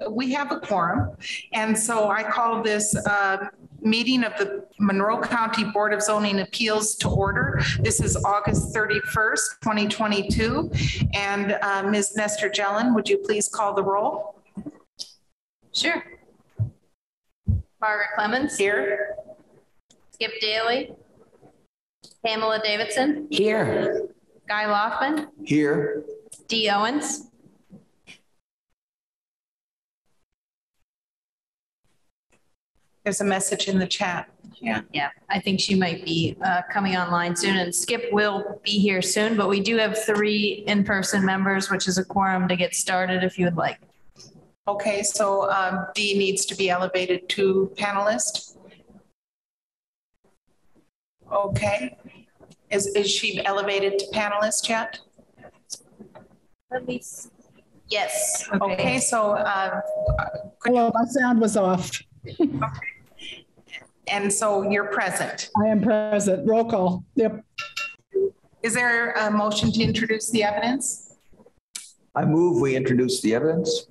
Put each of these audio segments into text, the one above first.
so we have a quorum. And so I call this uh, meeting of the Monroe County Board of Zoning Appeals to order. This is August 31st, 2022. And uh, Ms. Nester Jelen, would you please call the roll? Sure. Margaret Clemens. Here. Skip Daly. Pamela Davidson. Here. Guy Loftman. Here. Dee Owens. There's a message in the chat. Yeah. Yeah, I think she might be uh, coming online soon and Skip will be here soon, but we do have three in-person members, which is a quorum to get started if you would like. Okay, so um, Dee needs to be elevated to panelist. Okay. Is, is she elevated to panelist yet? At least. Yes. Okay, so, uh, Hello, my sound was off. And so you're present. I am present. Roll call. Yep. Is there a motion to introduce the evidence? I move we introduce the evidence.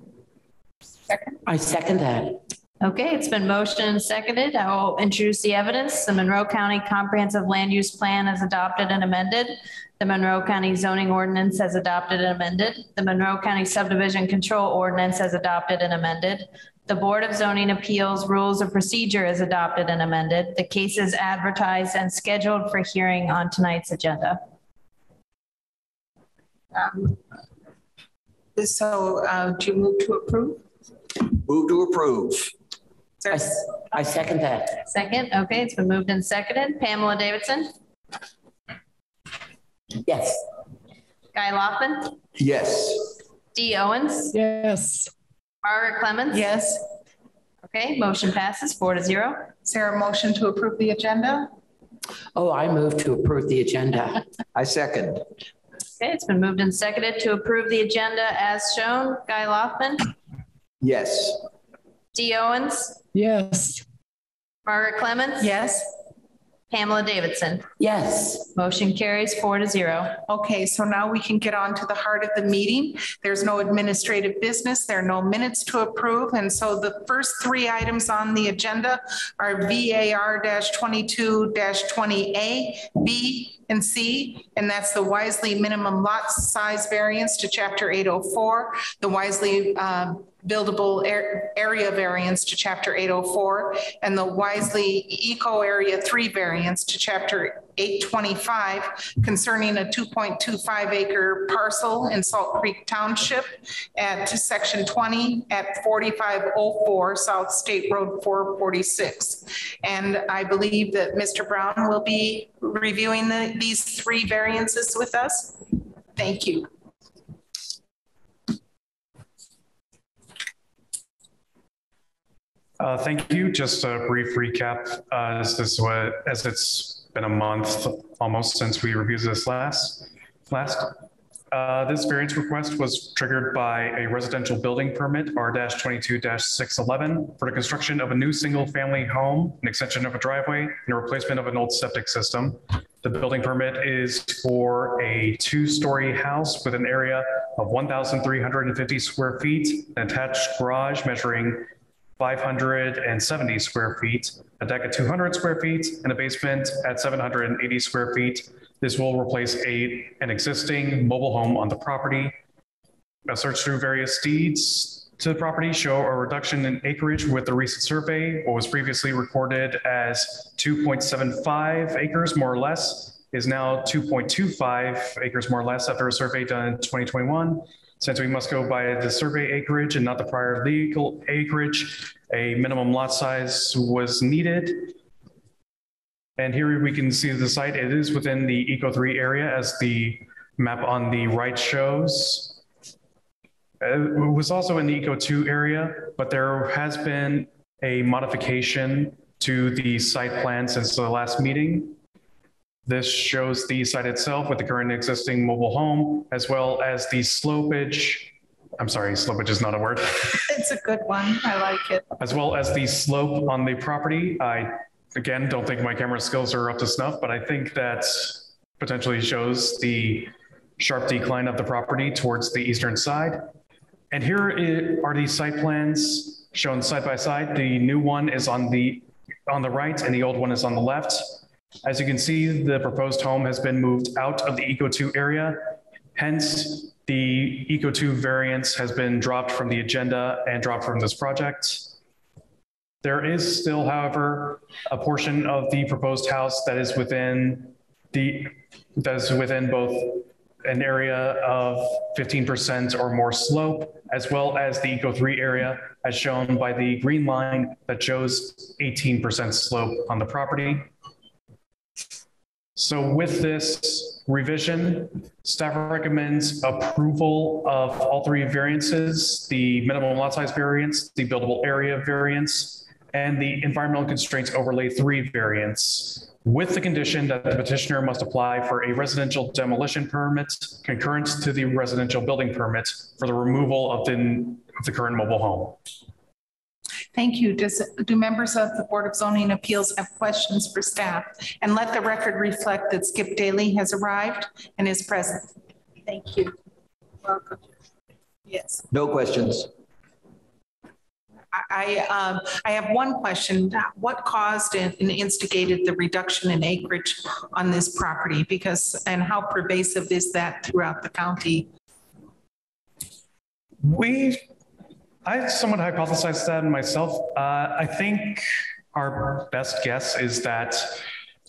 Second. I second that. Okay, it's been motioned and seconded. I will introduce the evidence. The Monroe County Comprehensive Land Use Plan is adopted and amended. The Monroe County Zoning Ordinance as adopted and amended. The Monroe County Subdivision Control Ordinance as adopted and amended. The Board of Zoning Appeals Rules of Procedure is adopted and amended. The case is advertised and scheduled for hearing on tonight's agenda. Um, So uh, do you move to approve? Move to approve. Is I, there- s- I second that. Second, okay, it's been moved and seconded. Pamela Davidson, Yes. Guy Loftman, Yes. Dee Owens, Yes. Margaret Clemens. Yes. Okay, motion passes four to zero. Is there a motion to approve the agenda? Oh, I move to approve the agenda. I second. Okay, it's been moved and seconded to approve the agenda as shown. Guy Loftman, Yes. Dee Owens, Yes. Margaret Clemens. Yes. Pamela Davidson. Yes. Motion carries four to zero. Okay, so now we can get on to the heart of the meeting. There's no administrative business, there are no minutes to approve. And so the first three items on the agenda are VAR twenty-two twenty A, B, and C. And that's the Wisely minimum lot size variance to chapter eight oh four, the Wisely uh, buildable ar- area variance to chapter eight oh four, and the Wisely Eco Area Three variance to chapter eight twenty-five concerning a two point two five acre parcel in Salt Creek Township at section twenty at forty-five oh four South State Road four forty-six. And I believe that Mr. Brown will be reviewing the, these three variances with us. Thank you. Uh, Thank you. Just a brief recap, uh, as this as it's been a month almost since we reviewed this last, last. Uh, This variance request was triggered by a residential building permit, R-22-611, for the construction of a new single-family home, an extension of a driveway, and a replacement of an old septic system. The building permit is for a two-story house with an area of 1,350 square feet, an attached garage measuring 570 square feet, a deck at 200 square feet, and a basement at 780 square feet. This will replace a, an existing mobile home on the property. A search through various deeds to the property show a reduction in acreage with the recent survey. What was previously recorded as 2.75 acres, more or less, is now 2.25 acres, more or less, after a survey done in 2021. Since we must go by the survey acreage and not the prior legal acreage, a minimum lot size was needed. And here we can see the site. It is within the Eco 3 area as the map on the right shows. Uh, It was also in the Eco 2 area, but there has been a modification to the site plan since the last meeting. This shows the site itself with the current existing mobile home, as well as the slopage. I'm sorry, slopage is not a word. It's a good one. I like it. As well as the slope on the property. I, again, don't think my camera skills are up to snuff, but I think that potentially shows the sharp decline of the property towards the eastern side. And here are these site plans shown side by side. The new one is on the, on the right and the old one is on the left. As you can see, the proposed home has been moved out of the Eco 2 area. Hence, the Eco 2 variance has been dropped from the agenda and dropped from this project. There is still, however, a portion of the proposed house that is within the, that is within both an area of 15% or more slope, as well as the Eco 3 area, as shown by the green line that shows 18% slope on the property. So with this revision, staff recommends approval of all three variances, the minimum lot size variance, the buildable area variance, and the environmental constraints overlay three variance, with the condition that the petitioner must apply for a residential demolition permit concurrent to the residential building permit for the removal of the, of the current mobile home. Thank you. Does, do members of the Board of Zoning Appeals have questions for staff? And let the record reflect that Skip Daly has arrived and is present. Thank you. Welcome. Yes. No questions. I, I, um, I have one question. What caused and and instigated the reduction in acreage on this property? Because, and how pervasive is that throughout the county? We, I somewhat hypothesized that myself. Uh, I think our best guess is that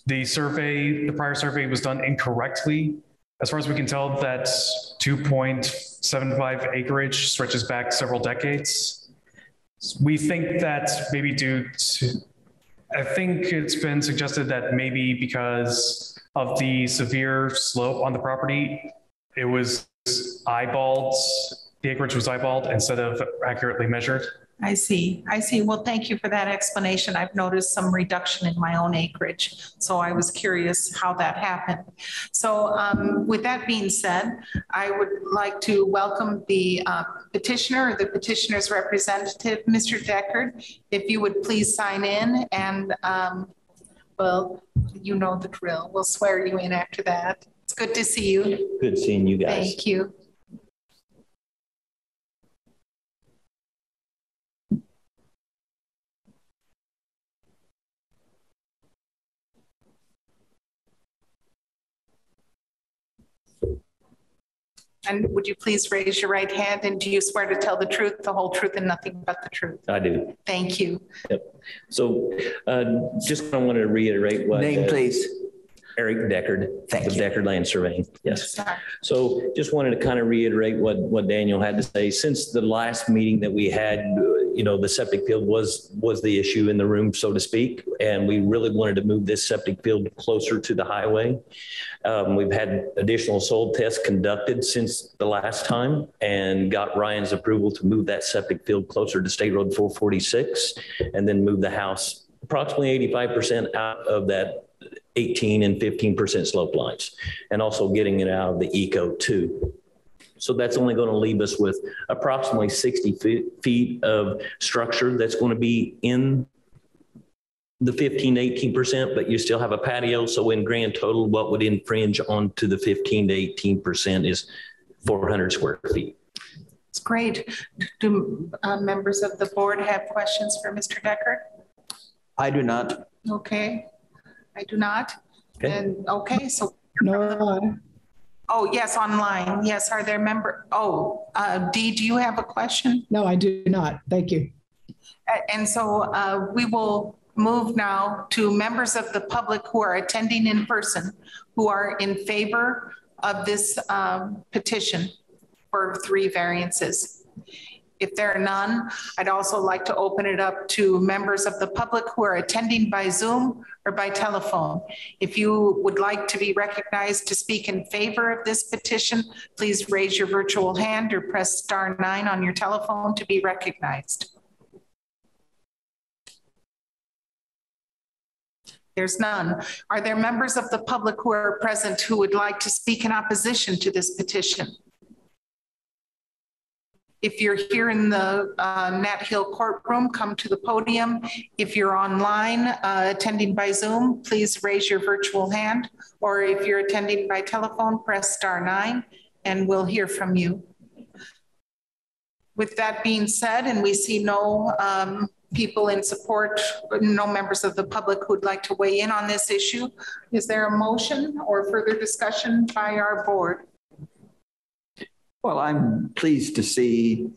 the survey, the prior survey was done incorrectly. As far as we can tell, that 2.75 acreage stretches back several decades. We think that maybe due to, I think it's been suggested that maybe because of the severe slope on the property, it was eyeballed, the acreage was eyeballed instead of accurately measured. I see. I see. Well, thank you for that explanation. I've noticed some reduction in my own acreage. So I was curious how that happened. So um, with that being said, I would like to welcome the uh, petitioner, or the petitioner's representative, Mr. Deckard. If you would please sign in and, um, well, you know the drill. We'll swear you in after that. It's good to see you. Good seeing you guys. Thank you. And would you please raise your right hand and do you swear to tell the truth, the whole truth and nothing but the truth? I do. Thank you. Yep. So uh, just kind of wanted to reiterate what. Name, uh, please. Eric Deckard. Thank of you. Deckard Land Surveying. Yes. So just wanted to kind of reiterate what, what Daniel had to say. Since the last meeting that we had, you know, the septic field was, was the issue in the room, so to speak. And we really wanted to move this septic field closer to the highway. Um, We've had additional soil tests conducted since the last time and got Ryan's approval to move that septic field closer to State Road 446 and then move the house approximately 85% out of that 18 and 15% slope lines, and also getting it out of the eco two. So that's only going to leave us with approximately 60 feet, feet of structure that's going to be in the 15, 18%, but you still have a patio. So in grand total, what would infringe onto the 15 to 18% is 400 square feet. It's great. Do uh, members of the board have questions for Mr. Deckard? I do not. Okay, I do not. Okay. And, okay, so, No, oh, yes, online. Yes, are there member, oh, uh, Dee, do you have a question? no, I do not. Thank you. And so uh, we will move now to members of the public who are attending in person, who are in favor of this um, petition for three variances. If there are none, I'd also like to open it up to members of the public who are attending by Zoom or by telephone. If you would like to be recognized to speak in favor of this petition, please raise your virtual hand or press star nine on your telephone to be recognized. There's none. Are there members of the public who are present who would like to speak in opposition to this petition? If you're here in the uh, Nat Hill courtroom, come to the podium. If you're online uh, attending by Zoom, please raise your virtual hand. Or if you're attending by telephone, press star nine and we'll hear from you. With that being said, and we see no um, people in support, no members of the public who'd like to weigh in on this issue, is there a motion or further discussion by our board? Well, I'm pleased to see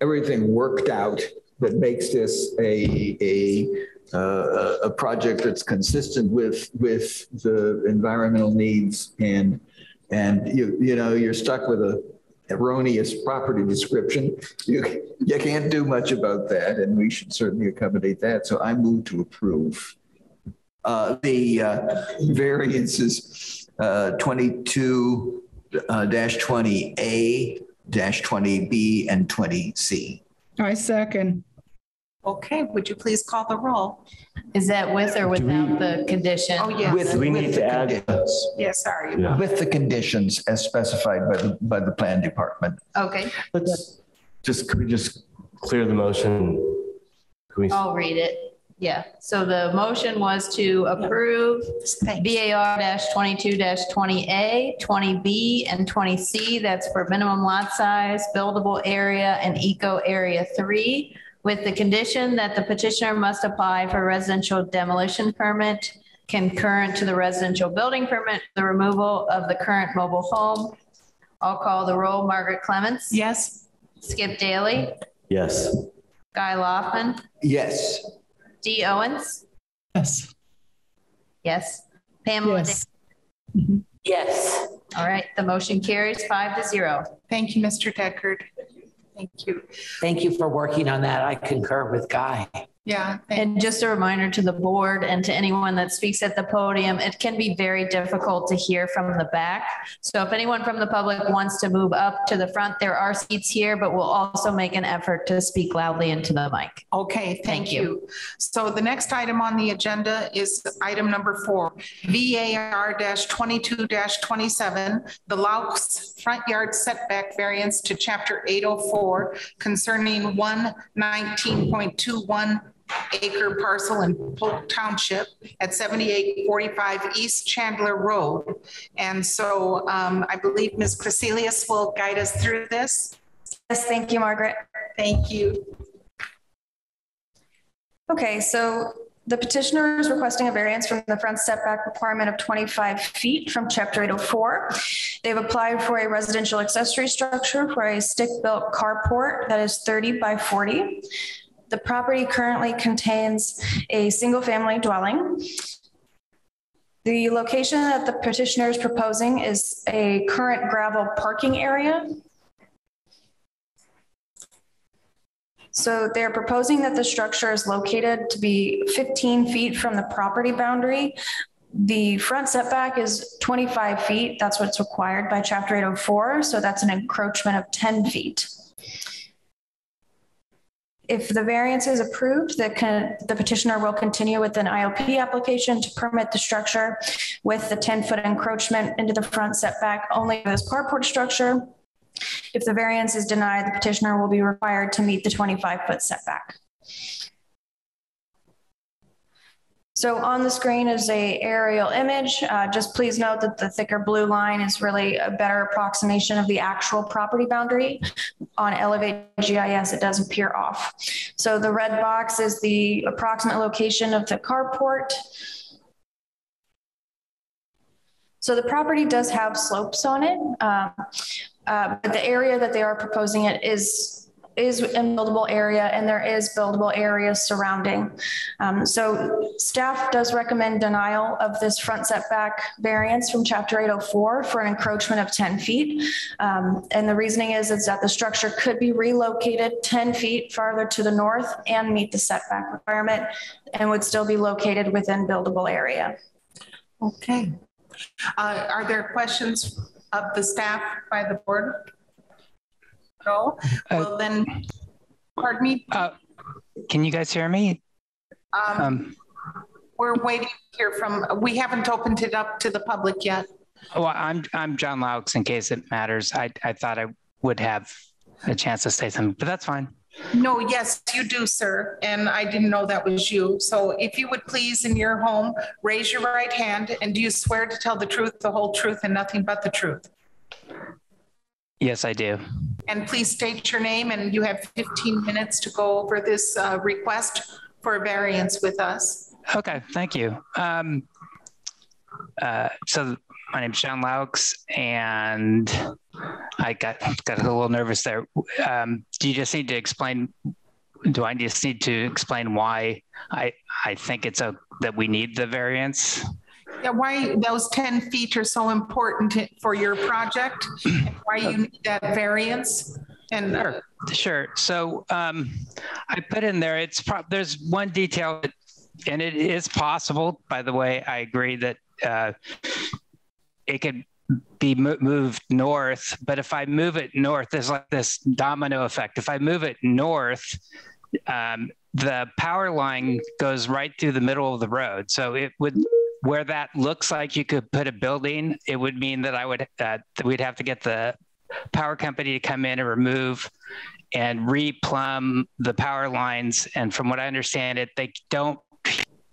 everything worked out that makes this a, a, uh, a project that's consistent with, with the environmental needs and, and you, you know, you're stuck with a erroneous property description. You, you can't do much about that and we should certainly accommodate that. So I move to approve. Uh, the uh, variances, uh, 22 uh, Uh, dash 20A, dash 20B, and 20C. I second. Okay, would you please call the roll? Is that with or without the condition? Oh, yes. With, we with need the to add- conditions- Yes, sorry. Yeah. With the conditions as specified by the, by the plan department. Okay, Let's just, could we just clear the motion? Can we, I'll read it. Yeah, so the motion was to approve Thanks. VAR twenty-two twenty A, twenty B, and twenty C. That's for minimum lot size, buildable area, and eco area three, with the condition that the petitioner must apply for residential demolition permit concurrent to the residential building permit, the removal of the current mobile home. I'll call the roll. Margaret Clements. Yes, Skip Daly. yes, Guy Loftman. Yes. Dee Owens. Yes. Yes. Pamela. Yes. Mm-hmm. Yes. All right, the motion carries five to zero. thank you, Mr. Deckard. Thank you. Thank you for working on that. I concur with Guy. Yeah. And just a reminder to the board and to anyone that speaks at the podium, it can be very difficult to hear from the back. So if anyone from the public wants to move up to the front, there are seats here, but we'll also make an effort to speak loudly into the mic. Okay, thank, thank you. you. So the next item on the agenda is item number four, VAR-22-27, the Laux front yard setback variance to chapter 804 concerning 119.21 acre parcel in Polk Township at seventy-eight forty-five East Chandler Road. And so um, I believe Ms. Crecelius will guide us through this. Yes, thank you, Margaret. Thank you. Okay, so the petitioner is requesting a variance from the front setback requirement of 25 feet from chapter 804. They've applied for a residential accessory structure for a stick-built carport that is 30 by 40. The property currently contains a single-family dwelling. The location that the petitioner is proposing is a current gravel parking area So they're proposing that the structure is located to be 15 feet from the property boundary. The front setback is 25 feet. That's what's required by chapter 804. So that's an encroachment of 10 feet. If the variance is approved, the con- the petitioner will continue with an IOP application to permit the structure with the 10-foot encroachment into the front setback only for this carport structure. If the variance is denied, the petitioner will be required to meet the 25-foot setback. So on the screen is a aerial image. Uh, Just please note that the thicker blue line is really a better approximation of the actual property boundary. On Elevate GIS, it does appear off. So the red box is the approximate location of the carport. So the property does have slopes on it. um, uh, But the area that they are proposing it is, is a buildable area and there is buildable areas surrounding. Um, So staff does recommend denial of this front setback variance from chapter 804 for an encroachment of 10 feet. Um, And the reasoning is, is that the structure could be relocated 10 feet farther to the north and meet the setback requirement and would still be located within buildable area. Okay. Uh, Are there questions of the staff by the board? No? Well, then, pardon me, Uh, Can you guys hear me? um, Um, we're waiting here from, we haven't opened it up to the public yet. Well, I'm, I'm John Laux, in case it matters. I, I thought I would have a chance to say something, but that's fine. No, yes, you do, sir, and I didn't know that was you. So if you would please, in your home, raise your right hand, and do you swear to tell the truth, the whole truth, and nothing but the truth? Yes, I do. And please state your name and you have 15 minutes to go over this uh, request for a variance with us. Okay, thank you. Um, uh, so my name's John Laux and I got got a little nervous there. Um, do you just need to explain? Do I just need to explain why I I think it's a that we need the variance? Yeah, why those 10 feet are so important for your project, why you need that variance? And Sure, sure. So um, I put in there, it's, prob- there's one detail, that- and it is possible, by the way, I agree that uh, it could be mo- moved north, but if I move it north, there's like this domino effect. If I move it north, um, the power line goes right through the middle of the road. So it would, where that looks like you could put a building, it would mean that I would, uh, we'd have to get the power company to come in and remove and replumb the power lines. And from what I understand it, they don't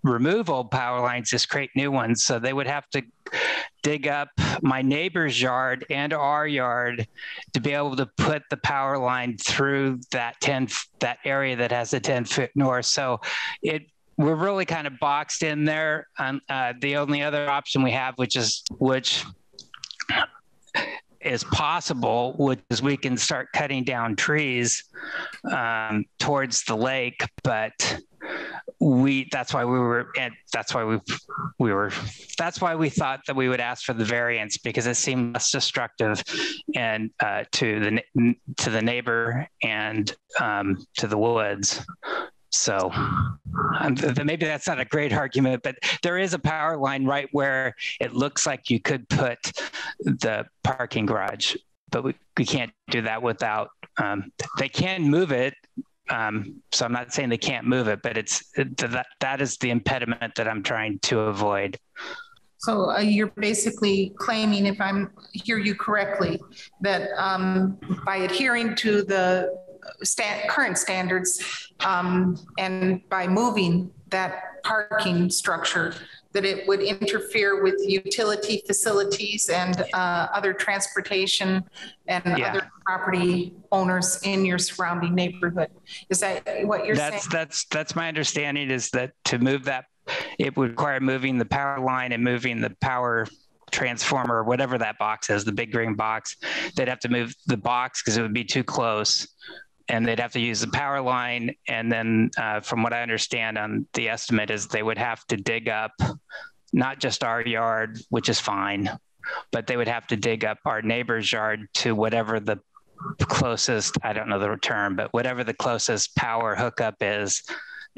remove old power lines, just create new ones. So they would have to dig up my neighbor's yard and our yard to be able to put the power line through that 10 that area that has a 10 foot north. So it we're really kind of boxed in there. Um, uh, the only other option we have, which is which is possible, which is we can start cutting down trees um, towards the lake, but we that's why we were and that's why we we were that's why we thought that we would ask for the variance because it seemed less destructive and uh, to the to the neighbor and um, to the woods so um, maybe that's not a great argument but there is a power line right where it looks like you could put the parking garage but we, we can't do that without um, they can move it um, so I'm not saying they can't move it, but it's it, that that is the impediment that I'm trying to avoid. So uh, you're basically claiming, if I'm hear you correctly, that um, by adhering to the sta- current standards um, and by moving that parking structure, that it would interfere with utility facilities and uh, other transportation and Yeah. other property owners in your surrounding neighborhood. Is that what you're saying? That's that's that's my understanding is that to move that, it would require moving the power line and moving the power transformer, or whatever that box is, the big green box. They'd have to move the box because it would be too close. And they'd have to use the power line. And then, uh, from what I understand on the estimate, is they would have to dig up not just our yard, which is fine, but they would have to dig up our neighbor's yard to whatever the closest, I don't know the term, but whatever the closest power hookup is.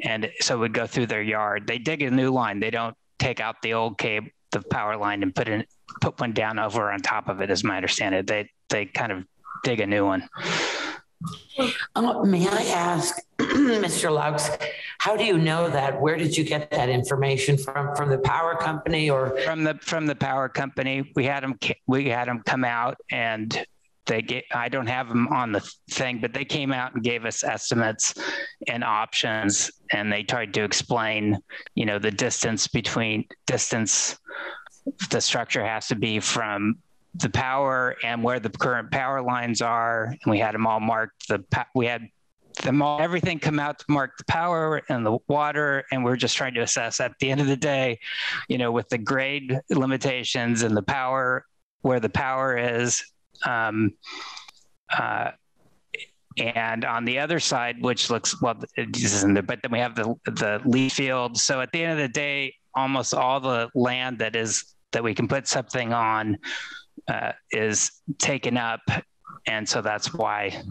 And so it would go through their yard. They dig a new line. They don't take out the old cable, the power line and put in, put one down over on top of it, as my understanding. They, they kind of dig a new one. Uh, May I ask, Mr. Laux, how do you know that? Where did you get that information from? From the power company or? From the, from the power company, we had them, we had them come out and they get, I don't have them on the thing, but they came out and gave us estimates and options. And they tried to explain, you know, the distance between distance the structure has to be from the power and where the current power lines are. And we had them all marked. The we had them all everything come out to mark the power and the water, and we're just trying to assess. At the end of the day, you know, with the grade limitations and the power where the power is. Um, uh, and on the other side, which looks well, it isn't there, but then we have the the leach field. So at the end of the day, almost all the land that is that we can put something on uh, is taken up, and so that's why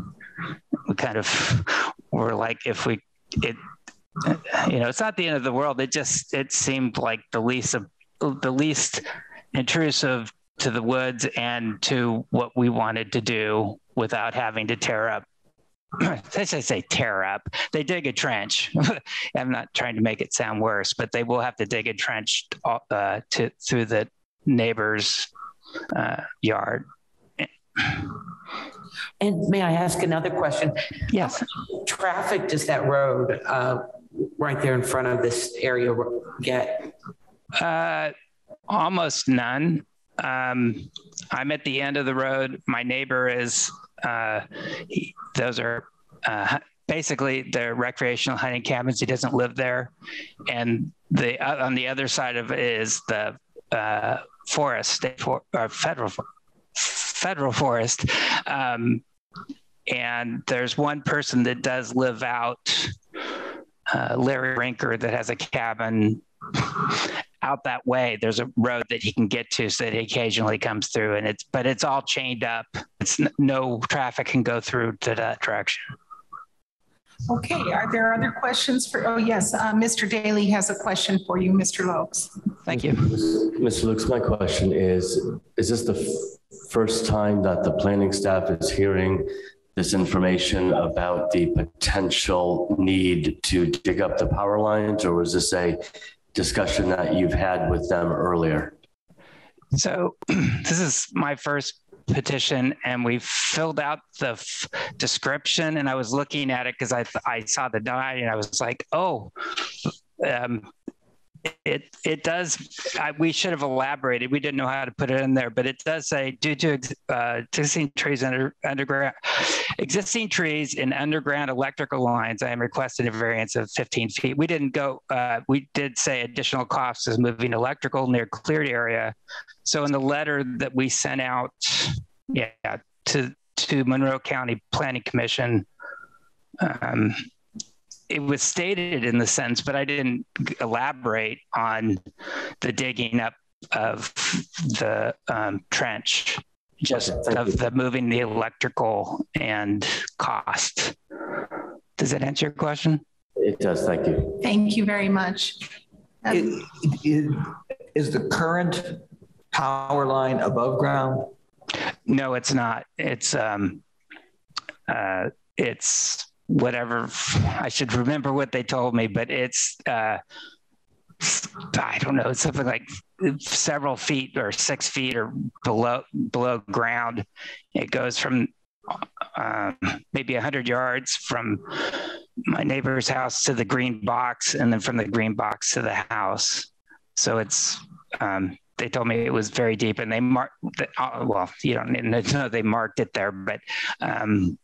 we kind of were like, if we it, you know, it's not the end of the world. It just it seemed like the least of the least intrusive to the woods and to what we wanted to do without having to tear up I should say tear up. They dig a trench. I'm not trying to make it sound worse, but they will have to dig a trench uh, to through the neighbor's uh, yard. And may I ask another question? Yes. Traffic does that road uh, right there in front of this area get? Uh, almost none. Um, I'm at the end of the road. My neighbor is, uh, he, those are, uh, basically they're recreational hunting cabins. He doesn't live there. And the, uh, on the other side of it is the, uh, forest, state for, or federal, federal forest. Um, and there's one person that does live out, uh, Larry Rinker, that has a cabin out that way. There's a road that he can get to, so that he occasionally comes through, and it's but it's all chained up. It's no traffic can go through to that direction. Okay, are there other questions for, oh, yes, uh, Mr. Daly has a question for you, Mr. Laux. Thank you. Mr. Laux, my question is, is this the first time that the planning staff is hearing this information about the potential need to dig up the power lines, or was this a discussion that you've had with them earlier? So this is my first petition and we filled out the f- description and I was looking at it because I, I saw the die and I was like, oh, um, it it does. I, we should have elaborated. We didn't know how to put it in there, but it does say due to uh, existing trees under underground, existing trees in underground electrical lines, I am requesting a variance of 15 feet. We didn't go. Uh, we did say additional costs is moving electrical near cleared area. So in the letter that we sent out, yeah, to to Monroe County Planning Commission. Um, it was stated in the sense, but I didn't elaborate on the digging up of the um, trench, just of the moving the electrical and cost. Does that answer your question? It does, thank you. Thank you very much. Um, Is, is- is the current power line above ground? No, it's not. It's um, uh, it's whatever. I should remember what they told me, but it's uh, I don't know, something like several feet or six feet or below below ground. It goes from um, maybe 100 yards from my neighbor's house to the green box, and then from the green box to the house. So it's um, they told me it was very deep, and they marked. Uh, well, you don't know they marked it there, but um,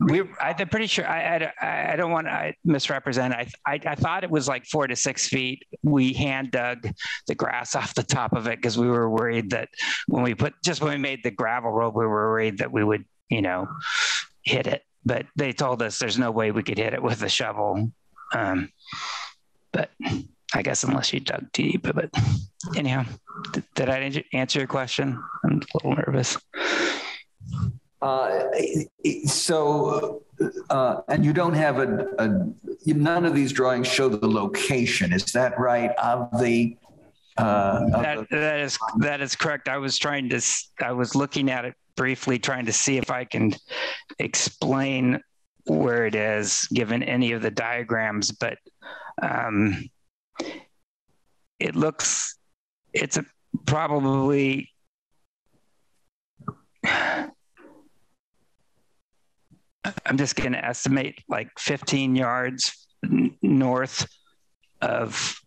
we I'm pretty sure I I, I don't want to misrepresent. I, I I thought it was like four to six feet. We hand dug the grass off the top of it because we were worried that when we put just when we made the gravel road, we were worried that we would you know hit it. But they told us there's no way we could hit it with a shovel. Um, but I guess unless you dug deep. But anyhow, did I answer your question? I'm a little nervous. Uh, So, uh, and you don't have a, a, none of these drawings show the location, is that right, of the? uh, of That, the- that is that is correct. I was trying to I was looking at it briefly, trying to see if I can explain where it is, given any of the diagrams, but um, it looks it's a probably I'm just going to estimate like 15 yards north of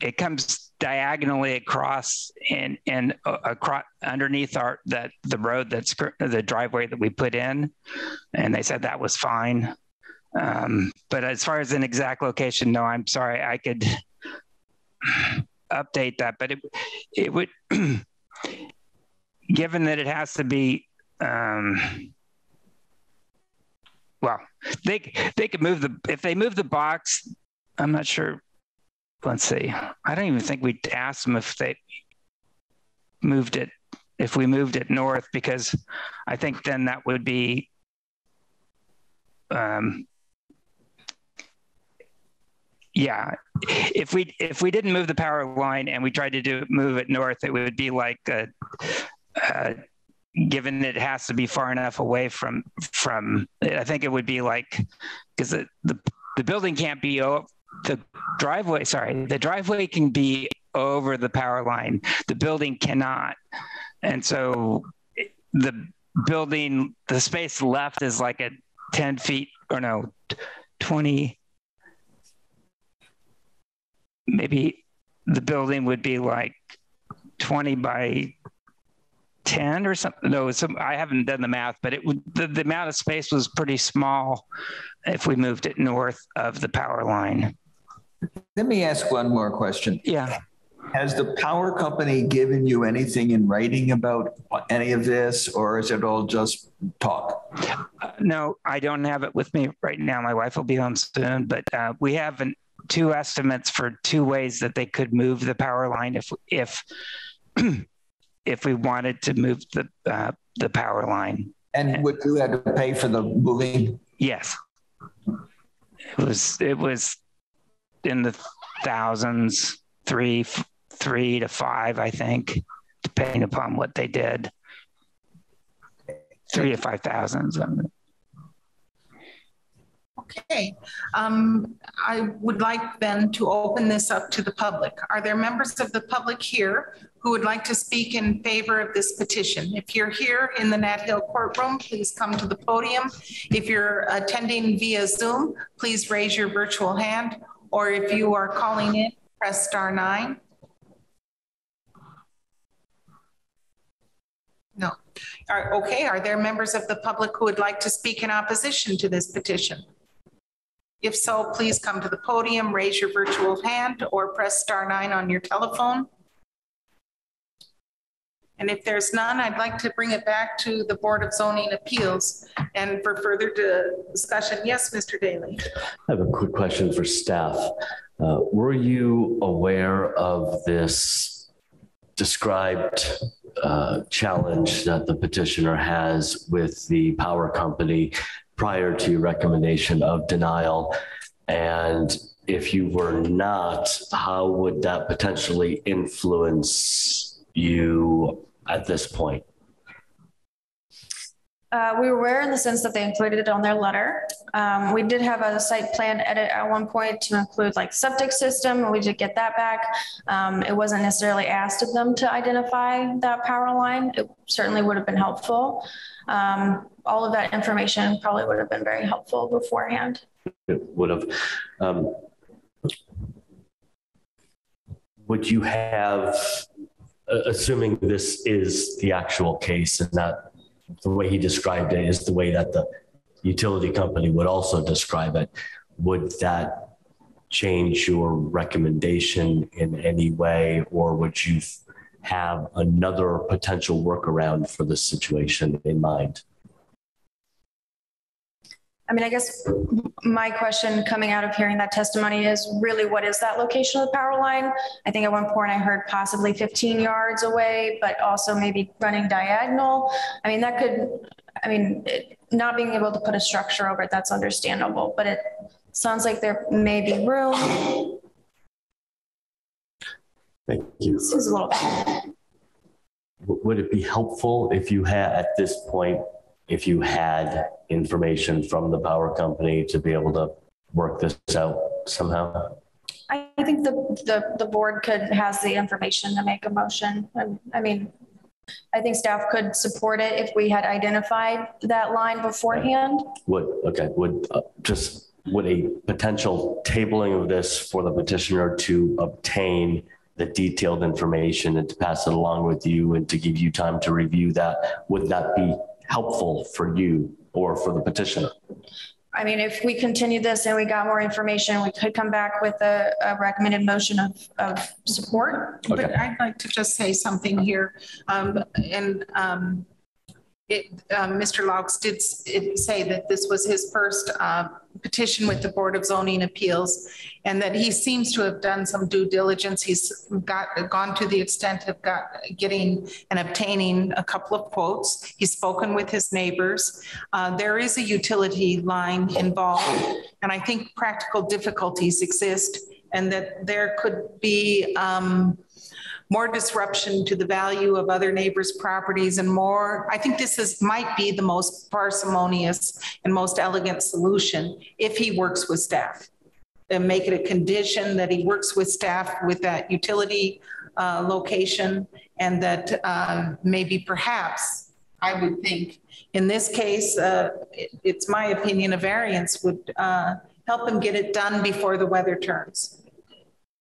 it comes diagonally across and and uh, across underneath our that the road that's the driveway that we put in. And they said that was fine. Um, but as far as an exact location no i'm sorry i could update that but it it would given that it has to be um, well, they they could move the if they move the box. I'm not sure. Let's see. I don't even think we asked them if they moved it if we moved it north because I think then that would be um, yeah if we if we didn't move the power line and we tried to do move it north it would be like a, a given it has to be far enough away from from i think it would be like because the, the the building can't be o- the driveway sorry the driveway can be over the power line. The building cannot. And so the building the space left is like a 10 feet or no 20 maybe the building would be like 20 by 10 or something. No, some, I haven't done the math, but it would, the, the amount of space was pretty small if we moved it north of the power line. Let me ask one more question. Yeah. Has the power company given you anything in writing about any of this, or is it all just talk? Uh, no, I don't have it with me right now. My wife will be home soon, but uh, we have an, two estimates for two ways that they could move the power line if if if we wanted to move the uh, the power line. And would you have to pay for the moving? Yes. It was it was in the thousands, three three to five, I think, depending upon what they did. Three to five thousands. Okay, um, I would like then to open this up to the public. Are there members of the public here who would like to speak in favor of this petition? If you're here in the Nat Hill courtroom, please come to the podium. If you're attending via Zoom, please raise your virtual hand. Or if you are calling in, press star nine. No. Are, okay, are there members of the public who would like to speak in opposition to this petition? If so, please come to the podium, raise your virtual hand or press star nine on your telephone. And if there's none, I'd like to bring it back to the Board of Zoning Appeals and for further discussion. Yes, Mr. Daly. I have a quick question for staff. Uh, were you aware of this described uh, challenge that the petitioner has with the power company prior to your recommendation of denial? And if you were not, how would that potentially influence you at this point? Uh, we were aware in the sense that they included it on their letter. Um, we did have a site plan edit at one point to include like septic system, and we did get that back. Um, it wasn't necessarily asked of them to identify that power line. It certainly would have been helpful. Um, all of that information probably would have been very helpful beforehand. It would have. Um, would you have assuming this is the actual case and that the way he described it is the way that the utility company would also describe it, would that change your recommendation in any way, or would you have another potential workaround for this situation in mind? I mean, I guess my question coming out of hearing that testimony is really what is that location of the power line? I think at one point I heard possibly 15 yards away, but also maybe running diagonal. I mean, that could, I mean, it, not being able to put a structure over it, that's understandable, but it sounds like there may be room. Thank you. Seems a little bit. Would it be helpful if you had at this point if you had information from the power company to be able to work this out somehow? I think the, the, the board could, has the information to make a motion. I mean, I think staff could support it if we had identified that line beforehand. Would, okay, would uh, just, would a potential tabling of this for the petitioner to obtain the detailed information and to pass it along with you and to give you time to review that, would that be helpful for you or for the petitioner? I mean, if we continue this and we got more information, we could come back with a, a recommended motion of, of support. Okay. But I'd like to just say something here. Um, and um, it, um, Mr. Laux did say that this was his first uh, petition with the Board of Zoning Appeals and that he seems to have done some due diligence. He's got gone to the extent of got, getting and obtaining a couple of quotes. He's spoken with his neighbors. Uh, there is a utility line involved, and I think practical difficulties exist and that there could be um, more disruption to the value of other neighbors' properties and more. I think this is might be the most parsimonious and most elegant solution if he works with staff. And make it a condition that he works with staff with that utility uh, location and that uh, maybe perhaps I would think in this case, uh, it, it's my opinion, a variance would uh, help him get it done before the weather turns.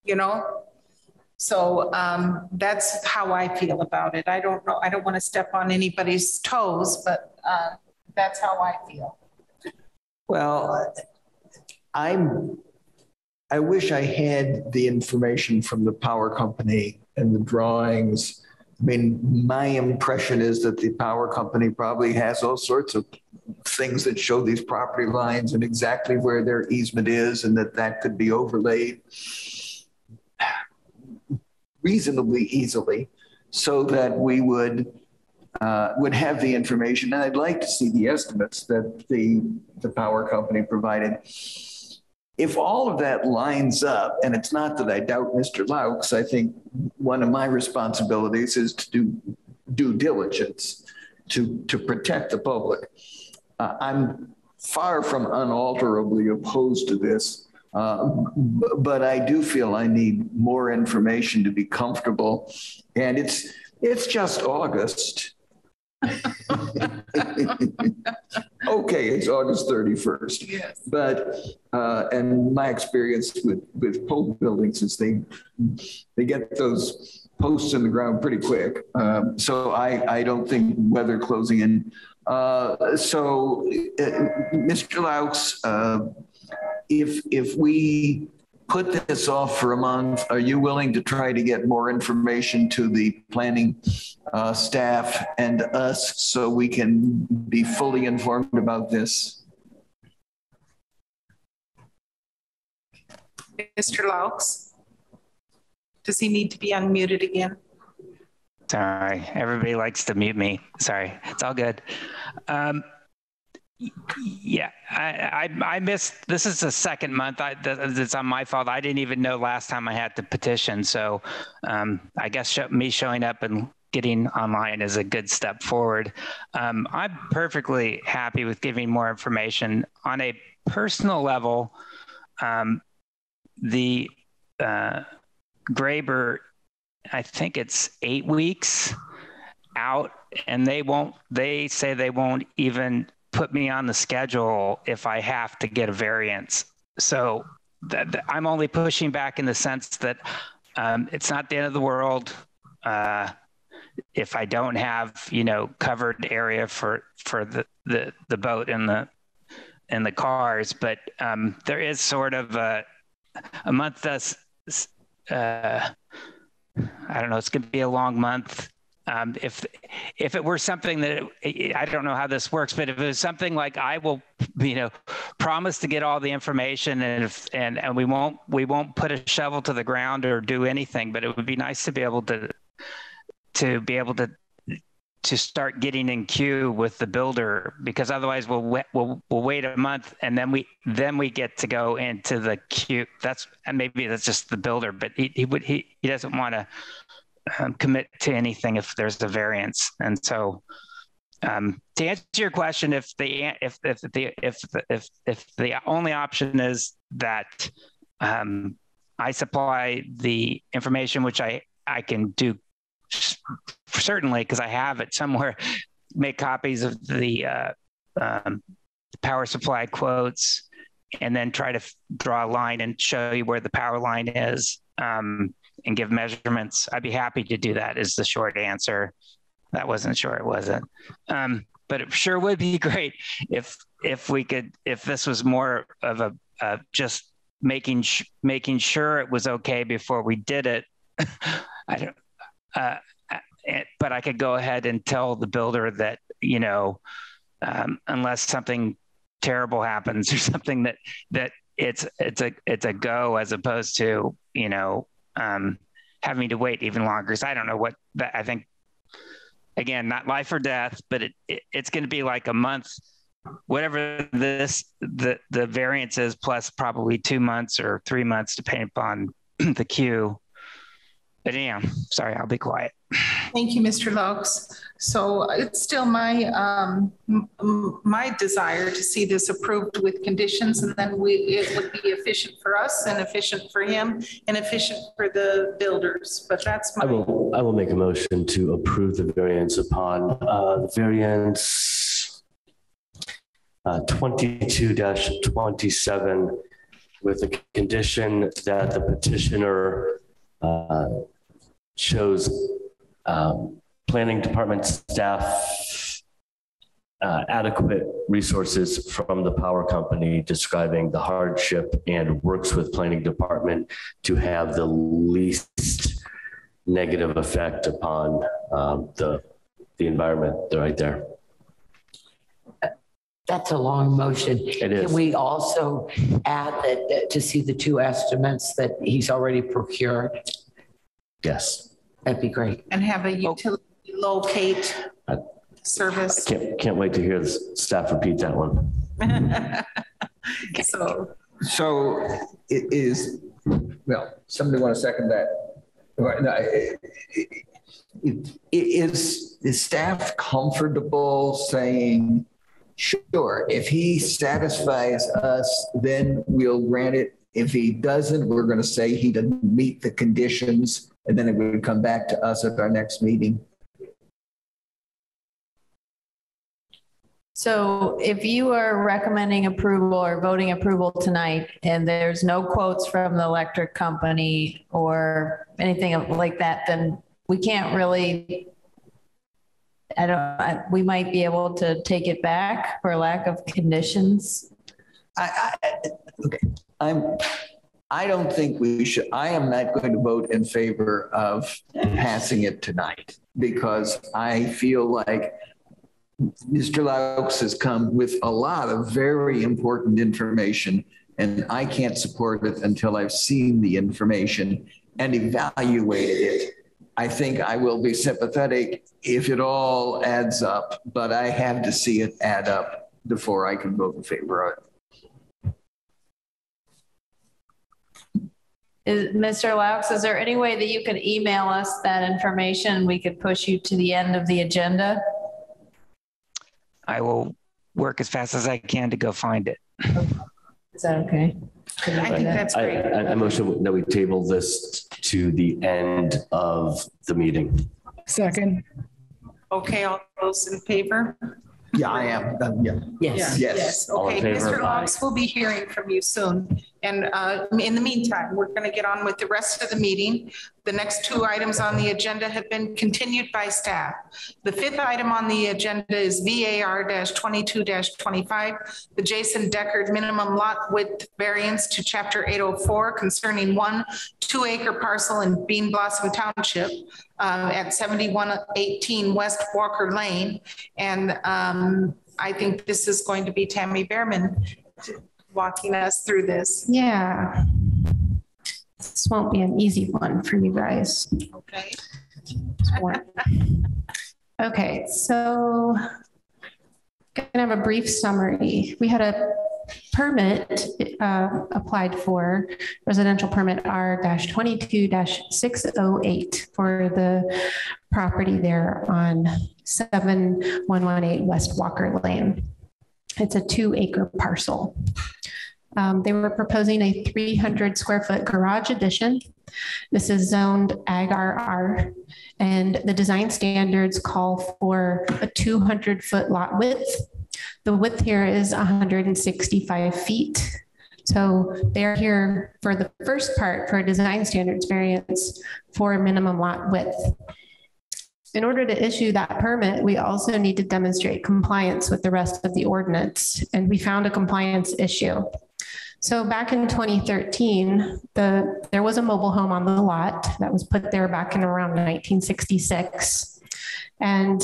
You know, So um, that's how I feel about it. I don't know, I don't want to step on anybody's toes, but uh, that's how I feel. Well, I'm, I wish I had the information from the power company and the drawings. I mean, my impression is that the power company probably has all sorts of things that show these property lines and exactly where their easement is and that that could be overlaid reasonably easily so that we would uh, would have the information. And I'd like to see the estimates that the, the power company provided. If all of that lines up, and it's not that I doubt Mr. Laux, I think one of my responsibilities is to do due diligence to, to protect the public. Uh, I'm far from unalterably opposed to this, uh, but I do feel I need more information to be comfortable. And it's it's just August. okay, it's August 31st. Yes. But uh, and my experience with with pole buildings is they they get those posts in the ground pretty quick. Um, so I I don't think weather closing in. Uh, so uh, Mr. Laux, uh, if if we put this off for a month. Are you willing to try to get more information to the planning uh, staff and us so we can be fully informed about this? Mr. Laux? Does he need to be unmuted again? Sorry, everybody likes to mute me. Sorry, it's all good. Um, yeah, I, I, I missed. This is the second month. I, it's on my fault. I didn't even know last time I had to petition. So, um, I guess show, me showing up and getting online is a good step forward. Um, I'm perfectly happy with giving more information on a personal level. Um, the uh, Graber, I think it's eight weeks out, and they won't. They say they won't even put me on the schedule if I have to get a variance. So I'm only pushing back in the sense that um, it's not the end of the world. Uh, if I don't have, you know, covered area for for the the, the boat and the and the cars, but um, there is sort of a a month that's uh, I don't know. It's going to be a long month um, if if it were something that it, I don't know how this works, but if it was something like I will, you know, promise to get all the information and if and and we won't we won't put a shovel to the ground or do anything, but it would be nice to be able to to be able to to start getting in queue with the builder because otherwise we'll we'll we'll wait a month and then we then we get to go into the queue. That's and maybe that's just the builder, but he he would he he doesn't want to um, commit to anything if there's a variance. And so, um, to answer your question, if the if if the if if if the only option is that um, I supply the information, which I I can do certainly because I have it somewhere, make copies of the uh, um, power supply quotes, and then try to draw a line and show you where the power line is. Um, and give measurements, I'd be happy to do that. Is the short answer. That wasn't sure. It wasn't. Um, but it sure would be great if if we could if this was more of a uh, just making sh- making sure it was okay before we did it. I don't. Uh, uh, but I could go ahead and tell the builder that you know, um, unless something terrible happens or something that that it's it's a it's a go as opposed to you know um, having me to wait even longer. Because I don't know what that, I think, again, not life or death, but it, it it's going to be like a month, whatever this, the, the variance is, plus probably two months or three months, depending upon the queue. But yeah, sorry, I'll be quiet. Thank you, Mr. Laux. So it's still my um, my desire to see this approved with conditions, and then we it would be efficient for us and efficient for him and efficient for the builders. But that's my. I will, I will make a motion to approve the variance upon uh, the variance uh, 22-27 with the condition that the petitioner uh, shows um, planning department staff uh, adequate resources from the power company describing the hardship and works with planning department to have the least negative effect upon um, the the environment right there. That's a long motion. It is. Can we also add that, that to see the two estimates that he's already procured? Yes. That'd be great. And have a oh. utility locate I- service. Can't can't wait to hear the staff repeat that one. So So it is, well, somebody want to second that? Right, no, it- it- it- Is, is staff comfortable saying, sure, if he satisfies us, then we'll grant it. If he doesn't, we're going to say he didn't meet the conditions, and then it would come back to us at our next meeting. So if you are recommending approval or voting approval tonight and there's no quotes from the electric company or anything like that, then we can't really, I don't, I- we might be able to take it back for lack of conditions. I, I, okay, I'm, I don't think we should, I am not going to vote in favor of passing it tonight because I feel like Mr. Laux has come with a lot of very important information and I can't support it until I've seen the information and evaluated it. I think I will be sympathetic if it all adds up, but I have to see it add up before I can vote in favor of it. Is, Mr. Laux, is there any way that you could email us that information? We could push you to the end of the agenda? I will work as fast as I can to go find it. Is that okay? I think that's I, great. I I motion that we table this to the end of the meeting. Second. Okay, all those in favor? Yeah, I am. Um, Yeah. Yes. Yes. All in Okay, favor? Mr. Laux, we'll be hearing from you soon. And uh, in the meantime, we're going to get on with the rest of the meeting. The next two items on the agenda have been continued by staff. The fifth item on the agenda is VAR 22 25, the Jason Deckard minimum lot width variance to chapter eight oh four concerning one two-acre parcel in Bean Blossom Township uh, at seventy-one eighteen West Walker Lane. And um, I think this is going to be Tammy Behrman walking us through this. Yeah. This won't be an easy one for you guys. Okay. Okay, so gonna have a brief summary. We had a permit uh, applied for residential permit R-22-608 for the property there on seven one one eight West Walker Lane. It's a two acre parcel. Um, They were proposing a 300 square foot garage addition. This is zoned ag RR, and the design standards call for a 200 foot lot width. The width here is 165 feet. So they're here for the first part for a design standards variance for a minimum lot width. In order to issue that permit, we also need to demonstrate compliance with the rest of the ordinance, and we found a compliance issue. So back in 2013, the, there was a mobile home on the lot that was put there back in around 1966. And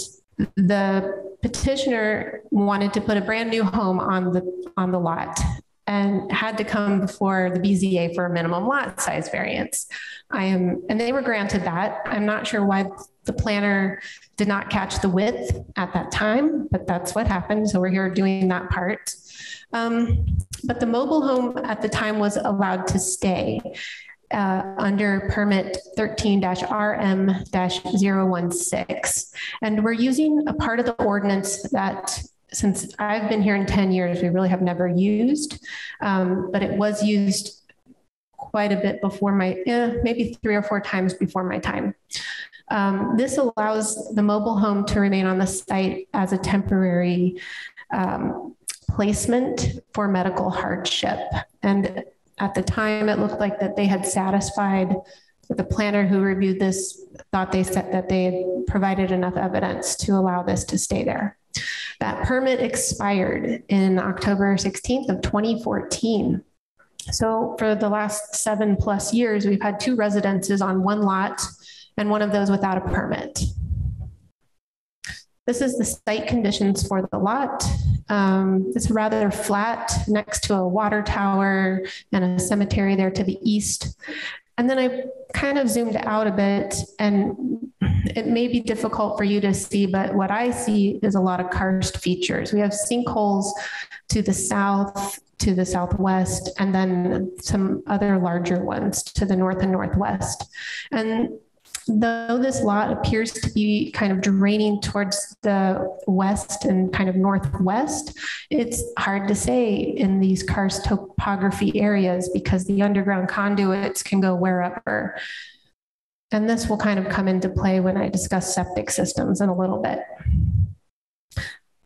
the petitioner wanted to put a brand new home on the, on the lot and had to come before the BZA for a minimum lot size variance. I am, and they were granted that. I'm not sure why the planner did not catch the width at that time, but that's what happened. So we're here doing that part. Um, but the mobile home at the time was allowed to stay uh, under permit 13-RM-016. And we're using a part of the ordinance that since I've been here in 10 years, we really have never used, um, but it was used quite a bit before my, eh, maybe three or four times before my time. Um, this allows the mobile home to remain on the site as a temporary um, placement for medical hardship. And at the time, it looked like that they had satisfied the planner who reviewed this thought they said that they had provided enough evidence to allow this to stay there. That permit expired in October 16th of 2014. So for the last seven plus years, we've had two residences on one lot and one of those without a permit. This is the site conditions for the lot. Um, it's rather flat next to a water tower and a cemetery there to the east. And then I kind of zoomed out a bit and it may be difficult for you to see, but what I see is a lot of karst features. We have sinkholes to the south, to the southwest, and then some other larger ones to the north and northwest. And though this lot appears to be kind of draining towards the west and kind of northwest, it's hard to say in these karst topography areas because the underground conduits can go wherever. And this will kind of come into play when I discuss septic systems in a little bit.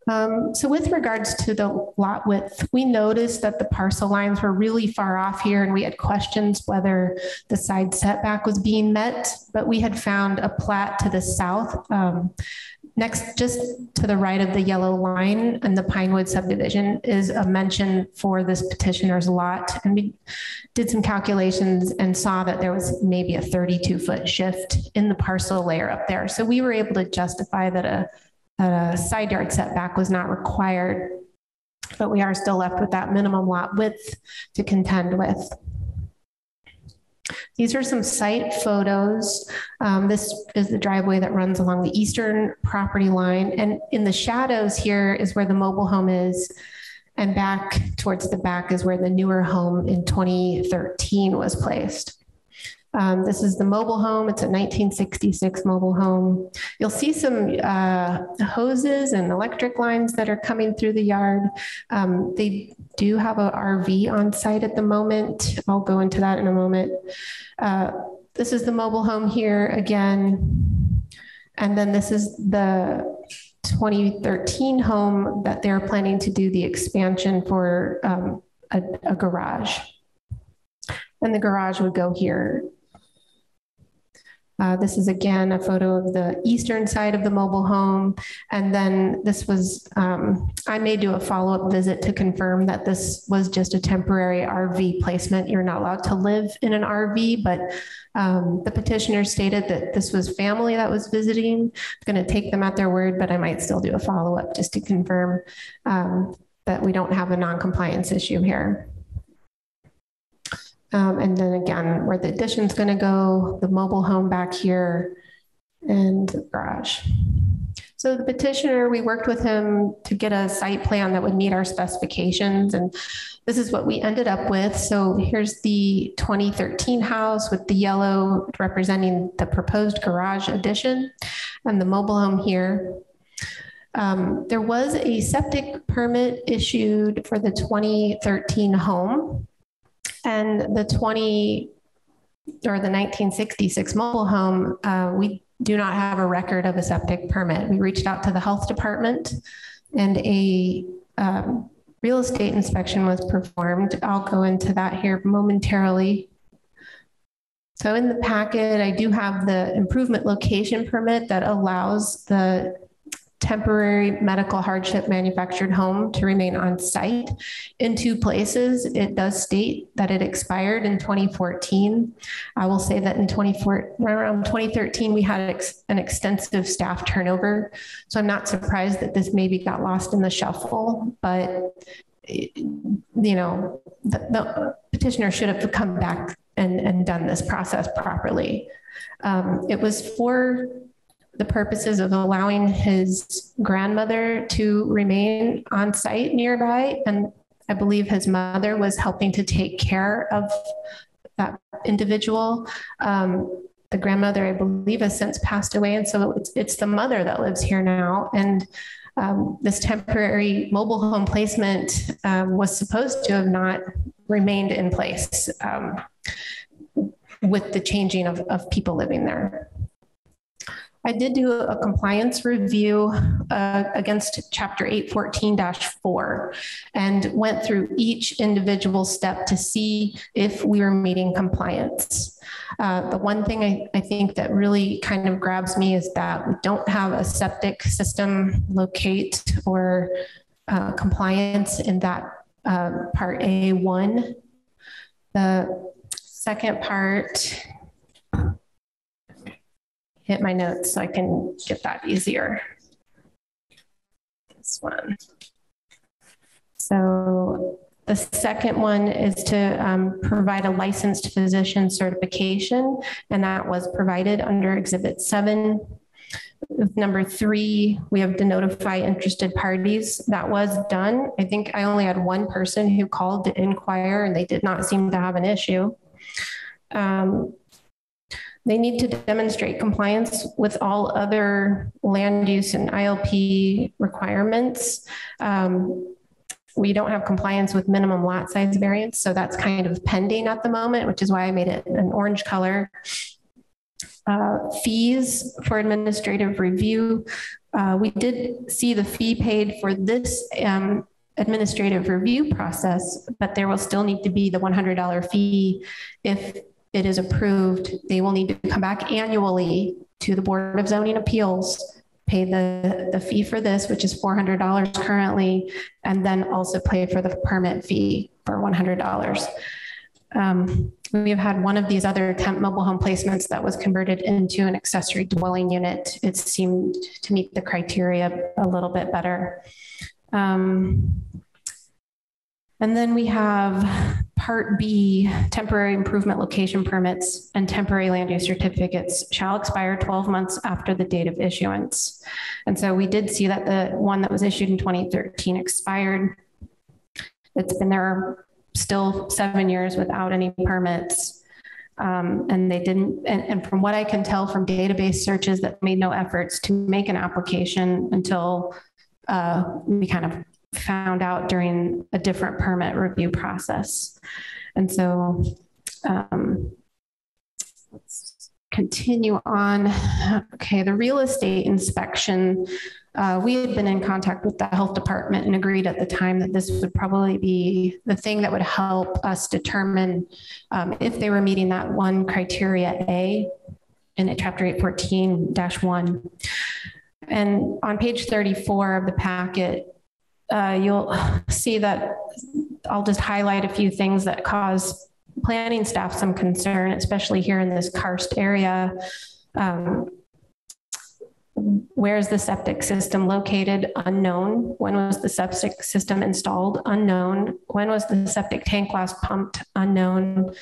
Um, so with regards to the lot width, we noticed that the parcel lines were really far off here and we had questions whether the side setback was being met, but we had found a plat to the south um, next just to the right of the yellow line and the Pinewood subdivision is a mention for this petitioner's lot. And we did some calculations and saw that there was maybe a 32 foot shift in the parcel layer up there. So we were able to justify that a a side yard setback was not required, but we are still left with that minimum lot width to contend with. These are some site photos. Um, this is the driveway that runs along the eastern property line. And in the shadows here is where the mobile home is. And back towards the back is where the newer home in 2013 was placed. Um, this is the mobile home. It's a 1966 mobile home. You'll see some uh, hoses and electric lines that are coming through the yard. Um, they do have a RV on site at the moment. I'll go into that in a moment. Uh, this is the mobile home here again. And then this is the 2013 home that they're planning to do the expansion for um, a, a garage. And the garage would go here uh, this is again a photo of the eastern side of the mobile home. And then this was, um, I may do a follow up visit to confirm that this was just a temporary RV placement. You're not allowed to live in an RV, but um, the petitioner stated that this was family that was visiting. I'm going to take them at their word, but I might still do a follow up just to confirm um, that we don't have a non compliance issue here. Um, and then again, where the addition's going to go, the mobile home back here, and the garage. So the petitioner, we worked with him to get a site plan that would meet our specifications. And this is what we ended up with. So here's the 2013 house with the yellow representing the proposed garage addition and the mobile home here. Um, there was a septic permit issued for the 2013 home. And the 20 or the 1966 mobile home, uh, we do not have a record of a septic permit. We reached out to the health department and a um, real estate inspection was performed. I'll go into that here momentarily. So in the packet, I do have the improvement location permit that allows the temporary medical hardship manufactured home to remain on site in two places. It does state that it expired in 2014. I will say that in 24, around 2013, we had ex an extensive staff turnover. So I'm not surprised that this maybe got lost in the shuffle, but you know, the, the petitioner should have come back and, and done this process properly. Um, it was for the purposes of allowing his grandmother to remain on site nearby. And I believe his mother was helping to take care of that individual. Um, the grandmother, I believe, has since passed away. And so it's, it's the mother that lives here now. And um, this temporary mobile home placement um, was supposed to have not remained in place um, with the changing of, of people living there. I did do a compliance review uh, against Chapter 814-4 and went through each individual step to see if we were meeting compliance. Uh, the one thing I, I think that really kind of grabs me is that we don't have a septic system locate or uh, compliance in that uh, part A1. The second part, hit my notes so I can get that easier. This one. So the second one is to um, provide a licensed physician certification, and that was provided under Exhibit 7. Number three, we have to notify interested parties. That was done. I think I only had one person who called to inquire, and they did not seem to have an issue. Um, they need to demonstrate compliance with all other land use and ILP requirements. Um, we don't have compliance with minimum lot size variance, so that's kind of pending at the moment, which is why I made it an orange color. Uh, fees for administrative review. Uh, we did see the fee paid for this um, administrative review process, but there will still need to be the $100 fee if it is approved, they will need to come back annually to the Board of Zoning Appeals, pay the, the fee for this, which is $400 currently, and then also pay for the permit fee for $100. Um, we have had one of these other temp mobile home placements that was converted into an accessory dwelling unit. It seemed to meet the criteria a little bit better. Um, and then we have Part B, temporary improvement location permits and temporary land use certificates shall expire 12 months after the date of issuance. And so we did see that the one that was issued in 2013 expired. It's been there still seven years without any permits. Um, and they didn't, and, and from what I can tell from database searches that made no efforts to make an application until uh, we kind of found out during a different permit review process. And so um, let's continue on. Okay, the real estate inspection. Uh, we had been in contact with the health department and agreed at the time that this would probably be the thing that would help us determine um, if they were meeting that one criteria A in chapter 814-1. And on page 34 of the packet, uh, you'll see that I'll just highlight a few things that cause planning staff some concern, especially here in this karst area. Um, where is the septic system located? Unknown. When was the septic system installed? Unknown. When was the septic tank last pumped? Unknown.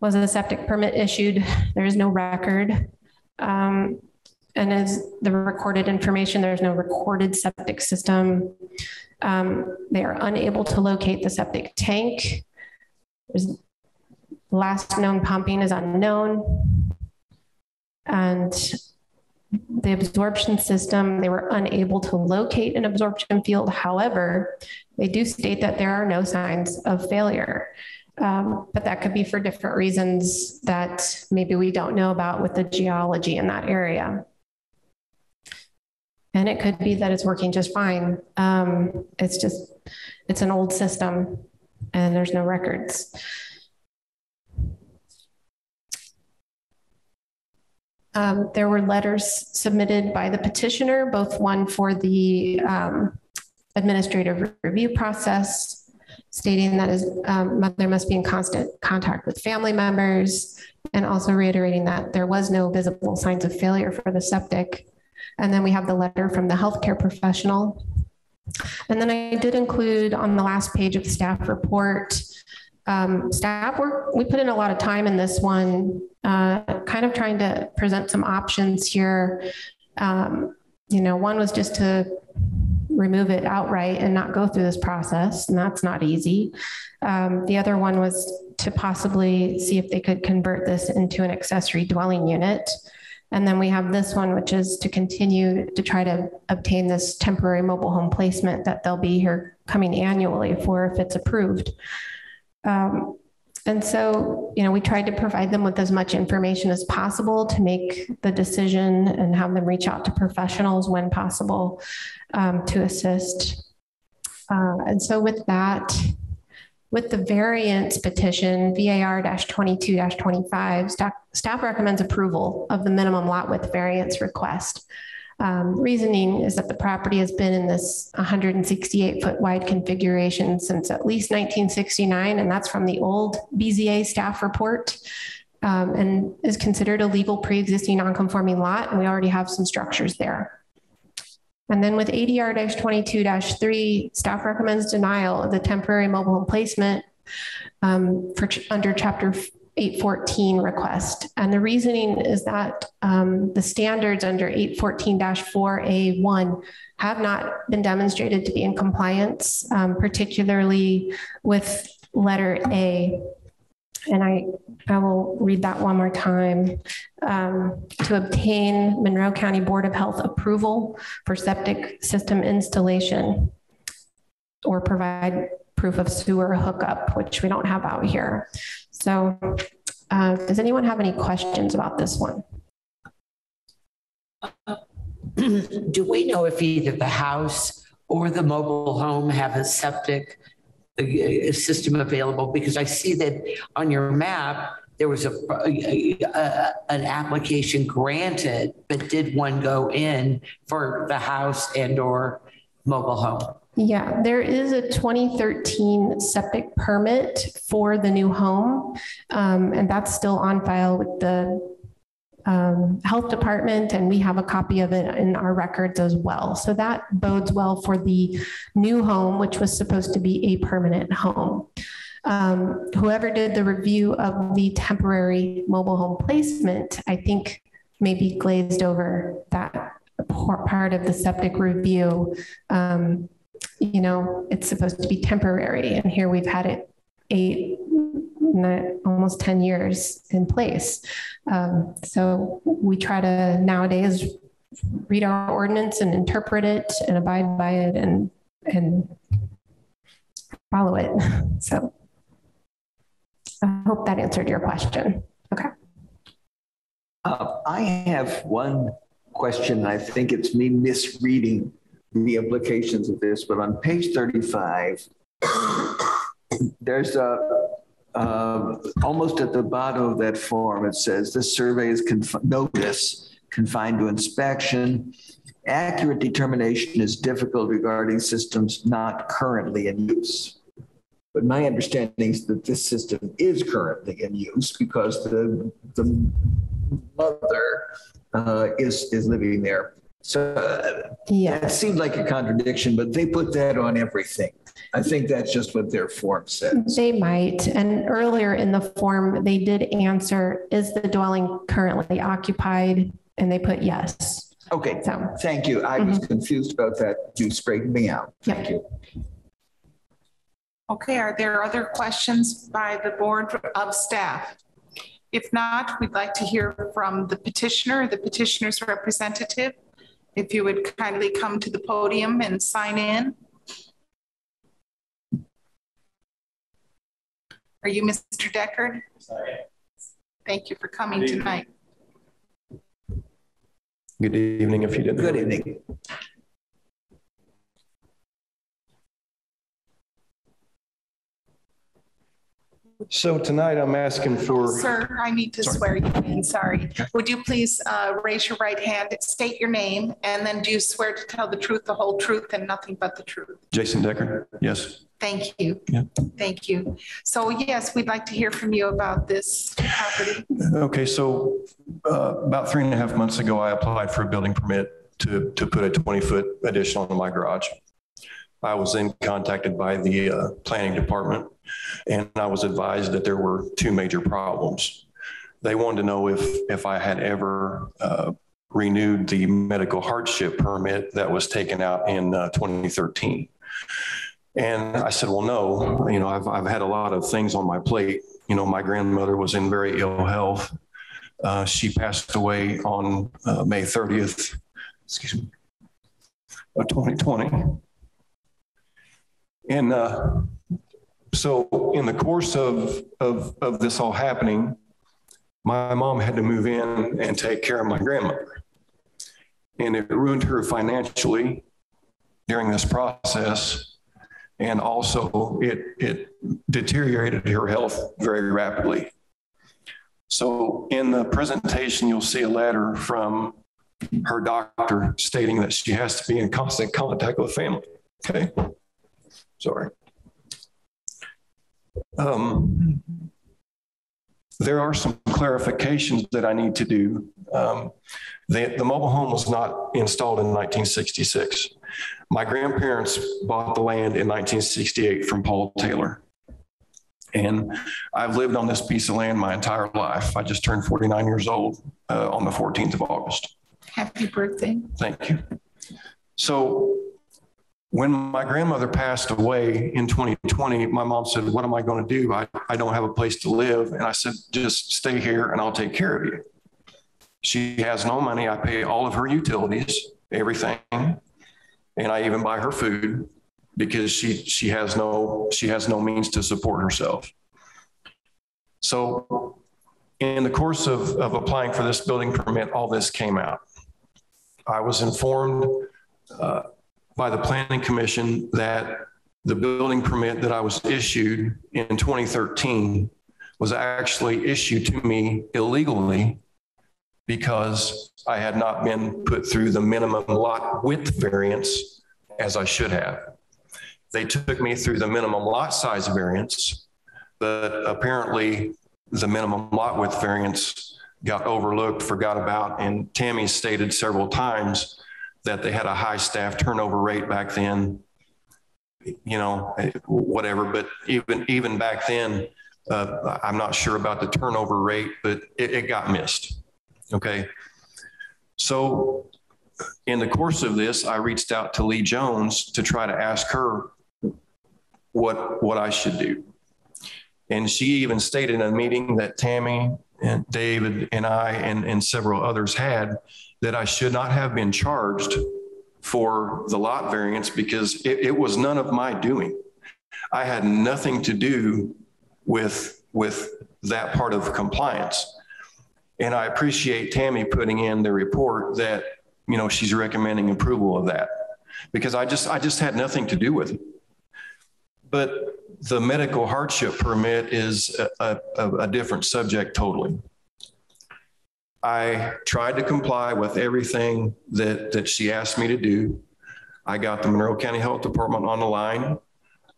Was a septic permit issued? There is no record. Um, and as the recorded information, there's no recorded septic system. Um, they are unable to locate the septic tank. There's last known pumping is unknown. And the absorption system, they were unable to locate an absorption field. However, they do state that there are no signs of failure. Um, but that could be for different reasons that maybe we don't know about with the geology in that area. And it could be that it's working just fine. Um, it's just, it's an old system and there's no records. Um, there were letters submitted by the petitioner, both one for the um, administrative review process, stating that his um, mother must be in constant contact with family members, and also reiterating that there was no visible signs of failure for the septic. And then we have the letter from the healthcare professional. And then I did include on the last page of the staff report, um, staff work, we put in a lot of time in this one, uh, kind of trying to present some options here. Um, you know, one was just to remove it outright and not go through this process, and that's not easy. Um, the other one was to possibly see if they could convert this into an accessory dwelling unit. And then we have this one, which is to continue to try to obtain this temporary mobile home placement that they'll be here coming annually for if it's approved. Um, and so, you know, we tried to provide them with as much information as possible to make the decision and have them reach out to professionals when possible um, to assist. Uh, and so with that, with the variance petition, VAR 22 25, staff, recommends approval of the minimum lot width variance request. Um, reasoning is that the property has been in this 168 foot wide configuration since at least 1969, and that's from the old BZA staff report. Um, and is considered a legal pre-existing non-conforming lot, and we already have some structures there. And then with ADR 22 3, staff recommends denial of the temporary mobile home placement um, for ch- under chapter 814 request. And the reasoning is that um, the standards under 814 4A1 have not been demonstrated to be in compliance, um, particularly with letter A and I, I will read that one more time. Um, to obtain Monroe County Board of Health approval for septic system installation or provide proof of sewer hookup, which we don't have out here. So uh, does anyone have any questions about this one? Do we know if either the house or the mobile home have a septic a, system available? Because I see that on your map, there was a, a, a, an application granted, but did one go in for the house and or mobile home? Yeah, there is a 2013 septic permit for the new home, um, and that's still on file with the um, health department, and we have a copy of it in our records as well. So that bodes well for the new home, which was supposed to be a permanent home. Um, whoever did the review of the temporary mobile home placement, I think maybe glazed over that part of the septic review. Um, you know, it's supposed to be temporary, and here we've had it eight almost 10 years in place. Um, so we try to nowadays read our ordinance and interpret it and abide by it and and follow it. So I hope that answered your question. Okay. Uh, I have one question. I think it's me misreading the implications of this, but on page 35, there's a uh, almost at the bottom of that form, it says this survey is conf- notice confined to inspection. Accurate determination is difficult regarding systems not currently in use. But my understanding is that this system is currently in use because the, the mother uh, is, is living there. So uh, yeah, it seemed like a contradiction, but they put that on everything. I think that's just what their form says. They might. And earlier in the form, they did answer, is the dwelling currently occupied? And they put yes. Okay. So thank you. I was mm-hmm. confused about that. You straightened me out. Thank yep. you. Okay, are there other questions by the board of staff? If not, we'd like to hear from the petitioner, the petitioner's representative. If you would kindly come to the podium and sign in. Are you Mr. Deckard? Sorry. Thank you for coming tonight. Good evening, if you didn't. Good evening. So tonight I'm asking for. Sir, I need to Sorry. swear you in. Sorry. Would you please uh, raise your right hand, state your name, and then do you swear to tell the truth, the whole truth, and nothing but the truth? Jason Deckard, yes. Thank you. Yeah. Thank you. So yes, we'd like to hear from you about this property. Okay, so uh, about three and a half months ago, I applied for a building permit to, to put a 20 foot addition on my garage. I was then contacted by the uh, planning department and I was advised that there were two major problems. They wanted to know if, if I had ever uh, renewed the medical hardship permit that was taken out in uh, 2013. And I said, well, no, you know, I've, I've had a lot of things on my plate. You know, my grandmother was in very ill health. Uh, she passed away on uh, May 30th, excuse me, of 2020. And uh, so in the course of, of, of this all happening, my mom had to move in and take care of my grandmother. And it ruined her financially during this process. And also it, it deteriorated her health very rapidly. So in the presentation, you'll see a letter from her doctor stating that she has to be in constant contact with family. Okay. Sorry. Um, there are some clarifications that I need to do. Um, the, the mobile home was not installed in 1966. My grandparents bought the land in 1968 from Paul Taylor. And I've lived on this piece of land my entire life. I just turned 49 years old uh, on the 14th of August. Happy birthday. Thank you. So when my grandmother passed away in 2020, my mom said, What am I going to do? I, I don't have a place to live. And I said, Just stay here and I'll take care of you. She has no money. I pay all of her utilities, everything. And I even buy her food because she she has no she has no means to support herself. So in the course of, of applying for this building permit, all this came out. I was informed uh, by the Planning Commission that the building permit that I was issued in 2013 was actually issued to me illegally because I had not been put through the minimum lot width variance as I should have. They took me through the minimum lot size variance, but apparently the minimum lot width variance got overlooked, forgot about, and Tammy stated several times that they had a high staff turnover rate back then. You know, whatever. But even even back then, uh, I'm not sure about the turnover rate, but it, it got missed. Okay. So, in the course of this, I reached out to Lee Jones to try to ask her what what I should do. And she even stated in a meeting that Tammy and David and I and, and several others had that I should not have been charged for the lot variance because it, it was none of my doing. I had nothing to do with with that part of compliance. And I appreciate Tammy putting in the report that, you know, she's recommending approval of that because I just I just had nothing to do with it. But the medical hardship permit is a, a, a different subject totally. I tried to comply with everything that, that she asked me to do. I got the Monroe County Health Department on the line.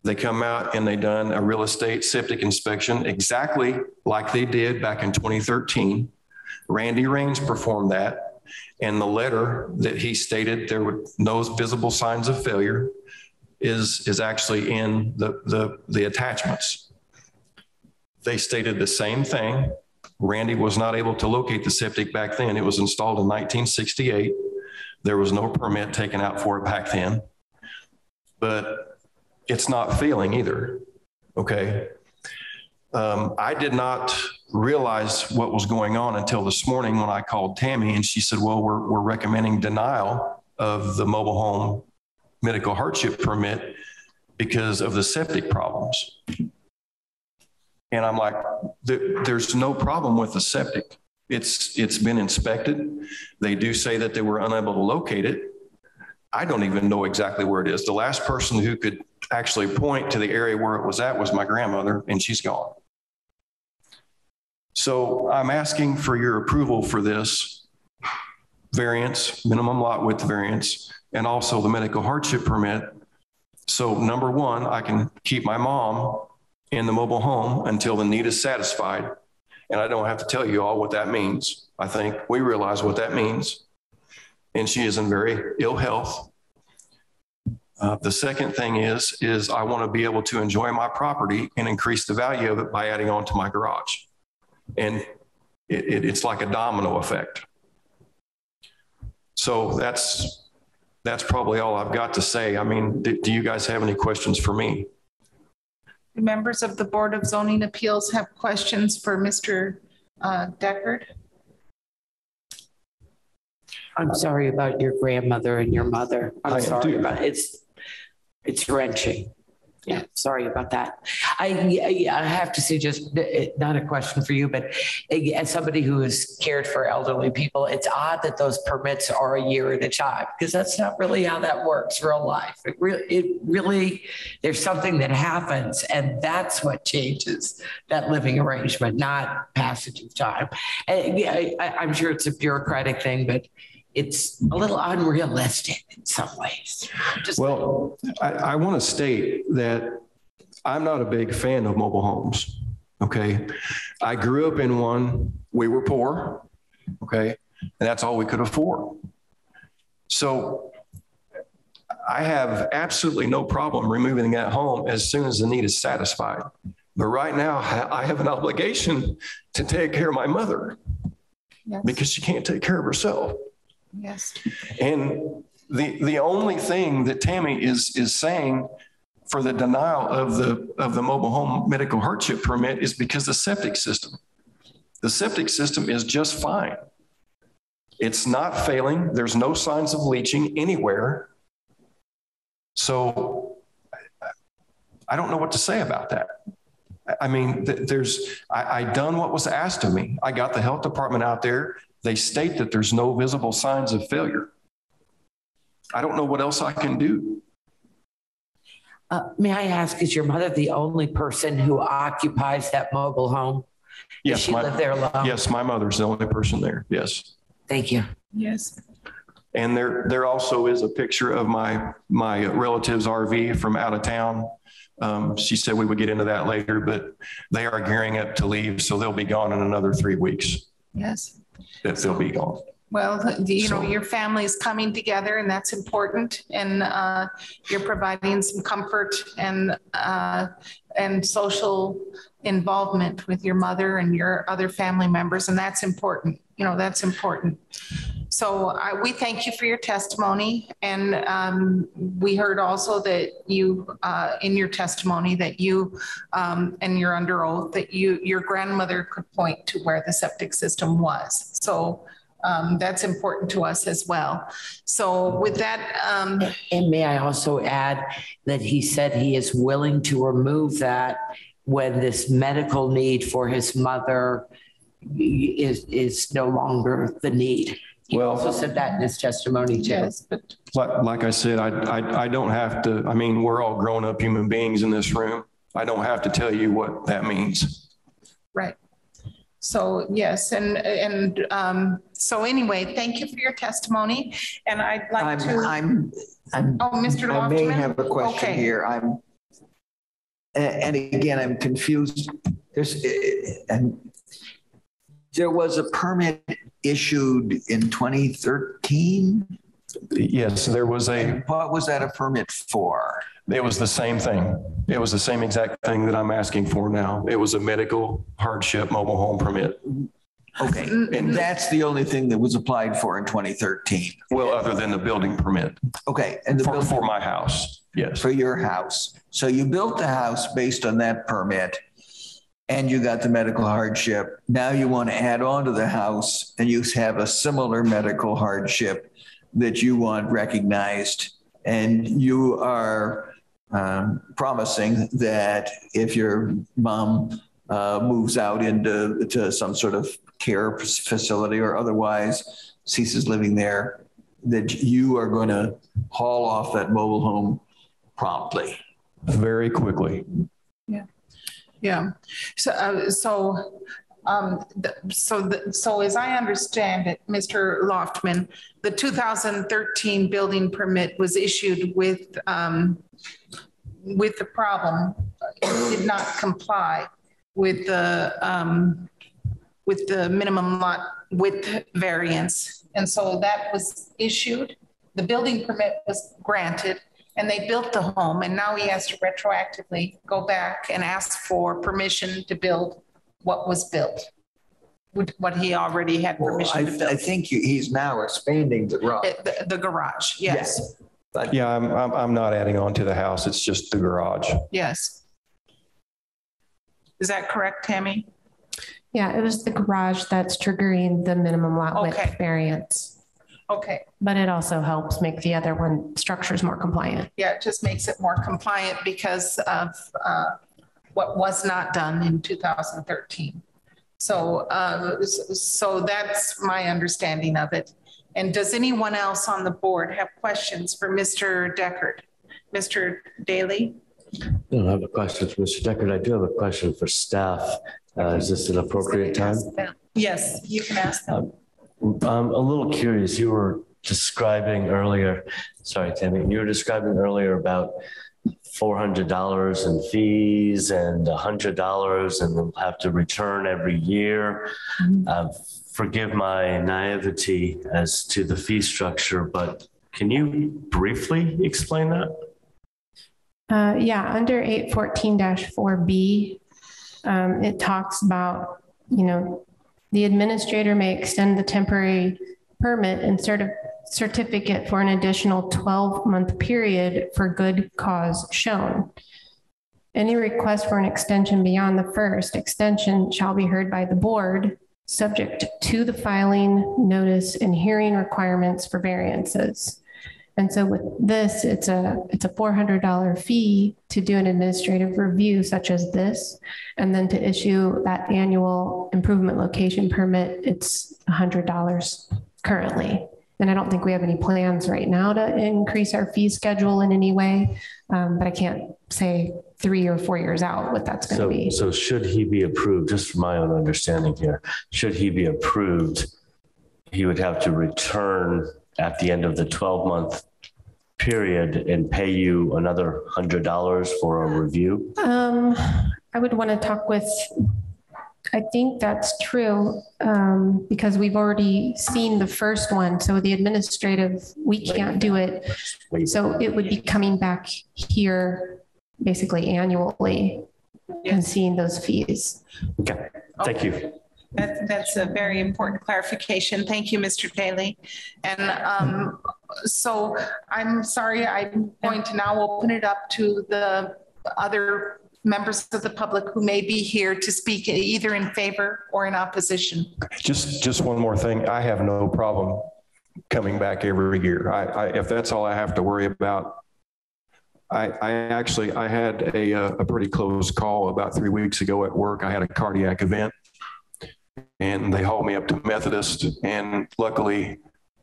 They come out and they done a real estate septic inspection exactly like they did back in 2013. Randy Rains performed that. And the letter that he stated there were no visible signs of failure is, is actually in the, the, the attachments. They stated the same thing. Randy was not able to locate the septic back then. It was installed in 1968. There was no permit taken out for it back then. But it's not failing either. Okay. Um, I did not realize what was going on until this morning when I called Tammy and she said, Well, we're, we're recommending denial of the mobile home medical hardship permit because of the septic problems. And I'm like, there's no problem with the septic. It's it's been inspected. They do say that they were unable to locate it. I don't even know exactly where it is. The last person who could actually point to the area where it was at was my grandmother, and she's gone. So I'm asking for your approval for this variance, minimum lot width variance, and also the medical hardship permit. So number one, I can keep my mom in the mobile home until the need is satisfied. And I don't have to tell you all what that means. I think we realize what that means. And she is in very ill health. Uh, the second thing is, is I want to be able to enjoy my property and increase the value of it by adding on to my garage. And it, it, it's like a domino effect. So that's that's probably all I've got to say. I mean, do, do you guys have any questions for me? Members of the Board of Zoning Appeals have questions for Mr. Uh, Deckard? I'm sorry about your grandmother and your mother. I'm I sorry do. about it's it's wrenching. Yeah, sorry about that. I, I have to say, just not a question for you, but uh, as somebody who has cared for elderly people, it's odd that those permits are a year at a time because that's not really how that works real life. It really, it really, there's something that happens and that's what changes that living arrangement, not passage of time. And yeah, I, I- I'm sure it's a bureaucratic thing, but it's a little unrealistic in some ways. Just Well, I, I want to state that I'm not a big fan of mobile homes. Okay. I grew up in one. We were poor. Okay. And that's all we could afford. So I have absolutely no problem removing that home as soon as the need is satisfied. But right now, I have an obligation to take care of my mother Yes. because she can't take care of herself. Yes. And the, the only thing that Tammy is, is saying for the denial of the, of the mobile home medical hardship permit is because the septic system. The septic system is just fine. It's not failing. There's no signs of leaching anywhere. So I don't know what to say about that. I- mean, there's, I, I done what was asked of me. I got the health department out there. They state that there's no visible signs of failure. I don't know what else I can do. Uh, may I ask, is your mother the only person who occupies that mobile home? Does Yes, she my- live there alone? Yes, my mother's the only person there. Yes. Thank you. Yes. And there, there also is a picture of my, my relative's RV from out of town. Um, she said we would get into that later, but they are gearing up to leave, so they'll be gone in another three weeks. Yes. That they'll be gone. Well, you know, So- your family is coming together and that's important. And uh, you're providing some comfort and, uh, and social involvement with your mother and your other family members. And that's important. You know, that's important. So I, we thank you for your testimony. And um, we heard also that you, uh, in your testimony, that you, um, and you're under oath, that you, your grandmother could point to where the septic system was. So um, that's important to us as well. So with that, um, And may I also add that he said he is willing to remove that when this medical need for his mother is, is no longer the need. He Well- also said that in his testimony too. yes, but Like, like I said, I, I, I don't have to, I mean, we're all grown up human beings in this room. I don't have to tell you what that means. right. So yes, and, and um, so anyway, thank you for your testimony. And I'd like I'm, to, I'm, I'm, oh, Mr. I may have a question Okay. here. I'm, and again, I'm confused. There's, and there was a permit issued in 2013? Yes, there was a, What was that a permit for? it was the same thing. It was the same exact thing that I'm asking for now. It was a medical hardship mobile home permit. Okay, mm-hmm. and that's the only thing that was applied for in 2013. Well, other than the building permit Okay, and the for, building for my house. Yes. for your house. So you built the house based on that permit and you got the medical hardship. Now you want to add on to the house and you have a similar medical hardship that you want recognized. And you are um, promising that if your mom uh, moves out into to some sort of care facility or otherwise ceases living there, that you are going to haul off that mobile home promptly. Very quickly. Yeah. So, uh, so, um, so, the- so as I understand it, Mr. Loftman, the 2013 building permit was issued with, um, with the problem. It did not comply with the, um, with the minimum lot width variance. And so that was issued. The building permit was granted and they built the home and now he has to retroactively go back and ask for permission to build what was built. What- What he already had Well, I, permission to I think you- he's now expanding the garage. The, the garage, yes, But Yeah, I'm, I'm, I'm not adding on to the house. It's just the garage. yes. Is that correct, Tammy? Yeah, it was the garage that's triggering the minimum lot Okay. width variance. Okay, But it also helps make the other one structures more compliant. yeah, it just makes it more compliant because of uh, what was not done in 2013. So, uh, so that's my understanding of it. And does anyone else on the board have questions for Mr. Deckard? Mr. Daly? I don't have a question for Mr. Deckard. I do have a question for staff. Uh, Is this an appropriate time? Yes, you can ask them. I'm a little curious. You were describing earlier, sorry, Tammy, you were describing earlier about $400 in fees and $100 and they'll have to return every year. Uh, Forgive my naivety as to the fee structure, but can you briefly explain that? Uh, yeah, under 814 4B, um, it talks about, you know, the administrator may extend the temporary permit and certi- certificate for an additional twelve month period for good cause shown. Any request for an extension beyond the first extension shall be heard by the board, subject to the filing, notice, and hearing requirements for variances. And so with this, it's a, it's a $400 fee to do an administrative review such as this. And then to issue that annual improvement location permit, it's $100 currently. And I don't think we have any plans right now to increase our fee schedule in any way. Um, but I can't say three or four years out what that's going to So, be. so should he be approved, just from my own understanding here, should he be approved, he would have to return at the end of the 12-month period and pay you another $100 for a review? Um, I would want to talk with, I think that's true, um, because we've already seen the first one. So the administrative, we can't do it. So it would be coming back here basically annually and seeing those fees. Okay, thank you. That, that's a very important clarification. Thank you, Mr. Daly. And um, so I'm sorry, I'm going to now open it up to the other members of the public who may be here to speak either in favor or in opposition. Just, just one more thing. I have no problem coming back every year. I, I, if that's all I have to worry about. I, I actually, I had a, uh, a pretty close call about three weeks ago at work. I had a cardiac event and they hauled me up to Methodist and luckily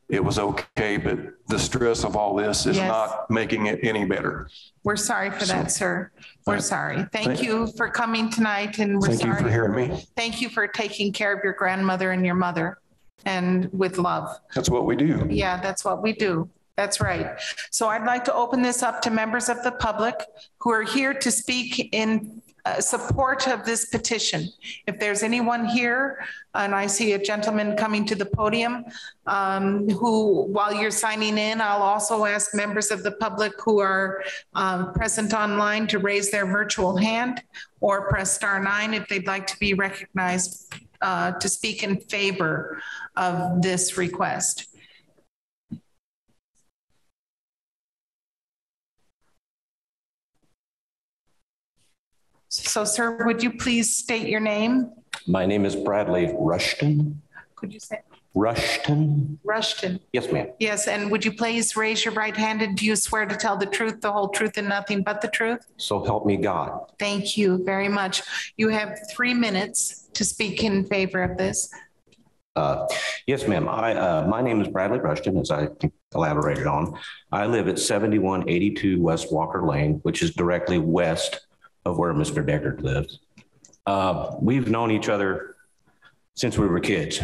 it was okay, but the stress of all this is Yes. not making it any better. We're sorry for that, sir. We're Right. sorry. Thank Thank- you for coming tonight and we're Thank you for hearing me. Thank you for taking care of your grandmother and your mother and with love. That's what we do. Yeah, that's what we do. That's right. So I'd like to open this up to members of the public who are here to speak in uh, support of this petition. If there's anyone here, and I see a gentleman coming to the podium, um, who, while you're signing in, I'll also ask members of the public who are um, present online to raise their virtual hand or press star nine if they'd like to be recognized uh, to speak in favor of this request. So, sir, would you please state your name? My name is Bradley Rushton. Could you say Rushton? Rushton? Yes, ma'am. Yes, and would you please raise your right hand and do you swear to tell the truth, the whole truth, and nothing but the truth? So help me God. Thank you very much. You have three minutes to speak in favor of this. Uh, Yes, ma'am. I, uh, my name is Bradley Rushton, as I elaborated on. I live at 7182 West Walker Lane, which is directly west of where Mr. Deckard lives. Uh, We've known each other since we were kids.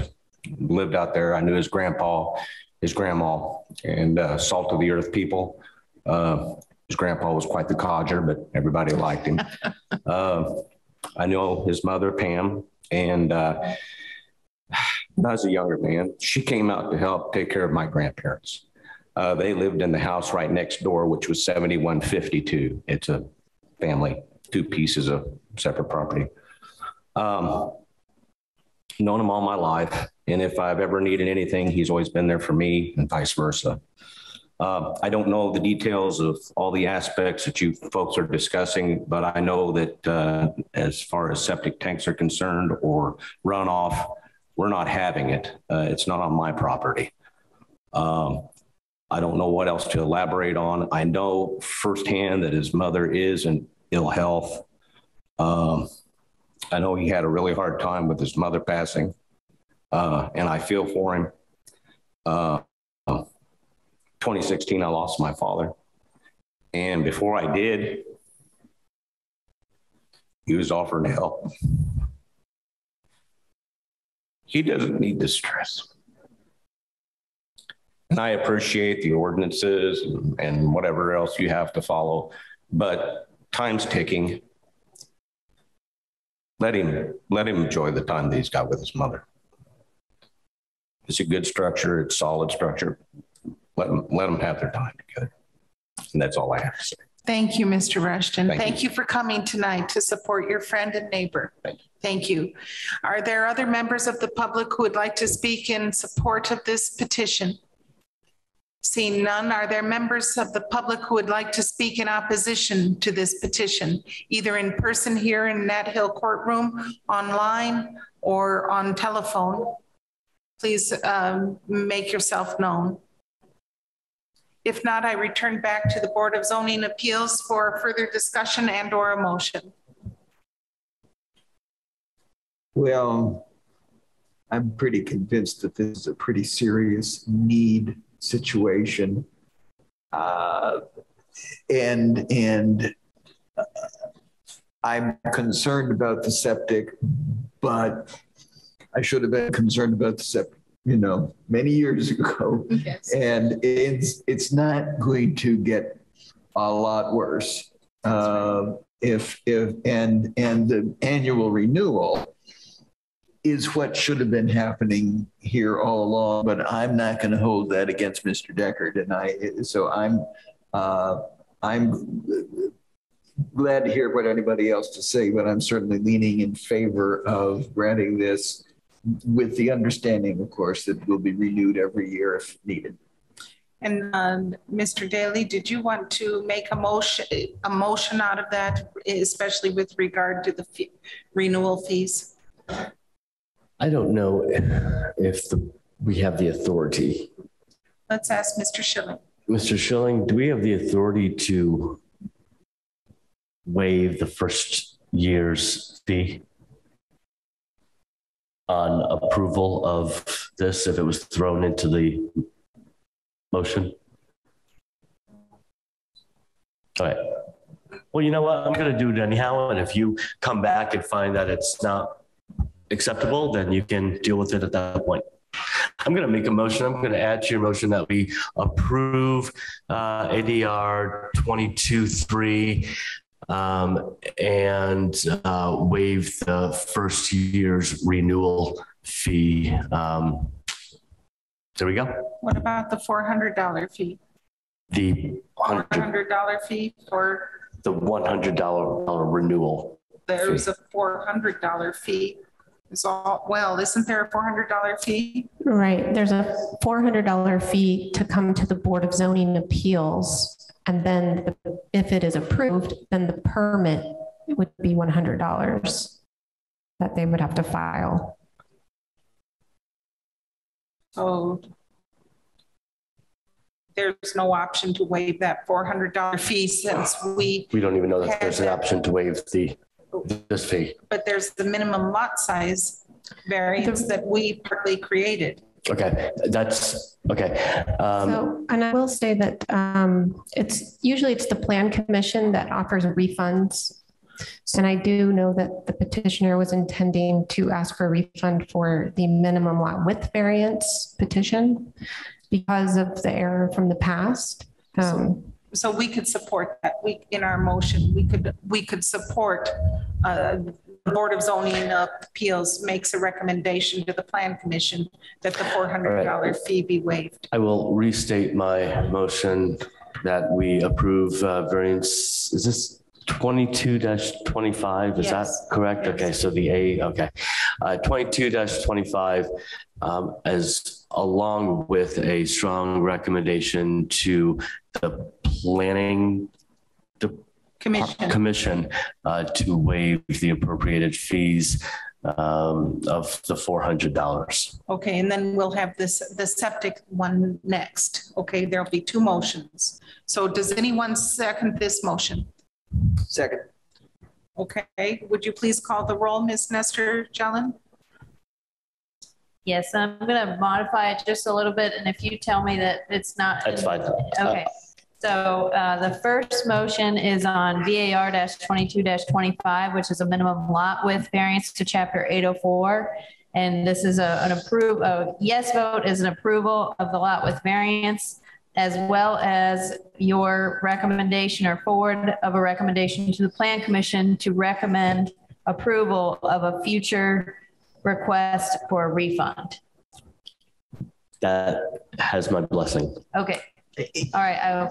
Lived out there. I knew his grandpa, his grandma, and uh, salt of the earth people. Uh, His grandpa was quite the codger, but everybody liked him. Uh, I know his mother, Pam, and uh, when I was a younger man, she came out to help take care of my grandparents. Uh, they lived in the house right next door, which was 7152. It's a family, two pieces of separate property. Um, known him all my life. And if I've ever needed anything, he's always been there for me and vice versa. Uh, I don't know the details of all the aspects that you folks are discussing, but I know that uh, as far as septic tanks are concerned or runoff, we're not having it. Uh, it's not on my property. Um, I don't know what else to elaborate on. I know firsthand that his mother is in ill health. Um, I know he had a really hard time with his mother passing, uh, and I feel for him. Uh, 2016, I lost my father. And before I did, he was offering help. He doesn't need the stress. And I appreciate the ordinances and- and whatever else you have to follow, but time's ticking. Let him, let him enjoy the time that he's got with his mother. It's a good structure, it's solid structure. Let them, let them have their time together. And that's all I have to say. Thank you, Mr. Rushton. Thank. Thank you for coming tonight to support your friend and neighbor. Thank you. Are there other members of the public who would like to speak in support of this petition? Seeing none, are there members of the public who would like to speak in opposition to this petition, either in person here in Nat Hill courtroom, online, or on telephone? Please um, make yourself known. If not, I return back to the Board of Zoning Appeals for further discussion and or a motion. Well, I'm pretty convinced that this is a pretty serious need situation. Uh, and and uh, I'm concerned about the septic, but I should have been concerned about the septic, you know, many years ago. Yes. And it's it's not going to get a lot worse. Uh, if if and and the annual renewal is what should have been happening here all along, but I'm not going to hold that against Mr. Deckard. And I, so I'm, uh, I'm glad to hear what anybody else to say, but I'm certainly leaning in favor of granting this with the understanding, of course, that it will be renewed every year if needed. And um, Mr. Daly, did you want to make a motion, a motion out of that, especially with regard to the fee- renewal fees? I don't know if the, we have the authority. Let's ask Mr. Schilling. Mr. Schilling, do we have the authority to waive the first year's fee on approval of this if it was thrown into the motion? All right. Well, you know what? I'm going to do it anyhow. And if you come back and find that it's not acceptable, then you can deal with it at that point. I'm going to make a motion. I'm going to add to your motion that we approve uh, ADR 22-3 um, and uh, waive the first year's renewal fee. Um, There we go. What about the $400 fee? The hundred, $400 fee for, the $100 renewal. there's a $400 fee. Is all, well, isn't there a $400 fee? Right, there's a $400 fee to come to the Board of Zoning Appeals. And then if it is approved, then the permit would be $100 that they would have to file. So there's no option to waive that $400 fee since we, We don't even know that there's an option to waive the, this fee. but there's the minimum lot size variance that we partly created. Okay, that's, okay. Um, So, and I will say that um, it's, usually it's the Plan Commission that offers refunds. And I do know that the petitioner was intending to ask for a refund for the minimum lot width variance petition because of the error from the past. Um, So we could support that. We, in our motion, we could, we could support, uh, the Board of Zoning Appeals makes a recommendation to the Plan Commission that the $400 fee be waived. I will restate my motion that we approve uh, variance, is this 22-25, Is that Yes. correct? Okay, so the A, okay. Uh, Twenty-two twenty-five um, as along with a strong recommendation to the planning the Commission, commission uh, to waive the appropriated fees um, of the $400. Okay, and then we'll have this, the septic one next. Okay, there'll be two motions. So does anyone second this motion? Second. Okay, would you please call the roll, Ms. Nester Jelen? Yes, I'm going to modify it just a little bit, and if you tell me that it's not. That's fine. Okay, so uh, the first motion is on VAR 22 25, which is a minimum lot width variance to chapter eight oh four. And this is a, an approve, a yes vote is an approval of the lot width variance as well as your recommendation or forward of a recommendation to the plan commission to recommend approval of a future request for a refund. That has my blessing. Okay. All right. I will.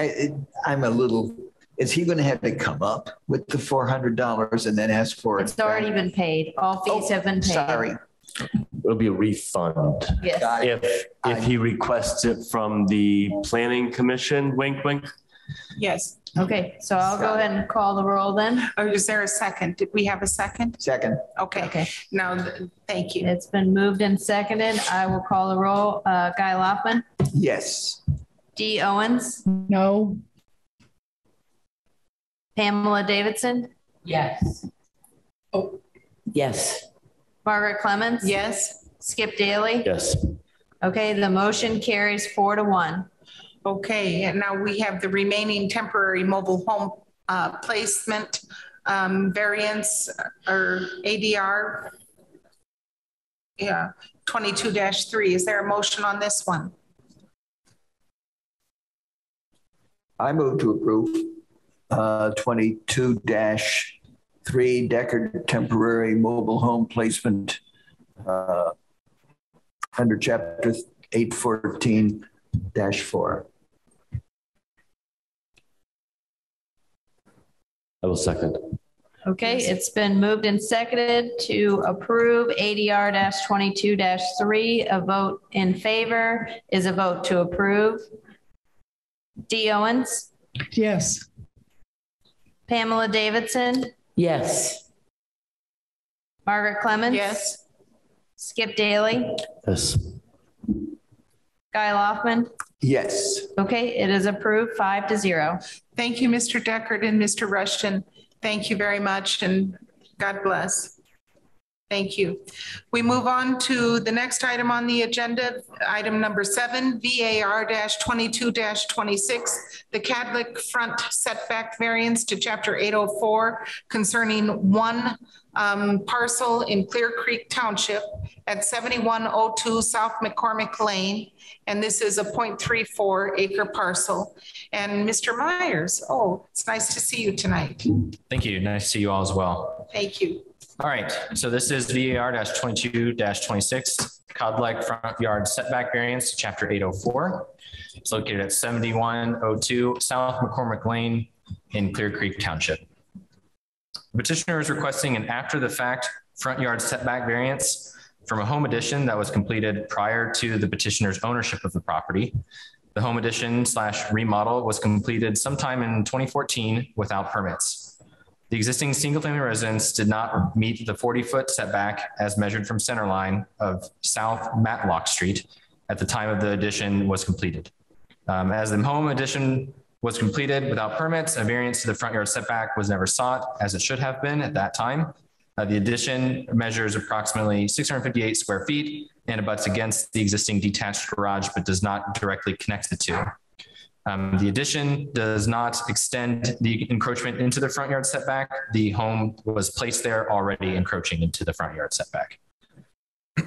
I- I'm a little, is he going to have to come up with the $400 and then ask for it? It's already been paid. All fees have been paid. Sorry. It'll be a refund. Yes. Got. If, if he requests it from the planning commission, wink, wink, Yes. Okay, so I'll go ahead and call the roll then. Or is there a second? Did we have a second? Second. Okay, Okay. now, th- thank you. It's been moved and seconded. I will call the roll. Uh, Guy Loftman, Yes. Dee Owens, No. Pamela Davidson, Yes. Oh, yes. Margaret Clemens. Yes? Skip Daly. yes. Okay, the motion carries four to one. Okay, and now we have the remaining temporary mobile home uh, placement um, variance or ADR. Yeah, 22-3. Is there a motion on this one? I move to approve uh, 22-3 Deckard temporary mobile home placement uh, under chapter 814-4. I will second. Okay, it's been moved and seconded to approve ADR twenty-two three. A vote in favor is a vote to approve. Dee Owens, Yes. Pamela Davidson, Yes. Margaret Clemens. Yes? Skip Daly, Yes. Guy Loftman. Yes. Okay, it is approved five to zero. Thank you, Mr. Deckard and Mr. Rushton. Thank you very much and God bless. Thank you. We move on to the next item on the agenda, item number seven, VAR 22 26, the Cadlick front setback variance to chapter eight oh four concerning one um, parcel in Clear Creek Township at seventy-one oh two South McCormick Lane. And this is a 0.34 acre parcel. And Mr. Myers, oh, it's nice to see you tonight. Thank you. Nice to see you all as well. Thank you. All right, so this is VAR 22 26, Cadlick front yard setback variance, chapter eight oh four. It's located at seventy-one oh two South McCormick Lane in Clear Creek Township. The Petitioner is requesting an after-the-fact front yard setback variance from a home addition that was completed prior to the petitioner's ownership of the property. The home addition slash remodel was completed sometime in twenty fourteen without permits. The existing single-family residence did not meet the 40-foot setback as measured from center line of South Matlock Street at the time of the addition was completed. Um, As the home addition was completed without permits, a variance to the front yard setback was never sought as it should have been at that time. Uh, The addition measures approximately 658 square feet and abuts against the existing detached garage, but does not directly connect the two. Um, the addition does not extend the encroachment into the front yard setback. The home was placed there already encroaching into the front yard setback.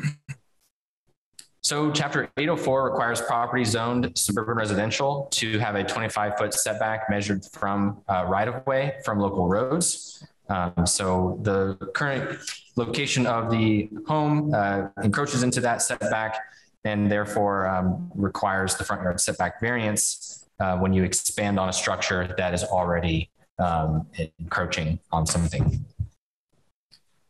So chapter 804 requires property zoned suburban residential to have a 25 foot setback measured from uh, right of way from local roads. Um, so the current location of the home uh, encroaches into that setback and therefore um, requires the front yard setback variance uh, when you expand on a structure that is already um, encroaching on something.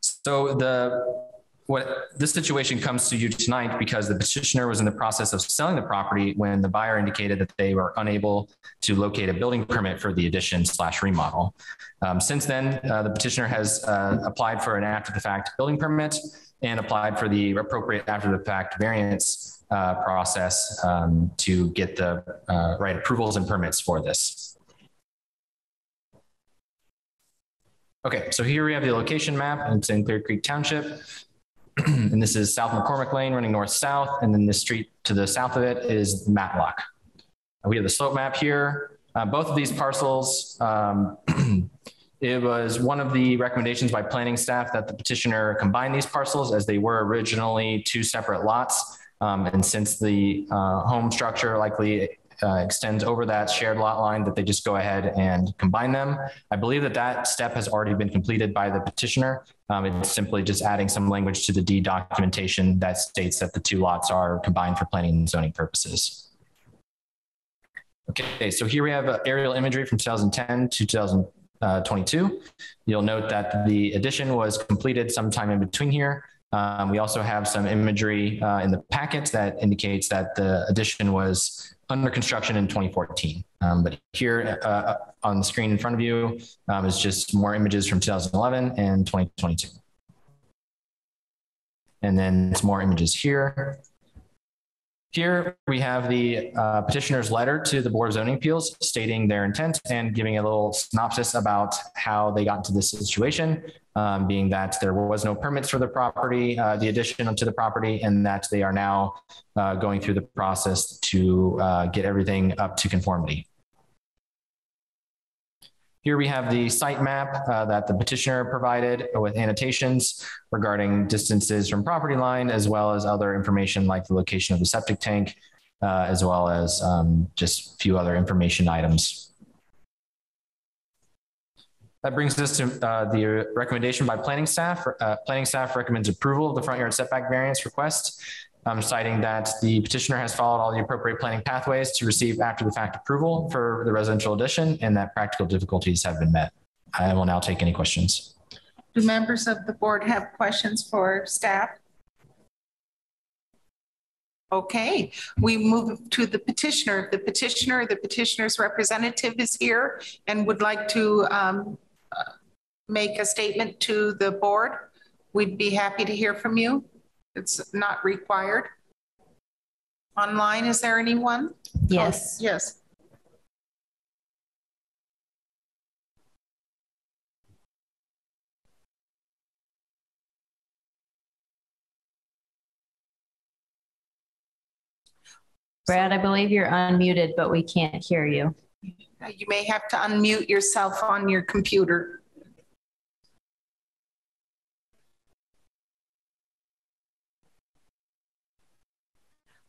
So the what this situation comes to you tonight because the petitioner was in the process of selling the property when the buyer indicated that they were unable to locate a building permit for the addition slash remodel. Um, since then, uh, the petitioner has uh, applied for an after the fact building permit and applied for the appropriate after the fact variance uh, process um, to get the uh, right approvals and permits for this. Okay, so here we have the location map it's in Clear Creek Township. and this is South McCormick Lane running north south. And then the street to the south of it is Matlock. We have the slope map here. Uh, both of these parcels, um, it was one of the recommendations by planning staff that the petitioner combine these parcels as they were originally two separate lots. Um, and since the uh, home structure likely uh, extends over that shared lot line that they just go ahead and combine them. I believe that that step has already been completed by the petitioner. Um, it's simply just adding some language to the D documentation that states that the two lots are combined for planning and zoning purposes. Okay, so here we have uh, aerial imagery from 2010 to 2022. You'll note that the addition was completed sometime in between here. Um, we also have some imagery uh, in the packets that indicates that the addition was under construction in 2014. Um, but here uh, on the screen in front of you um, is just more images from 2011 and 2022. And then some more images here. Here we have the uh, petitioner's letter to the Board of Zoning Appeals stating their intent and giving a little synopsis about how they got into this situation, um, being that there was no permits for the property, uh, the addition to the property, and that they are now uh, going through the process to uh, get everything up to conformity. Here we have the site map uh, that the petitioner provided with annotations regarding distances from property line, as well as other information like the location of the septic tank, uh, as well as um, just a few other information items. That brings us to uh, the recommendation by planning staff. Uh, planning staff recommends approval of the front yard setback variance request um, citing that the petitioner has followed all the appropriate planning pathways to receive after the fact approval for the residential addition and that practical difficulties have been met. I will now take any questions. Do members of the board have questions for staff? Okay, we move to the petitioner. The petitioner, the petitioner's representative is here and would like to um, make a statement to the board. We'd be happy to hear from you. It's not required. Online, is there anyone? Yes. Oh, yes. Brad, I believe you're unmuted, but we can't hear you. You may have to unmute yourself on your computer.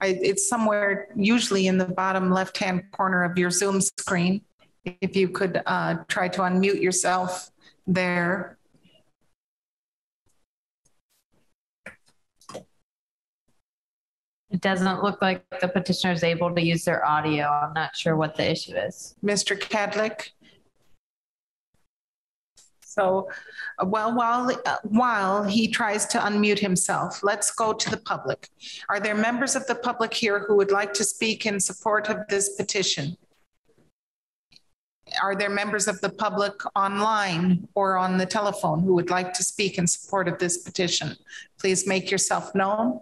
I, it's somewhere usually in the bottom left-hand corner of your Zoom screen. If you could uh, try to unmute yourself there. It doesn't look like the petitioner is able to use their audio. I'm not sure what the issue is. Mr. Cadlick? So well, while, uh, while he tries to unmute himself, let's go to the public. Are there members of the public here who would like to speak in support of this petition? Are there members of the public online or on the telephone who would like to speak in support of this petition? Please make yourself known.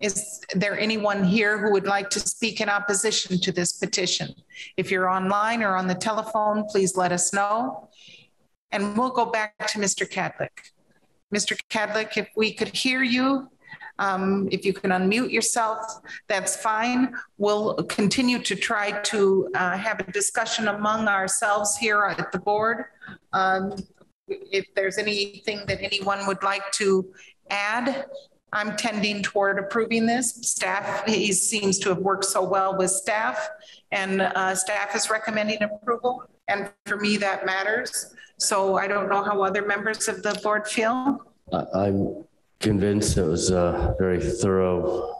Is there anyone here who would like to speak in opposition to this petition? If you're online or on the telephone, please let us know. And we'll go back to Mr. Cadlick. Mr. Cadlick, if we could hear you, um, if you can unmute yourself, that's fine. We'll continue to try to uh, have a discussion among ourselves here at the board. Um, if there's anything that anyone would like to add, I'm tending toward approving this. Staff, he seems to have worked so well with staff and uh, staff is recommending approval. And for me, that matters. So I don't know how other members of the board feel. I'm convinced it was a very thorough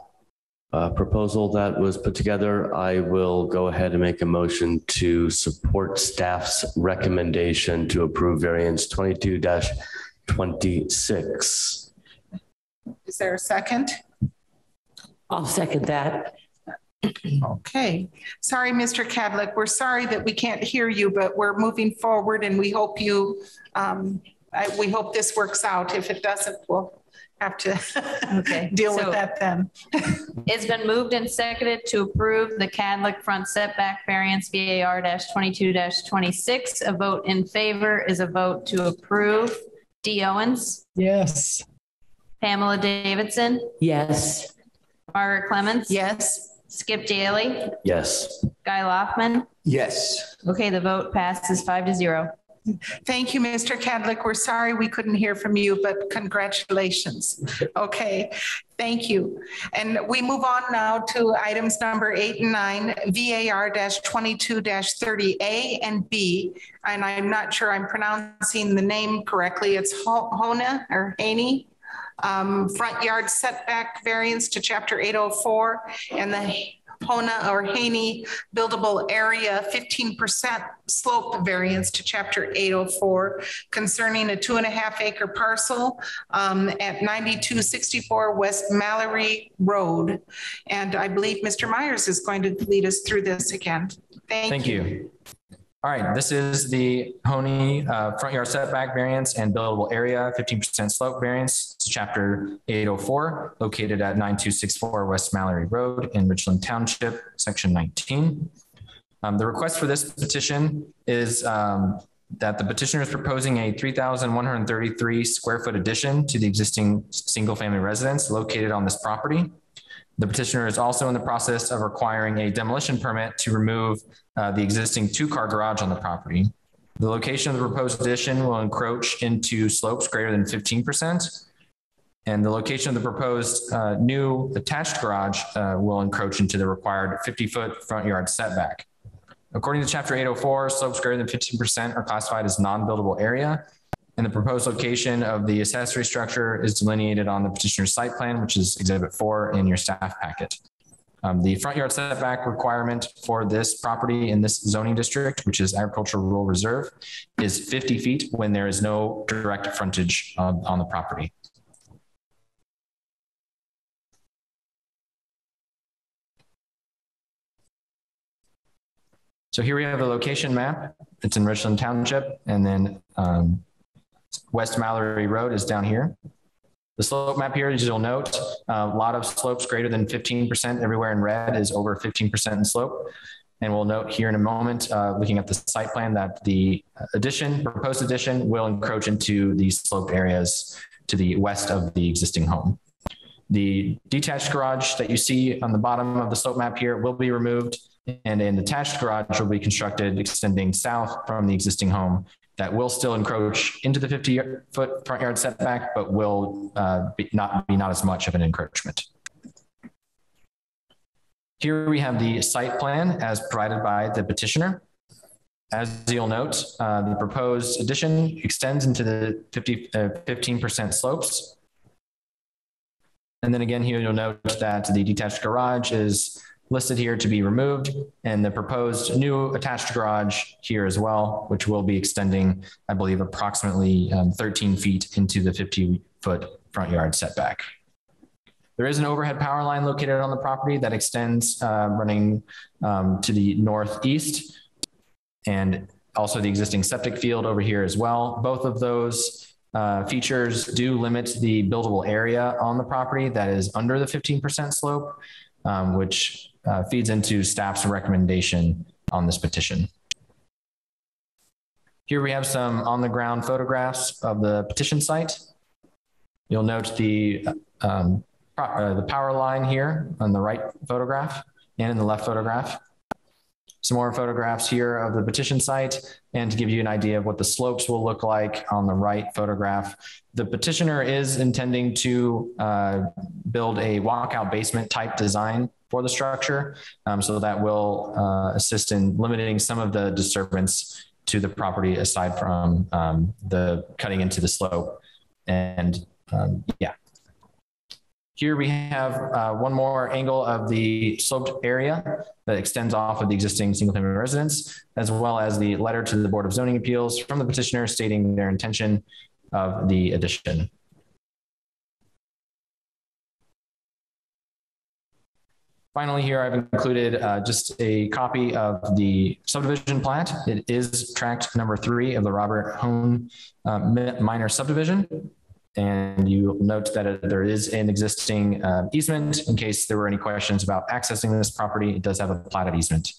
uh, proposal that was put together. I will go ahead and make a motion to support staff's recommendation to approve variance 22-26. Is there a second? I'll second that. Okay. Sorry, Mr. Cadlick. We're sorry that we can't hear you, but we're moving forward and we hope you, um, I, we hope this works out. If it doesn't, we'll have to Okay. deal with that then. It's been moved and seconded to approve the Cadlick front setback variance VAR 22 26. A vote in favor is a vote to approve. Dee. Owens, Yes. Pamela Davidson, Yes. Margaret Clemens? Yes. Skip Daly, Yes. Guy Loftman. Yes. Okay, the vote passes five to zero. Thank you, Mr. Cadlick. We're sorry we couldn't hear from you, but congratulations. Okay, thank you. And we move on now to items number eight and nine, VAR 22 30A and B. And I'm not sure I'm pronouncing the name correctly. It's Hona or Haney? Um, front yard setback variance to chapter eight oh four and the Hona or Haney buildable area fifteen percent slope variance to chapter eight oh four concerning a two and a half acre parcel um, at ninety-two sixty-four West Mallory Road. And I believe Mr. Myers is going to lead us through this again. Thank Thank you. you. All right, this is the Honey uh, front yard setback variance and buildable area, 15% slope variance. It's chapter 804, located at 9264 West Mallory Road in Richland Township, section 19. Um, The request for this petition is um, that the petitioner is proposing a 3,133 square foot addition to the existing single family residence located on this property. The petitioner is also in the process of requiring a demolition permit to remove uh, the existing two-car garage on the property. The location of the proposed addition will encroach into slopes greater than 15%. And the location of the proposed uh, new attached garage uh, will encroach into the required 50-foot front yard setback. According to Chapter 804, slopes greater than 15% are classified as non-buildable area. And the proposed location of the accessory structure is delineated on the petitioner's site plan, which is Exhibit 4 in your staff packet. Um, the front yard setback requirement for this property in this zoning district, which is agricultural rural reserve, is 50 feet when there is no direct frontage um, on the property. So here we have a location map. It's in Richland Township, and then um, West Mallory Road is down here. The slope map here, as you'll note, a lot of slopes greater than 15% everywhere in red is over 15% in slope. And we'll note here in a moment, uh, looking at the site plan, that the addition, proposed addition will encroach into these sloped areas to the west of the existing home. The detached garage that you see on the bottom of the slope map here will be removed and an attached garage will be constructed extending south from the existing home that will still encroach into the 50 foot front yard setback, but will uh, be not be not as much of an encroachment. Here we have the site plan as provided by the petitioner. As you'll note, uh, the proposed addition extends into the 50, uh, 15% slopes. And then again, here you'll note that the detached garage is listed here to be removed and the proposed new attached garage here as well, which will be extending, I believe, approximately um, 13 feet into the 50 foot front yard setback. There is an overhead power line located on the property that extends uh, running um, to the northeast and also the existing septic field over here as well. Both of those uh, features do limit the buildable area on the property that is under the 15% slope, um, which uh, feeds into staff's recommendation on this petition. Here we have some on the ground photographs of the petition site. You'll note the, um, uh, the power line here on the right photograph and in the left photograph. Some more photographs here of the petition site and to give you an idea of what the slopes will look like on the right photograph. The petitioner is intending to uh, build a walkout basement type design for the structure. Um, so that will uh, assist in limiting some of the disturbance to the property aside from um, the cutting into the slope. And um, yeah. Here we have uh, one more angle of the sloped area that extends off of the existing single family residence, as well as the letter to the Board of Zoning Appeals from the petitioner stating their intention of the addition. Finally, here I've included uh, just a copy of the subdivision plat. It is tract number three of the Robert Hone uh, minor subdivision. And you note that there is an existing uh, easement in case there were any questions about accessing this property. It does have a platted easement.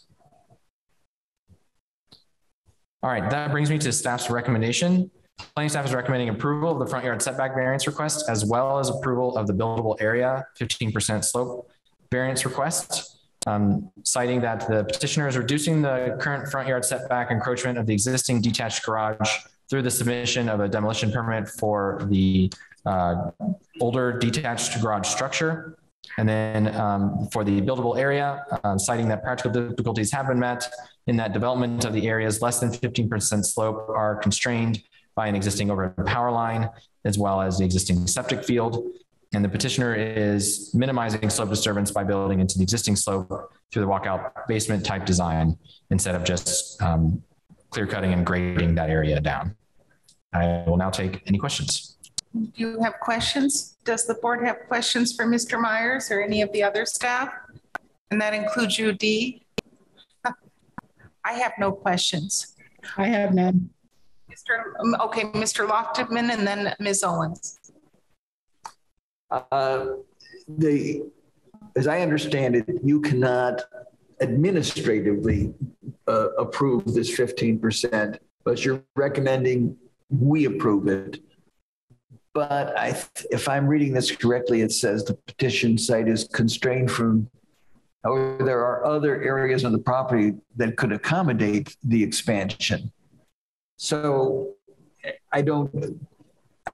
All right, that brings me to staff's recommendation. Planning staff is recommending approval of the front yard setback variance request as well as approval of the buildable area, 15% slope variance request, um, citing that the petitioner is reducing the current front yard setback encroachment of the existing detached garage through the submission of a demolition permit for the uh, older detached garage structure. And then um, for the buildable area, um, citing that practical difficulties have been met in that development of the areas less than 15% slope are constrained by an existing overhead power line, as well as the existing septic field. And the petitioner is minimizing slope disturbance by building into the existing slope through the walkout basement type design instead of just um, clear cutting and grading that area down. I will now take any questions. Do you have questions? Does the board have questions for Mr. Myers or any of the other staff? And that includes you, Dee? I have no questions. I have none. Mr. Okay, Mr. Loftman and then Ms. Owens. Uh, The, as I understand it, you cannot administratively uh, approve this 15%, but you're recommending we approve it. But I, if I'm reading this correctly, it says the petition site is constrained from, or there are other areas on the property that could accommodate the expansion. So I don't,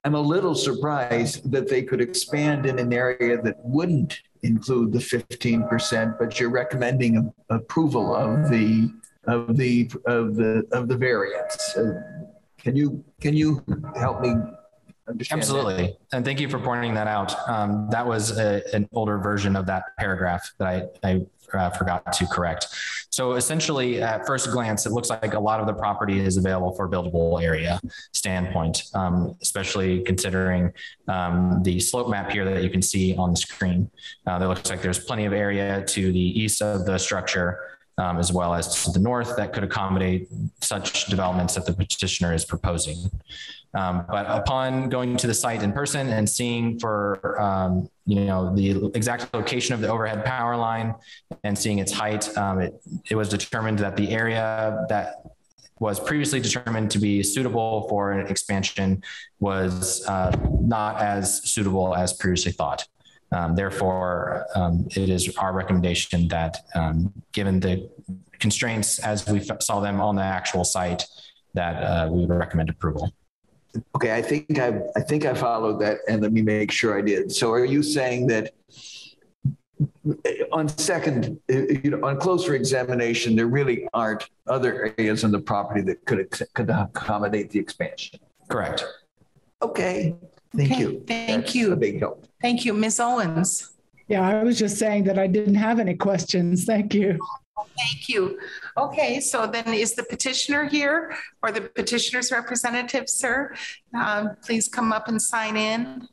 I'm a little surprised that they could expand in an area that wouldn't include the 15%, but you're recommending a- approval of the, of the, of the, of the variance. Uh, Can you, can you help me understand? that? Absolutely. And thank you for pointing that out. Um, that was a, an older version of that paragraph that I, I uh, forgot to correct. So essentially, at first glance, it looks like a lot of the property is available for buildable area standpoint, um, especially considering um, the slope map here that you can see on the screen. Uh, looks like there's plenty of area to the east of the structure um, as well as to the north that could accommodate such developments that the petitioner is proposing. Um, but upon going to the site in person and seeing for um, you know the exact location of the overhead power line and seeing its height, um, it it was determined that the area that was previously determined to be suitable for an expansion was uh, not as suitable as previously thought. Um, therefore, um, it is our recommendation that, um, given the constraints as we f- saw them on the actual site, that uh, we would recommend approval. Okay, I think I, I think I followed that and let me make sure I did. So are you saying that on second, uh, you know, on closer examination, there really aren't other areas on the property that could, could accommodate the expansion? Correct. Okay, thank Okay, you. Thank That's you. A big help. Thank you, Ms. Owens. Yeah, I was just saying that I didn't have any questions. Thank you. Thank you. Okay, so then is the petitioner here or the petitioner's representative, sir? Um, Please come up and sign in.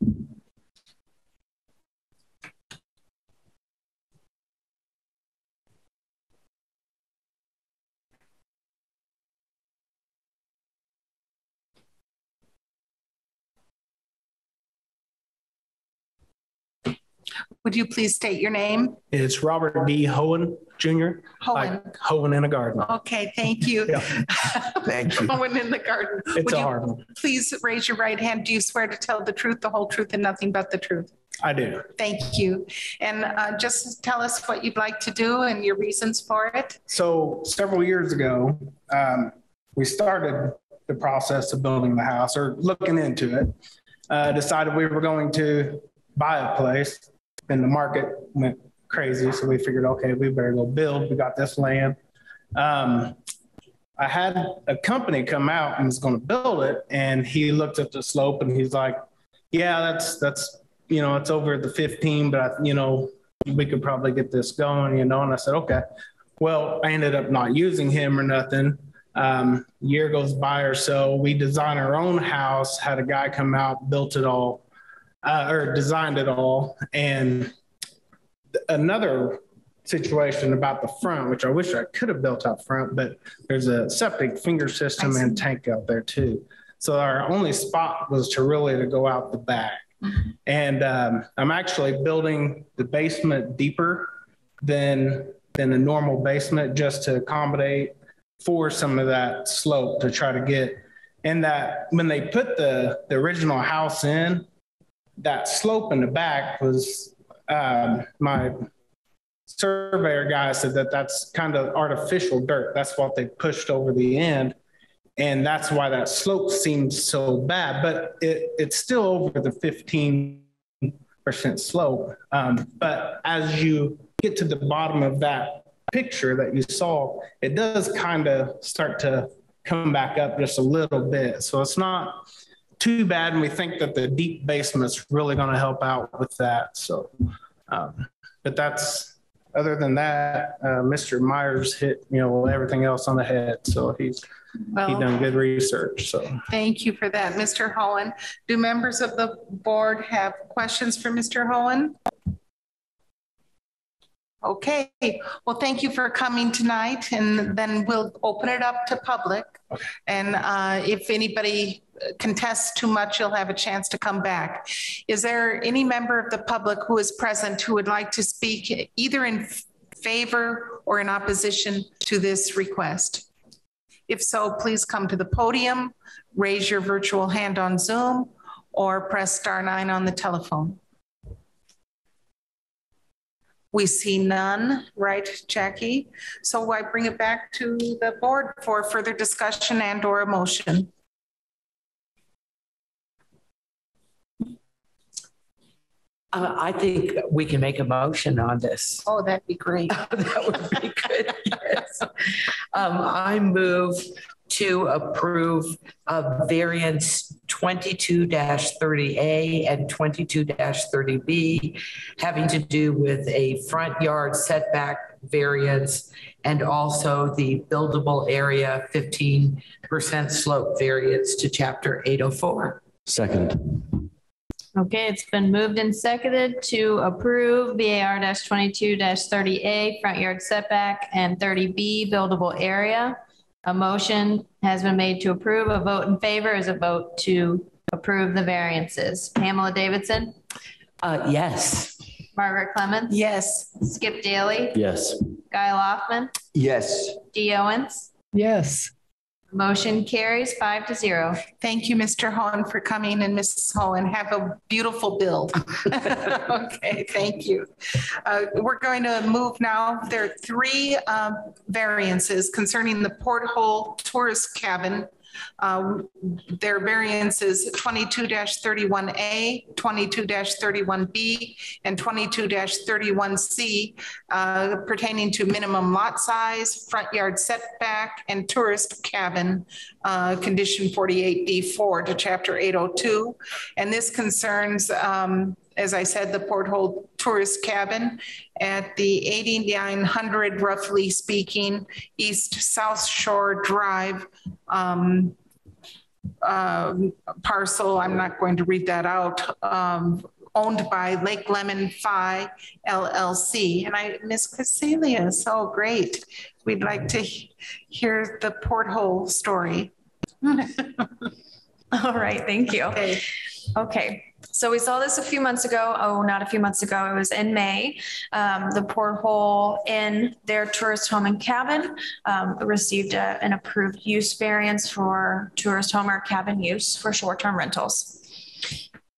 Would you please state your name? It's Robert D. Hohen Jr. Hohen. Like Hohen in a garden. Okay, thank you. Thank you. Hohen in the garden. It's Would a you hard one. Please raise your right hand. Do you swear to tell the truth, the whole truth, and nothing but the truth? I do. Thank you. And uh, just tell us what you'd like to do and your reasons for it. So several years ago, um, we started the process of building the house or looking into it. Uh, decided we were going to buy a place, and the market went crazy. So we figured, okay, we better go build. We got this land. Um, I had a company come out and was going to build it, and he looked at the slope and he's like, "Yeah, that's that's you know it's over the 15, but I, you know we could probably get this going." You know, and I said, "Okay." Well, I ended up not using him or nothing. Um, year goes by or so, we designed our own house. Had a guy come out, built it all, uh, or designed it all, and another situation about the front, which I wish I could have built out front, but there's a septic finger system and tank out there too. So our only spot was to really to go out the back. And um, I'm actually building the basement deeper than than a normal basement just to accommodate for some of that slope to try to get in that when they put the the original house in, that slope in the back was um, my surveyor guy said that that's kind of artificial dirt. That's what they pushed over the end. And that's why that slope seems so bad, but it, it's still over the 15% slope. Um, but as you get to the bottom of that picture that you saw, it does kind of start to come back up just a little bit. So it's not too bad. And we think that the deep basement's really going to help out with that. So, um, but that's other than that, uh, Mr. Myers hit, you know, everything else on the head. So he's, he done good research. So. Thank you for that, Mr. Hohen. Do members of the board have questions for Mr. Hohen? Okay, well, thank you for coming tonight and then we'll open it up to public. And uh, if anybody contests too much, you'll have a chance to come back. Is there any member of the public who is present who would like to speak either in favor or in opposition to this request? If so, please come to the podium, raise your virtual hand on Zoom, or press star nine on the telephone. We see none, right, Jackie? So I bring it back to the board for further discussion and or a motion. Uh, I think we can make a motion on this. Oh, that'd be great. That would be good, yes. Um, I move to approve uh, variance twenty-two thirty A and twenty-two thirty B having to do with a front yard setback variance and also the buildable area fifteen percent slope variance to chapter eight oh four. Second. Okay, it's been moved and seconded to approve VAR twenty-two thirty A front yard setback and thirty B buildable area. A motion has been made to approve. A vote in favor is a vote to approve the variances. Pamela Davidson, Uh, yes. Margaret Clemens? Yes. Skip Daly, Yes. Guy Loftman, Yes. Dee Owens. Yes. Motion carries five to zero. Thank you, Mr. Hohen, for coming and Mrs. Hohen. Have a beautiful build. Okay, thank you. Uh, We're going to move now. There are three um, variances concerning the porthole tourist cabin. Um, Their variances twenty-two thirty-one A, twenty-two thirty-one B, and twenty-two thirty-one C uh, pertaining to minimum lot size, front yard setback, and tourist cabin, uh, condition forty-eight D four to chapter eight oh two. And this concerns, um, as I said, the porthole tourist cabin at the eighty-nine hundred roughly speaking, east South Shore Drive, um, um, parcel, I'm not going to read that out, um, owned by Lake Lemon Phi LLC. And I, Miss Crecelius, so great. We'd like to he- hear the porthole story. All right, thank you. Okay. Okay, so we saw this a few months ago. Oh, not a few months ago. It was in May. Um, the porthole in their tourist home and cabin um, received a- an approved use variance for tourist home or cabin use for short-term rentals.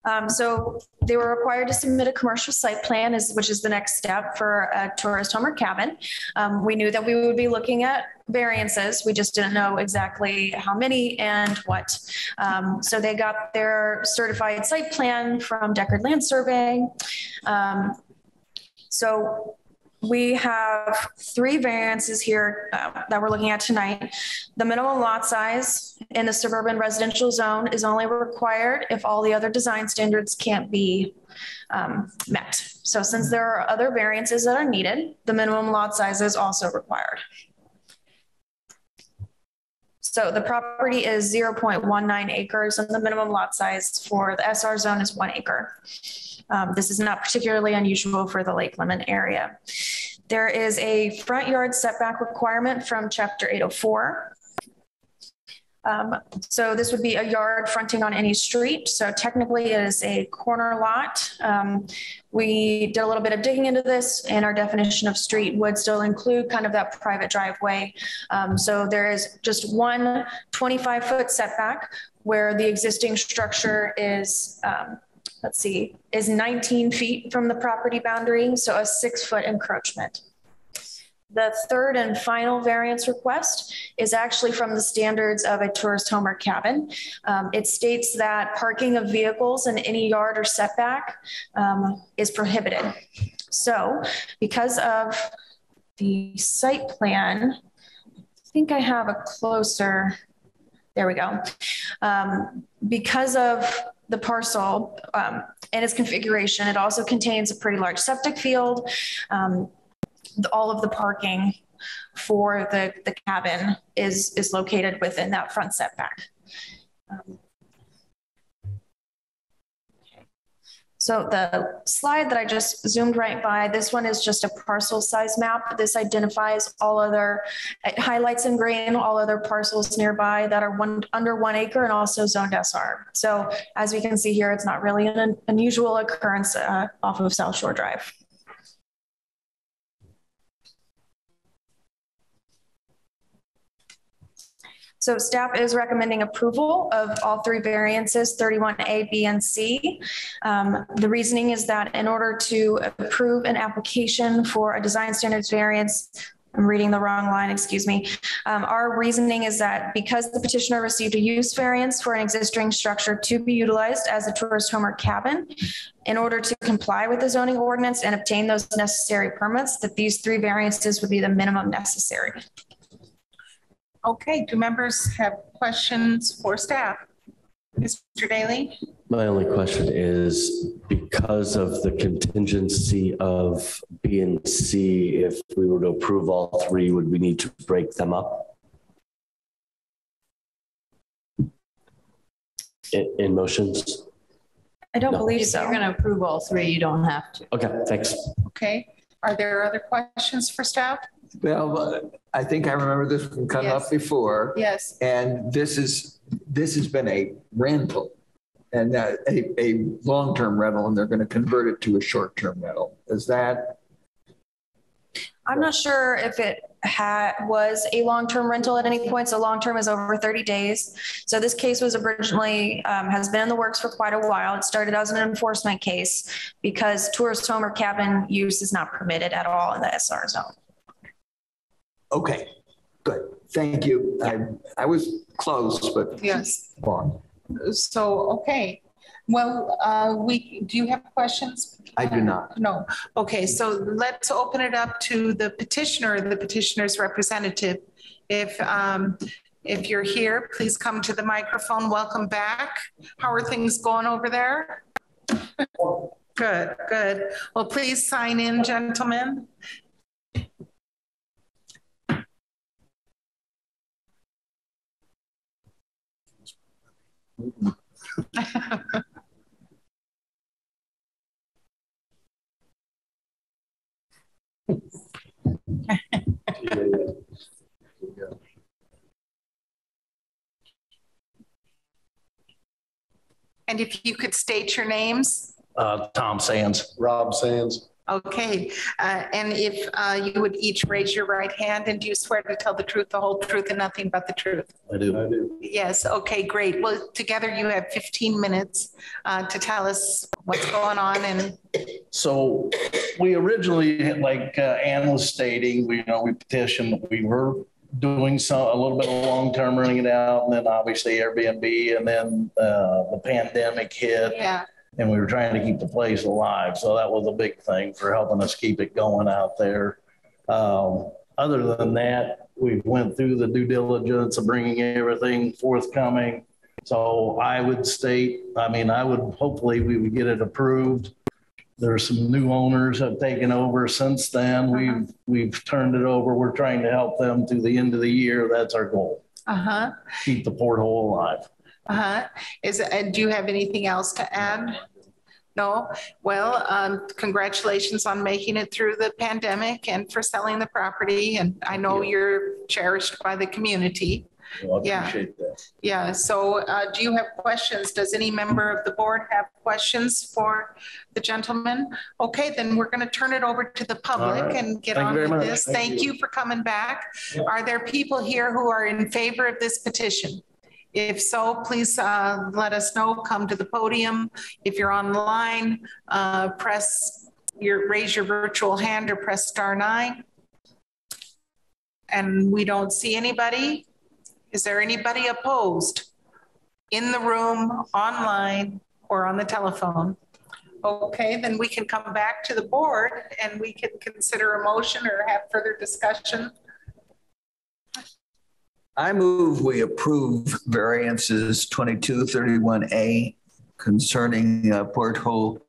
Um, so they were required to submit a commercial site plan, is, which is the next step for a tourist home or cabin. Um, we knew that we would be looking at variances. We just didn't know exactly how many and what. Um, so they got their certified site plan from Deckard Land Surveying. Um, so we have three variances here uh, that we're looking at tonight. The minimum lot size in the suburban residential zone is only required if all the other design standards can't be um, met. So since there are other variances that are needed, the minimum lot size is also required. So the property is 0.19 acres and the minimum lot size for the SR zone is one acre. Um, this is not particularly unusual for the Lake Lemon area. there is a front yard setback requirement from chapter 804. Um, so this would be a yard fronting on any street. So technically it is a corner lot. Um, we did a little bit of digging into this and our definition of street would still include kind of that private driveway. Um, so there is just one 25 foot setback where the existing structure is, um, let's see, is 19 feet from the property boundary. So a six foot encroachment. The third and final variance request is actually from the standards of a tourist home or cabin. Um, it states that parking of vehicles in any yard or setback um, is prohibited. So because of the site plan, I think I have a closer, there we go. Um, because of the parcel um, and its configuration, it also contains a pretty large septic field. Um, all of the parking for the, the cabin is, is located within that front setback. Um, So the slide that I just zoomed right by, this one is just a parcel size map. This identifies all other, it highlights in green all other parcels nearby that are one under one acre and also zoned SR. So as we can see here, it's not really an unusual occurrence uh, off of South Shore Drive. So staff is recommending approval of all three variances, 31A, B, and C. Um, the reasoning is that in order to approve an application for a design standards variance, I'm reading the wrong line, excuse me. Um, our reasoning is that because the petitioner received a use variance for an existing structure to be utilized as a tourist home or cabin, in order to comply with the zoning ordinance and obtain those necessary permits, that these three variances would be the minimum necessary. Okay, do members have questions for staff? Mr. Daly? My only question is because of the contingency of B and C, if we were to approve all three, would we need to break them up? In, in motions? I don't No. believe If so. you're going to approve all three, you don't have to. Okay, thanks. Okay, are there other questions for staff? Well, uh, I think I remember this one come up before. Yes. And this is, this has been a rental and uh, a, a long-term rental, and they're going to convert it to a short-term rental. Is that, I'm not sure if it had, was a long-term rental at any point. So long-term is over 30 days. So this case was originally, um, has been in the works for quite a while. It started as an enforcement case because tourist home or cabin use is not permitted at all in the SR zone. Okay, good. Thank you. I, I was close, but. Yes. Wrong. So, okay. Well, uh, we, do you have questions? I do not. No. Okay, so let's open it up to the petitioner, the petitioner's representative. If, um, if you're here, please come to the microphone. Welcome back. How are things going over there? Good, good. Well, please sign in, gentlemen. And if you could state your names. Uh, Tom Sands. Rob Sands. Okay, uh, and if uh, you would each raise your right hand and do you swear to tell the truth, the whole truth and nothing but the truth? I do. I do. Yes, okay, great. Well, together you have 15 minutes uh, to tell us what's going on and So we originally, like uh, Ann was stating, we, you know, we petitioned, we were doing some, a little bit of long-term running it out, and then obviously Airbnb, and then uh, the pandemic hit. yeah, and we were trying to keep the place alive. So that was a big thing for helping us keep it going out there. Um, other than that, we went through the due diligence of bringing everything forthcoming. So I would state, I mean, I would hopefully we would get it approved. There's some new owners have taken over since then. We've we've turned it over. We're trying to help them through the end of the year. That's our goal. uh-huh, Keep the porthole alive. Uh-huh. Is, and do you have anything else to add? No? Well, um, congratulations on making it through the pandemic and for selling the property. And I know you're cherished by the community. Well, I Yeah. appreciate that. Yeah, so uh, do you have questions? Does any member of the board have questions for the gentleman? Okay, then we're going to turn it over to the public right. and get Thank on with much. this. Thank Thank you. you for coming back. Are there people here who are in favor of this petition? If so, please uh, let us know. Come to the podium. If you're online, uh, press your, raise your virtual hand or press star nine. And we don't see anybody. Is there anybody opposed in the room, online, or on the telephone? Okay, then we can come back to the board and we can consider a motion or have further discussion. I move we approve variances 2231A concerning uh, porthole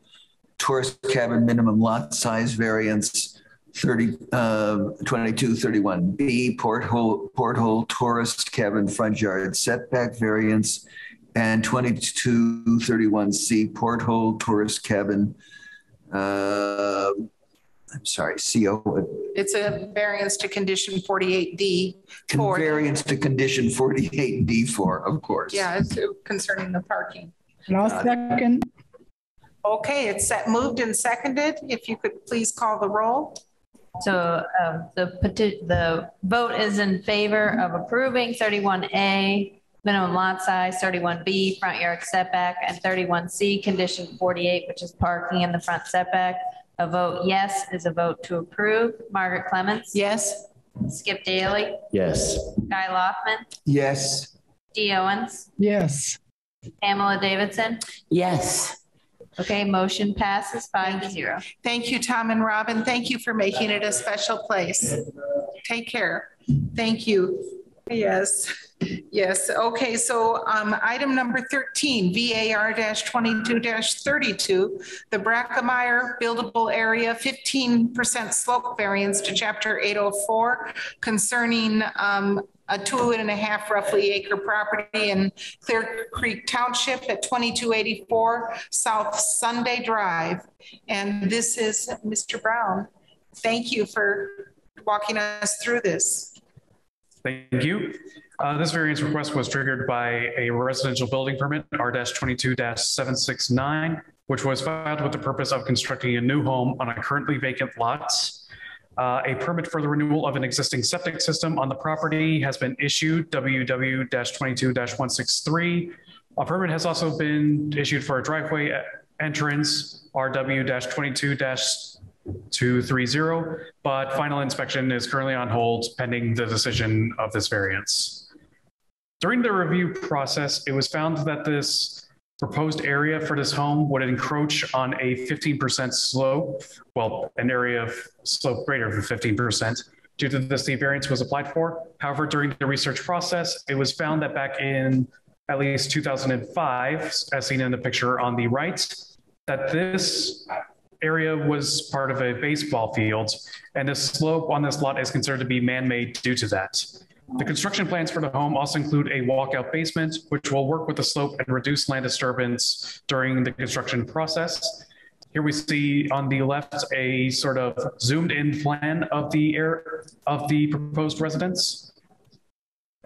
tourist cabin minimum lot size variance 30, uh, 2231B porthole, porthole tourist cabin front yard setback variance and 2231C porthole tourist cabin, uh, I'm sorry, CO, It's a variance to condition 48D. Con- variance to condition 48D4, of course. Yeah, it's concerning the parking. And I'll second. Okay, it's set, moved and seconded. If you could please call the roll. So um, the peti- the vote is in favor of approving 31A, minimum lot size, 31B, front yard setback, and 31C, condition 48, which is parking in the front setback. A vote yes is a vote to approve. Margaret Clemens? Yes. Skip Daly? Yes. Guy Loftman? Yes. Dee Owens? Yes. Pamela Davidson? Yes. Okay, motion passes five to zero. Thank you, Tom and Robin. Thank you for making it a special place. Take care. Thank you. Yes, yes. Okay, so um, item number 13, VAR-22-32, the Brackemeyer buildable area, 15% slope variance to chapter 804 concerning um, a two and a half roughly acre property in Clear Creek Township at 2284 South Sunday Drive. And this is Mr. Brown. Thank you for walking us through this. Thank you. Uh, This variance request was triggered by a residential building permit, R-22-769, which was filed with the purpose of constructing a new home on a currently vacant lot. Uh, A permit for the renewal of an existing septic system on the property has been issued, WW-22-163. A permit has also been issued for a driveway entrance, RW-22-230, but final inspection is currently on hold pending the decision of this variance. During the review process, it was found that this proposed area for this home would encroach on a 15% slope, well, an area of slope greater than 15%. Due to this, the variance was applied for. However, during the research process, it was found that back in at least 2005, as seen in the picture on the right, that this area was part of a baseball field, and the slope on this lot is considered to be man-made due to that. The construction plans for the home also include a walkout basement, which will work with the slope and reduce land disturbance during the construction process. Here we see on the left a sort of zoomed in plan of the air of the proposed residence.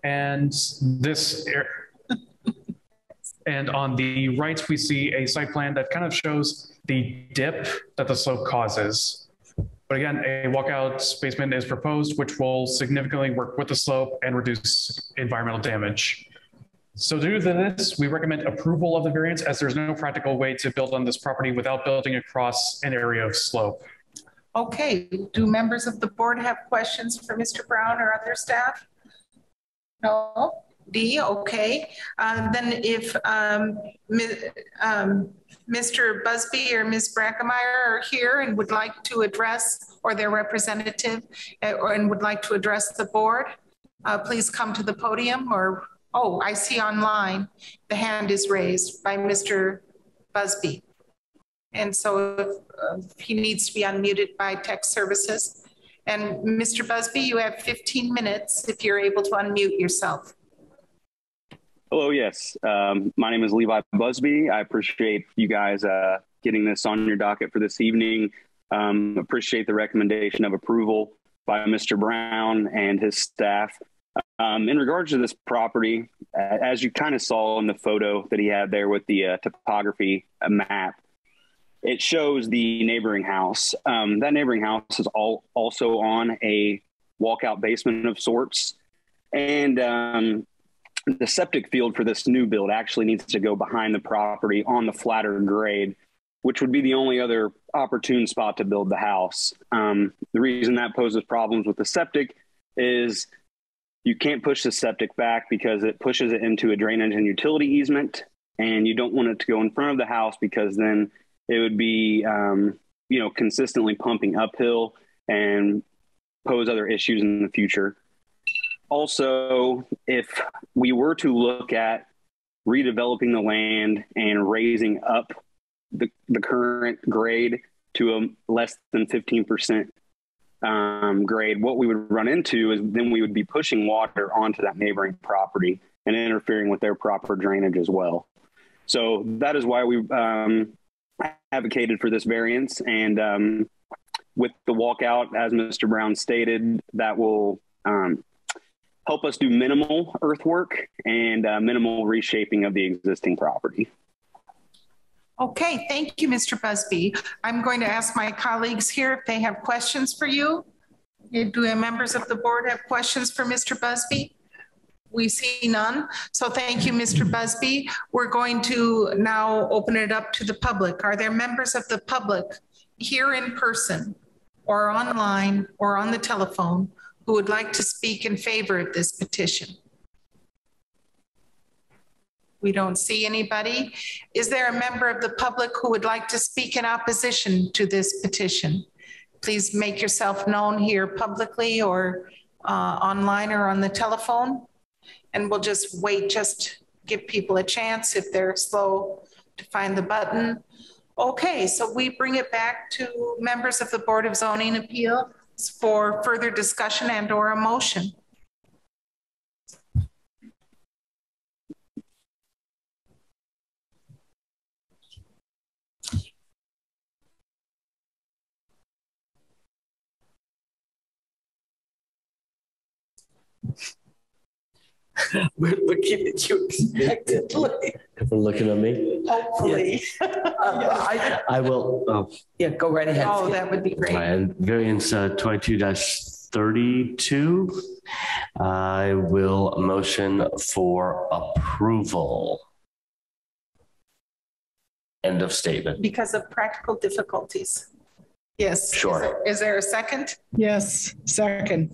And this air, and on the right, we see a site plan that kind of shows the dip that the slope causes. But again, a walkout basement is proposed, which will significantly work with the slope and reduce environmental damage. So due to this, we recommend approval of the variance as there's no practical way to build on this property without building across an area of slope. Okay, do members of the board have questions for Mr. Brown or other staff? No? D, okay. Uh, Then if um, um, Mr. Busby or Ms. Brackemeyer are here and would like to address, or their representative, or and would like to address the board, uh, please come to the podium or, oh, I see online, the hand is raised by Mr. Busby. And so if, uh, he needs to be unmuted by tech services. And Mr. Busby, you have 15 minutes if you're able to unmute yourself. Hello, yes. Um, my name is Levi Busby. I appreciate you guys uh, getting this on your docket for this evening. Um, appreciate the recommendation of approval by Mr. Brown and his staff. Um, in regards to this property, as you kind of saw in the photo that he had there with the uh, topography map, it shows the neighboring house. Um, that neighboring house is all also on a walkout basement of sorts. And um, the septic field for this new build actually needs to go behind the property on the flatter grade, which would be the only other opportune spot to build the house. Um, the reason that poses problems with the septic is you can't push the septic back because it pushes it into a drainage and utility easement, and you don't want it to go in front of the house because then it would be, um, you know, consistently pumping uphill and pose other issues in the future. Also, if we were to look at redeveloping the land and raising up the, the current grade to a less than 15% um, grade, what we would run into is then we would be pushing water onto that neighboring property and interfering with their proper drainage as well. So that is why we um, advocated for this variance. And um, with the walkout, as Mr. Brown stated, that will um, help us do minimal earthwork and uh, minimal reshaping of the existing property. Okay, thank you, Mr. Busby. I'm going to ask my colleagues here if they have questions for you. Do members of the board have questions for Mr. Busby? We see none. So thank you, Mr. Busby. We're going to now open it up to the public. Are there members of the public here in person or online or on the telephone who would like to speak in favor of this petition? We don't see anybody. Is there a member of the public who would like to speak in opposition to this petition? Please make yourself known here publicly or uh, online or on the telephone. And we'll just wait, just give people a chance if they're slow to find the button. Okay, so we bring it back to members of the Board of Zoning Appeals for further discussion and or a motion. We're looking at you expectantly. If we're looking at me, Hopefully. I, I will. Oh, yeah, go right ahead. Oh, that would be great. and variance uh, twenty-two thirty-two. I will motion for approval. End of statement. Because of practical difficulties. Yes. Sure. Is there- Is there a second? Yes, second.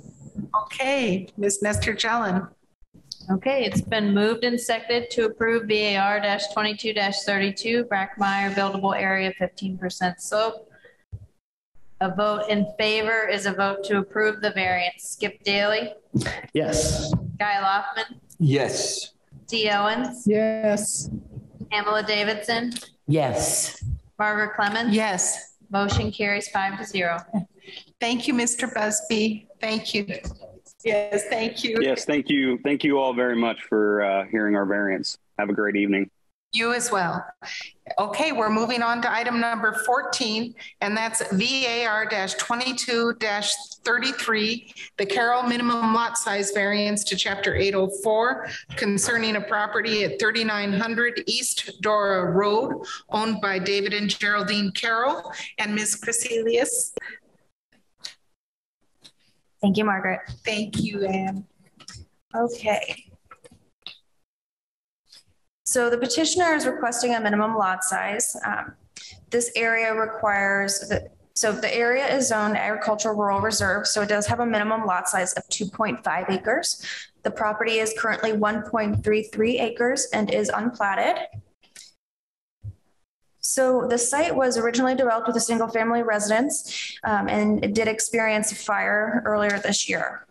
Okay, Ms. Nester Jelen. Okay, it's been moved and seconded to approve VAR 22 32, Brackmeyer buildable area fifteen percent slope. A vote in favor is a vote to approve the variance. Skip Daly, Yes. Guy Loftman, Yes. Dee Owens, Yes. Pamela Davidson, Yes. Margaret Clemens. Yes. Motion carries five to zero. Thank you, Mr. Busby. Thank you. Yes, thank you. Yes, thank you. Thank you all very much for uh, hearing our variance. Have a great evening. You as well. Okay, we're moving on to item number 14, and that's VAR 22 33, the Carroll minimum lot size variance to chapter 804 concerning a property at 3900 East Dora Road owned by David and Geraldine Carroll and Ms. Crecelius. Thank you, Margaret. Thank you, Anne. Okay. So the petitioner is requesting a minimum lot size. Um, This area requires, the so the area is zoned agricultural rural reserve, so it does have a minimum lot size of 2.5 acres. The property is currently 1.33 acres and is unplatted. So the site was originally developed with a single family residence um, and it did experience a fire earlier this year.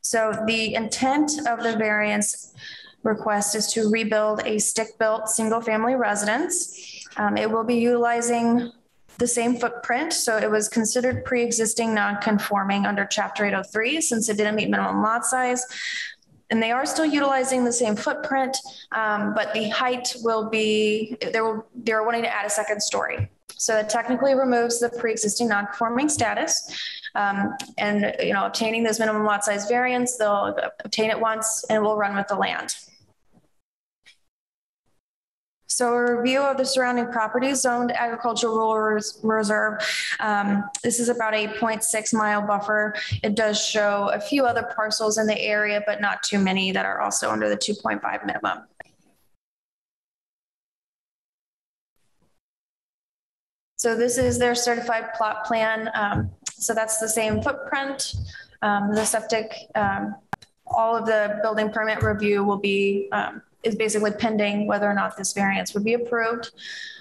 So the intent of the variance request is to rebuild a stick-built single-family residence. Um, it will be utilizing the same footprint, so it was considered pre-existing non-conforming under Chapter 803 since it didn't meet minimum lot size. And they are still utilizing the same footprint, um, but the height will be, they will, they're wanting to add a second story. So it technically removes the pre-existing non-conforming status. Um, and, you know, obtaining those minimum lot size variants, they'll obtain it once and will run with the land. So a review of the surrounding properties zoned agricultural rural reserve. Um, this is about a 0.6 mile buffer. It does show a few other parcels in the area, but not too many that are also under the 2.5 minimum. So this is their certified plot plan. Um, so that's the same footprint. Um, the septic, um, all of the building permit review will be um, is basically pending whether or not this variance would be approved.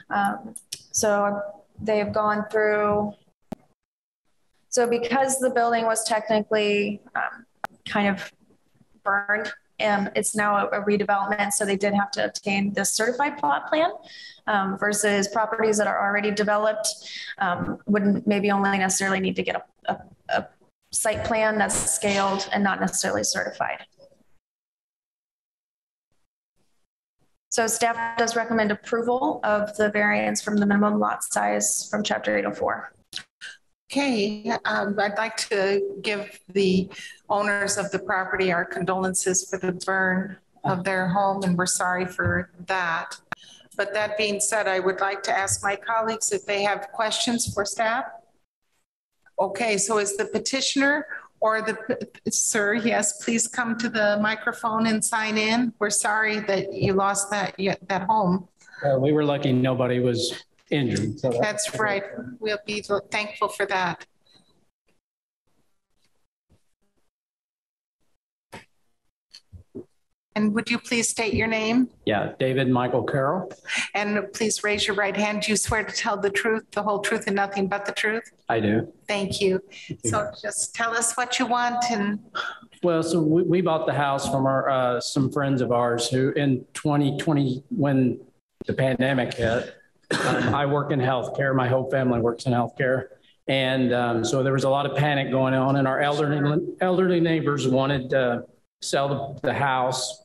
Um, so they have gone through. So because the building was technically um, kind of burned, and it's now a, a, redevelopment, so they did have to obtain this certified plot plan um, versus properties that are already developed um, wouldn't maybe only necessarily need to get a, a, a site plan that's scaled and not necessarily certified. So staff does recommend approval of the variance from the minimum lot size from chapter 804. Okay, um, I'd like to give the owners of the property our condolences for the burn of their home, and we're sorry for that. But that being said, I would like to ask my colleagues if they have questions for staff. Okay, so is the petitioner or the, sir, yes, please come to the microphone and sign in. We're sorry that you lost that, that home. Uh, we were lucky nobody was injured. So that's, that's right. We'll be thankful for that. And would you please state your name? Yeah, David Michael Carroll. And please raise your right hand. Do you swear to tell the truth, the whole truth, and nothing but the truth? I do. Thank you. Thank you. So just tell us what you want and. Well, so we, we bought the house from our uh, some friends of ours who in 2020 when the pandemic hit. Um, I work in healthcare. My whole family works in healthcare. And um, so there was a lot of panic going on, and our elderly elderly neighbors wanted to sell the, the house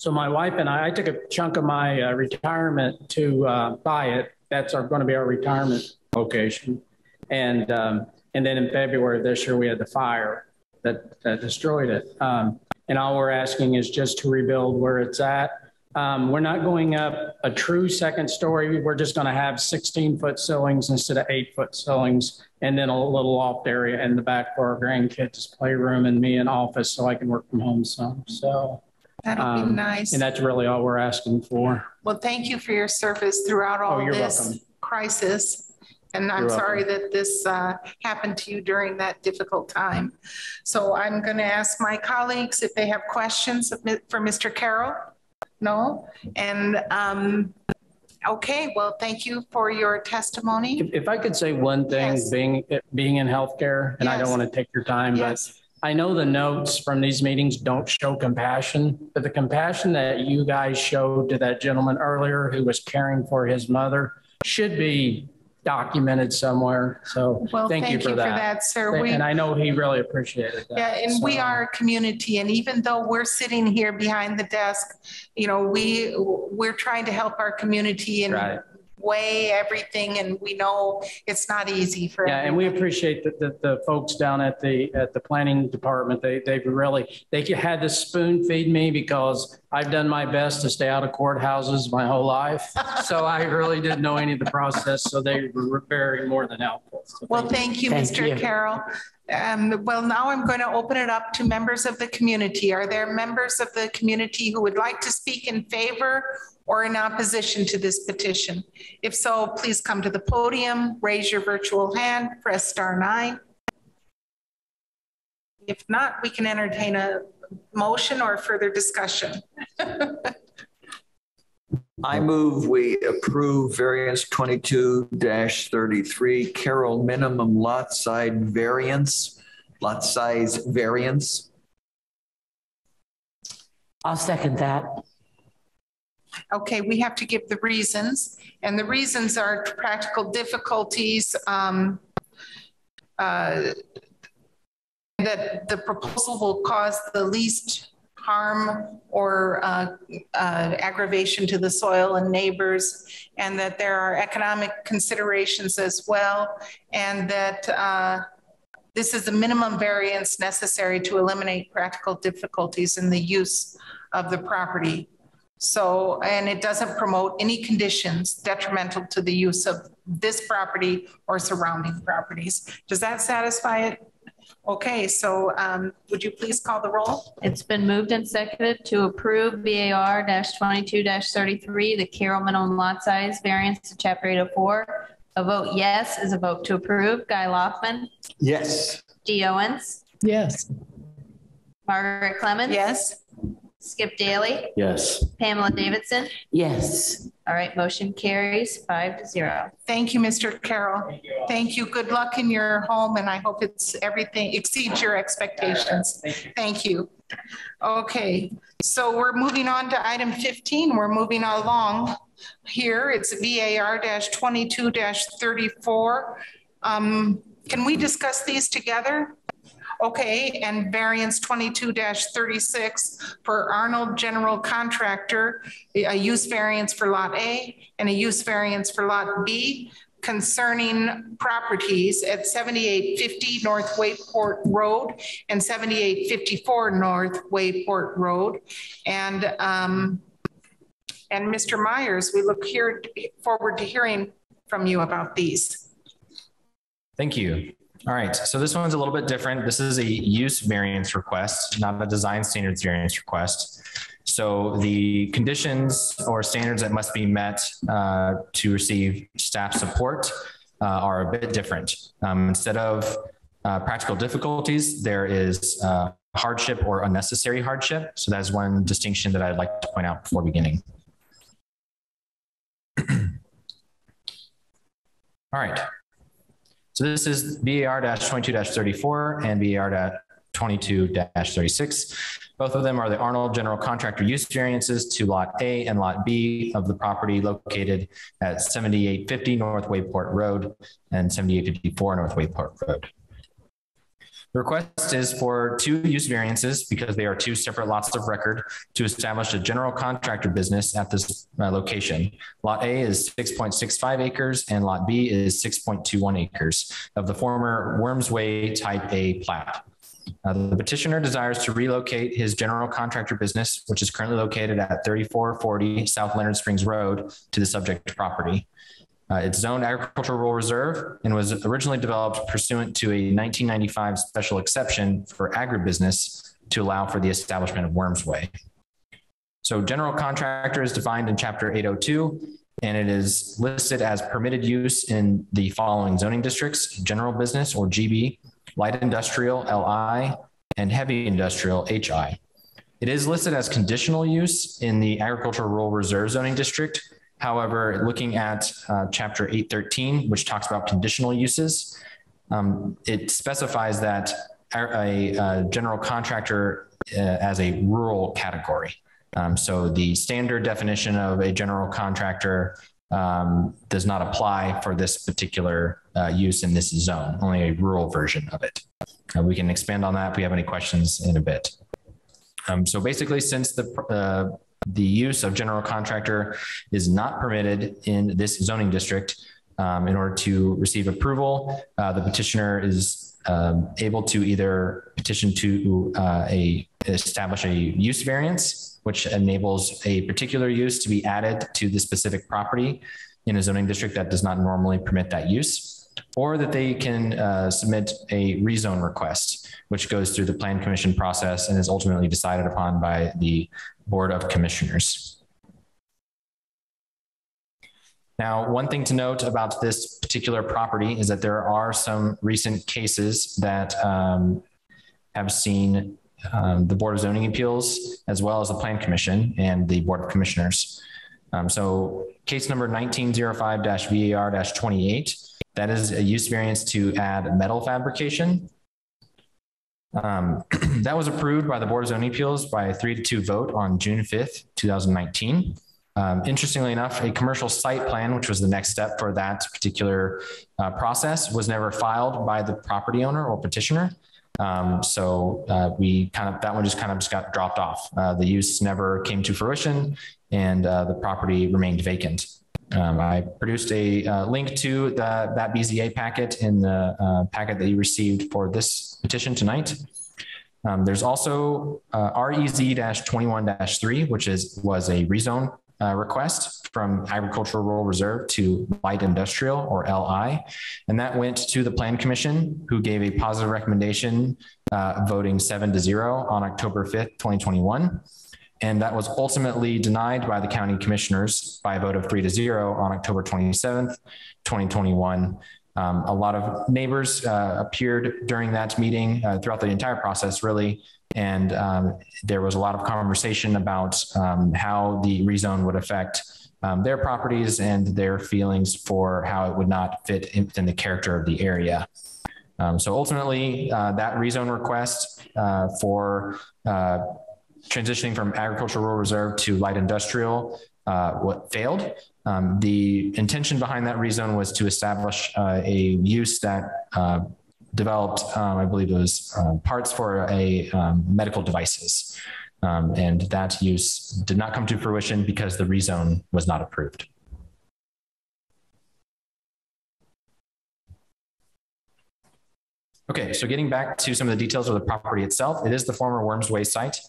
so my wife and I, I took a chunk of my uh, retirement to uh, buy it. That's our, going to be our retirement location. And, um, and then in February this year, we had the fire that, that destroyed it. Um, and all we're asking is just to rebuild where it's at. Um, we're not going up a true second story. We're just going to have 16 foot ceilings instead of eight foot ceilings, and then a little loft area in the back for our grandkids' playroom and me an office so I can work from home some. So That'll um, be nice. And that's really all we're asking for. Well, thank you for your service throughout all oh, this welcome. crisis. And I'm you're sorry that this uh, happened to you during that difficult time. So I'm going to ask my colleagues if they have questions for Mr. Carroll. No? And um, okay, well, thank you for your testimony. If, if I could say one thing, yes. being being in healthcare, and. I don't want to take your time, yes. I know the notes from these meetings don't show compassion, but the compassion that you guys showed to that gentleman earlier who was caring for his mother should be documented somewhere. So well, thank, thank you, for, you that. for that, sir. We, and I know he really appreciated that. Yeah, and so. we are a community, and even though we're sitting here behind the desk, you know, we we're trying to help our community and right weigh everything and we know it's not easy for yeah and we appreciate the, the, the, folks down at the at the planning department they they've really they had to spoon feed me because i've done my best to stay out of courthouses my whole life. So i really didn't know any of the process so they were very more than helpful. So well thank you, thank you mr you. carroll. Um, well, now I'm going to open it up to members of the community. Are there members of the community who would like to speak in favor or in opposition to this petition? If so, please come to the podium, raise your virtual hand, press star nine. If not, we can entertain a motion or further discussion. I move we approve variance 22-33 Carroll minimum lot size variance, lot size variance. I'll second that. Okay, we have to give the reasons, and the reasons are practical difficulties, um, uh, that the proposal will cause the least harm or uh, uh, aggravation to the soil and neighbors, and that there are economic considerations as well, and that uh, this is the minimum variance necessary to eliminate practical difficulties in the use of the property. So, and it doesn't promote any conditions detrimental to the use of this property or surrounding properties. Does that satisfy it? Okay, so um, would you please call the roll? It's been moved and seconded to approve VAR-22-33, the Carroll minimum lot size variance to chapter eight oh four. A vote yes is a vote to approve. Guy Loftman, Yes. Dee Owens, Yes. Margaret Clemens. Yes. Skip Daly, Yes. Pamela Davidson. Yes. All right, motion carries five to zero. Thank you, Mr. Carroll. Thank you. Good luck in your home, and I hope it's everything exceeds your expectations. Thank you. Okay, so we're moving on to item 15. We're moving along here. It's VAR twenty-two thirty-four. Um, can we discuss these together? Okay, and variance 22-36 for Arnold General Contractor, a use variance for Lot A and a use variance for Lot B concerning properties at 7850 North Wayport Road and 7854 North Wayport Road. And um, and Mr. Myers, we look here forward to hearing from you about these. Thank you. All right, so this one's a little bit different. This is a use variance request, not a design standards variance request. So the conditions or standards that must be met uh, to receive staff support uh, are a bit different. Um, instead of uh, practical difficulties, there is uh, hardship or unnecessary hardship. So that is one distinction that I'd like to point out before beginning. All right. So this is VAR 22 34 and VAR 22 36. Both of them are the Arnold General Contractor use variances to Lot A and Lot B of the property located at 7850 North Wayport Road and 7854 North Wayport Road. The request is for two use variances because they are two separate lots of record to establish a general contractor business at this uh, location. Lot A is 6.65 acres and lot B is 6.21 acres of the former Worms Way type A plat. Uh, the petitioner desires to relocate his general contractor business, which is currently located at 3440 South Leonard Springs Road, to the subject property. Uh, it's zoned agricultural rural reserve and was originally developed pursuant to a 1995 special exception for agribusiness to allow for the establishment of Worms Way. So general contractor is defined in chapter 802 and it is listed as permitted use in the following zoning districts, general business or GB, light industrial LI, and heavy industrial HI. It is listed as conditional use in the agricultural rural reserve zoning district However, looking at uh, chapter 813, which talks about conditional uses, um, it specifies that a, a general contractor uh, as a rural category. Um, so the standard definition of a general contractor um, does not apply for this particular uh, use in this zone, only a rural version of it. Uh, we can expand on that if we have any questions in a bit. Um, so basically, since the uh, the use of general contractor is not permitted in this zoning district. Um, in order to receive approval, uh, the petitioner is um, able to either petition to uh, a establish a use variance, which enables a particular use to be added to the specific property in a zoning district that does not normally permit that use, or that they can uh, submit a rezone request, which goes through the plan commission process and is ultimately decided upon by the Board of Commissioners. Now, one thing to note about this particular property is that there are some recent cases that um, have seen um, the Board of Zoning Appeals as well as the Plan Commission and the Board of Commissioners. Um, so case number 1905-VAR-28, that is a use variance to add metal fabrication um, that was approved by the Board of Zoning Appeals by a three to two vote on June 5th, 2019. Um, interestingly enough, a commercial site plan, which was the next step for that particular uh, process, was never filed by the property owner or petitioner. Um, so uh, we kind of, that one just kind of just got dropped off. Uh, the use never came to fruition and uh, the property remained vacant. Um, I produced a uh, link to the, that BZA packet in the uh, packet that you received for this petition tonight. Um, there's also uh, REZ-21-3, which is was a rezone uh, request from agricultural rural reserve to light industrial or LI. And that went to the plan commission who gave a positive recommendation uh, voting seven to zero on October 5th, 2021. And that was ultimately denied by the county commissioners by a vote of three to zero on October 27th, 2021. Um, a lot of neighbors uh, appeared during that meeting uh, throughout the entire process, really. And um, there was a lot of conversation about um, how the rezone would affect um, their properties and their feelings for how it would not fit in, in the character of the area. Um, so ultimately, uh, that rezone request uh, for uh, transitioning from agricultural rural reserve to light industrial uh, what failed. Um, the intention behind that rezone was to establish uh, a use that uh, developed, um, I believe it was uh, parts for a um, medical devices. Um, and that use did not come to fruition because the rezone was not approved. Okay, so getting back to some of the details of the property itself, it is the former Worms Way site.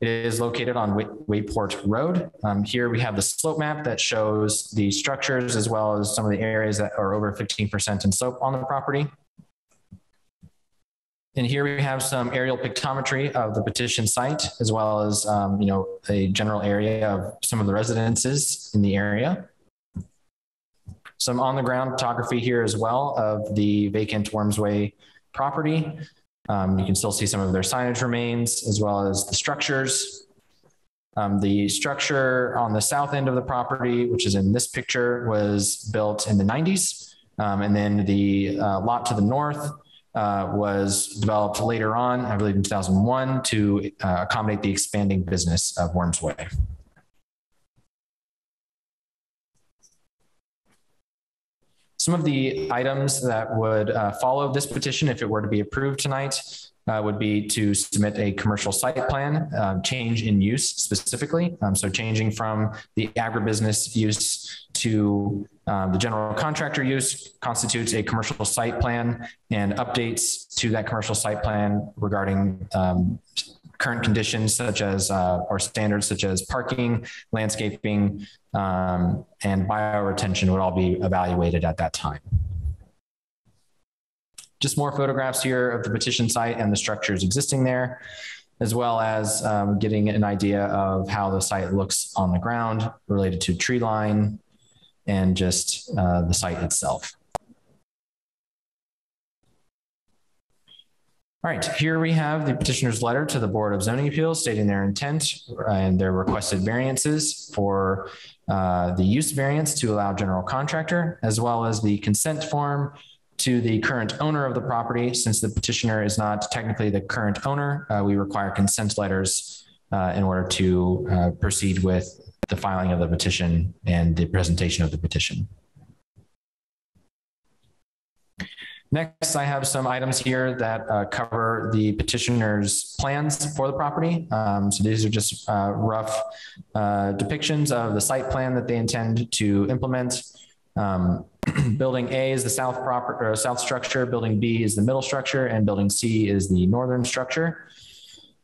It is located on Wayport Road. Um, here we have the slope map that shows the structures as well as some of the areas that are over 15% in slope on the property. And here we have some aerial pictometry of the petition site, as well as, um, you know, a general area of some of the residences in the area. Some on the ground photography here as well of the vacant Wormsway property. Um, you can still see some of their signage remains as well as the structures. Um, the structure on the south end of the property, which is in this picture, was built in the 90s. Um, and then the uh, lot to the north uh, was developed later on, I believe in 2001, to uh, accommodate the expanding business of Worms Way. Some of the items that would uh, follow this petition, if it were to be approved tonight, uh, would be to submit a commercial site plan, uh, change in use specifically. Um, so changing from the agribusiness use to um, the general contractor use constitutes a commercial site plan and updates to that commercial site plan regarding um, current conditions such as uh, or standards such as parking, landscaping, um, and bioretention would all be evaluated at that time. Just more photographs here of the petition site and the structures existing there, as well as um, getting an idea of how the site looks on the ground related to tree line and just uh, the site itself. All right, here we have the petitioner's letter to the Board of Zoning Appeals stating their intent and their requested variances for uh, the use variance to allow general contractor, as well as the consent form to the current owner of the property. Since the petitioner is not technically the current owner, uh, we require consent letters uh, in order to uh, proceed with the filing of the petition and the presentation of the petition. Next, I have some items here that uh, cover the petitioner's plans for the property. Um, so these are just uh, rough uh, depictions of the site plan that they intend to implement. Um, building A is the south proper south structure, building B is the middle structure, and building C is the northern structure.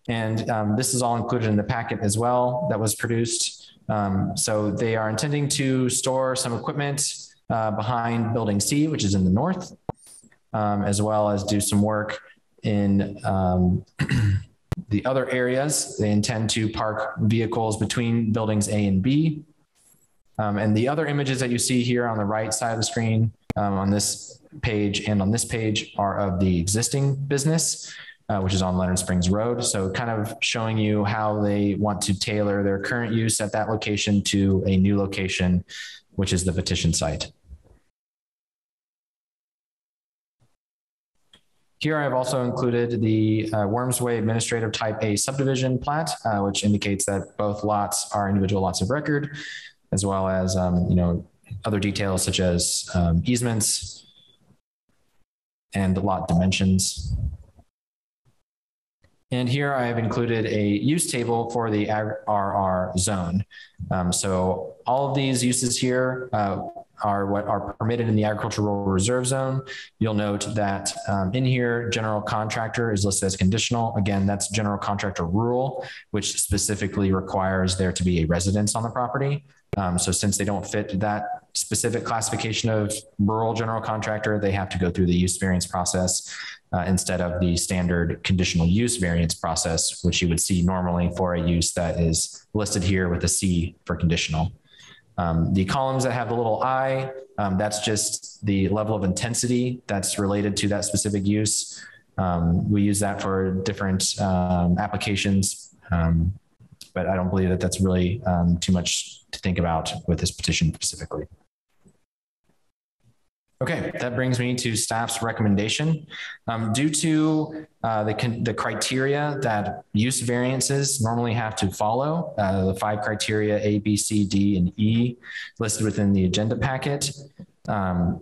And um, this is all included in the packet as well that was produced. Um, so they are intending to store some equipment uh, behind building C, which is in the north um, as well as do some work in um, the other areas. They intend to park vehicles between buildings A and B. Um, and the other images that you see here on the right side of the screen um, on this page and on this page are of the existing business, uh, which is on Leonard Springs Road. So kind of showing you how they want to tailor their current use at that location to a new location, which is the petition site. Here I've also included the uh, Wormsway Administrative Type A subdivision plat, uh, which indicates that both lots are individual lots of record, as well as um, you know other details such as um, easements and lot dimensions. And here I have included a use table for the RR zone. Um, so all of these uses here uh, are what are permitted in the agricultural rural reserve zone. You'll note that um, in here, general contractor is listed as conditional. Again, that's general contractor rule, which specifically requires there to be a residence on the property. Um, so since they don't fit that specific classification of rural general contractor, they have to go through the use variance process uh, instead of the standard conditional use variance process, which you would see normally for a use that is listed here with a C for conditional. Um, the columns that have the little I, um, that's just the level of intensity that's related to that specific use. Um, we use that for different um, applications, um, but I don't believe that that's really um, too much to think about with this petition specifically. Okay, that brings me to staff's recommendation. Um, due to uh, the, the criteria that use variances normally have to follow, uh, the five criteria A, B, C, D, and E listed within the agenda packet, um,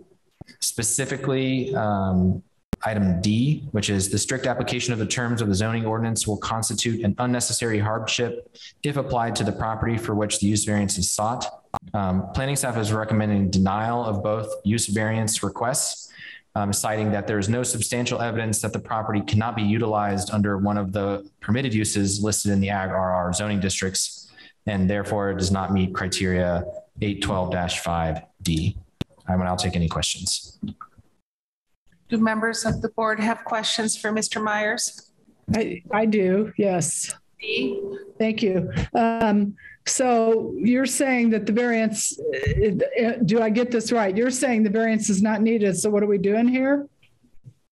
specifically um, item D, which is the strict application of the terms of the zoning ordinance will constitute an unnecessary hardship if applied to the property for which the use variance is sought. Um, planning staff is recommending denial of both use variance requests, um, citing that there is no substantial evidence that the property cannot be utilized under one of the permitted uses listed in the Ag RR zoning districts, and therefore it does not meet criteria 812-5D. I will now take any questions. Do members of the board have questions for Mr. Myers? I, I do, yes. Thank you. Um, so you're saying that the variance, uh, do I get this right? You're saying the variance is not needed. So what are we doing here?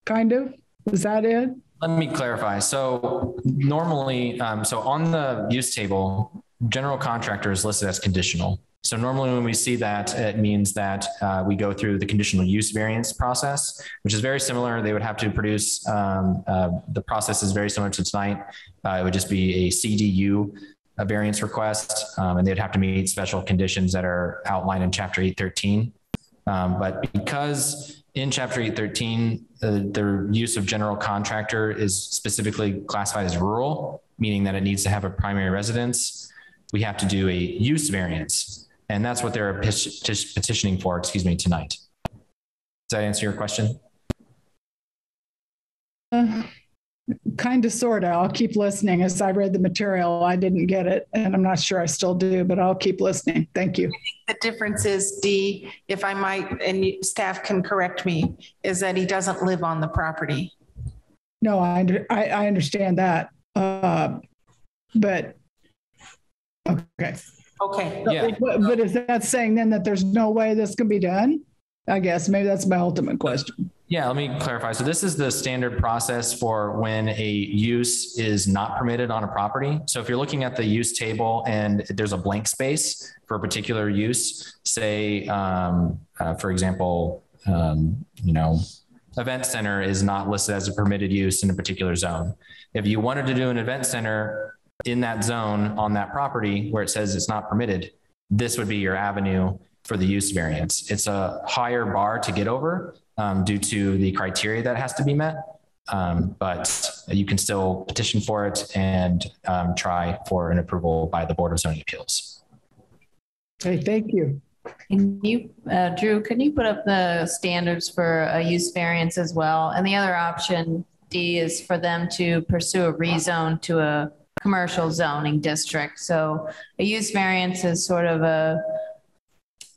Kind of? Is that it? Let me clarify. So normally, um, so on the use table, general contractor is listed as conditional. So normally when we see that, it means that uh, we go through the conditional use variance process, which is very similar. They would have to produce, um, uh, the process is very similar to tonight. Uh, it would just be a CDU a variance request, um, and they'd have to meet special conditions that are outlined in chapter 813. Um, but because in chapter 813, the, use of general contractor is specifically classified as rural, meaning that it needs to have a primary residence, we have to do a use variance. And that's what they're petitioning for, excuse me, tonight. Does that answer your question? Uh, kind of, sort of. I'll keep listening. As I read the material, I didn't get it, and I'm not sure I still do, but I'll keep listening. Thank you. the difference is, D, if I might, and staff can correct me, is that he doesn't live on the property. No, I, I, I understand that. Uh, but, okay. Okay. Yeah. But, but is that saying then that there's no way this can be done? I guess maybe that's my ultimate question. Yeah, let me clarify. So this is the standard process for when a use is not permitted on a property. So if you're looking at the use table and there's a blank space for a particular use, say, um, uh, for example, um, you know, event center is not listed as a permitted use in a particular zone. If you wanted to do an event center in that zone on that property where it says it's not permitted, this would be your avenue for the use variance. It's a higher bar to get over um, due to the criteria that has to be met. Um, but you can still petition for it and um, try for an approval by the Board of Zoning Appeals. Okay, thank you. Can you, uh, Drew, can you put up the standards for a use variance as well? And the other option, D, is for them to pursue a rezone to a commercial zoning district. So a use variance is sort of a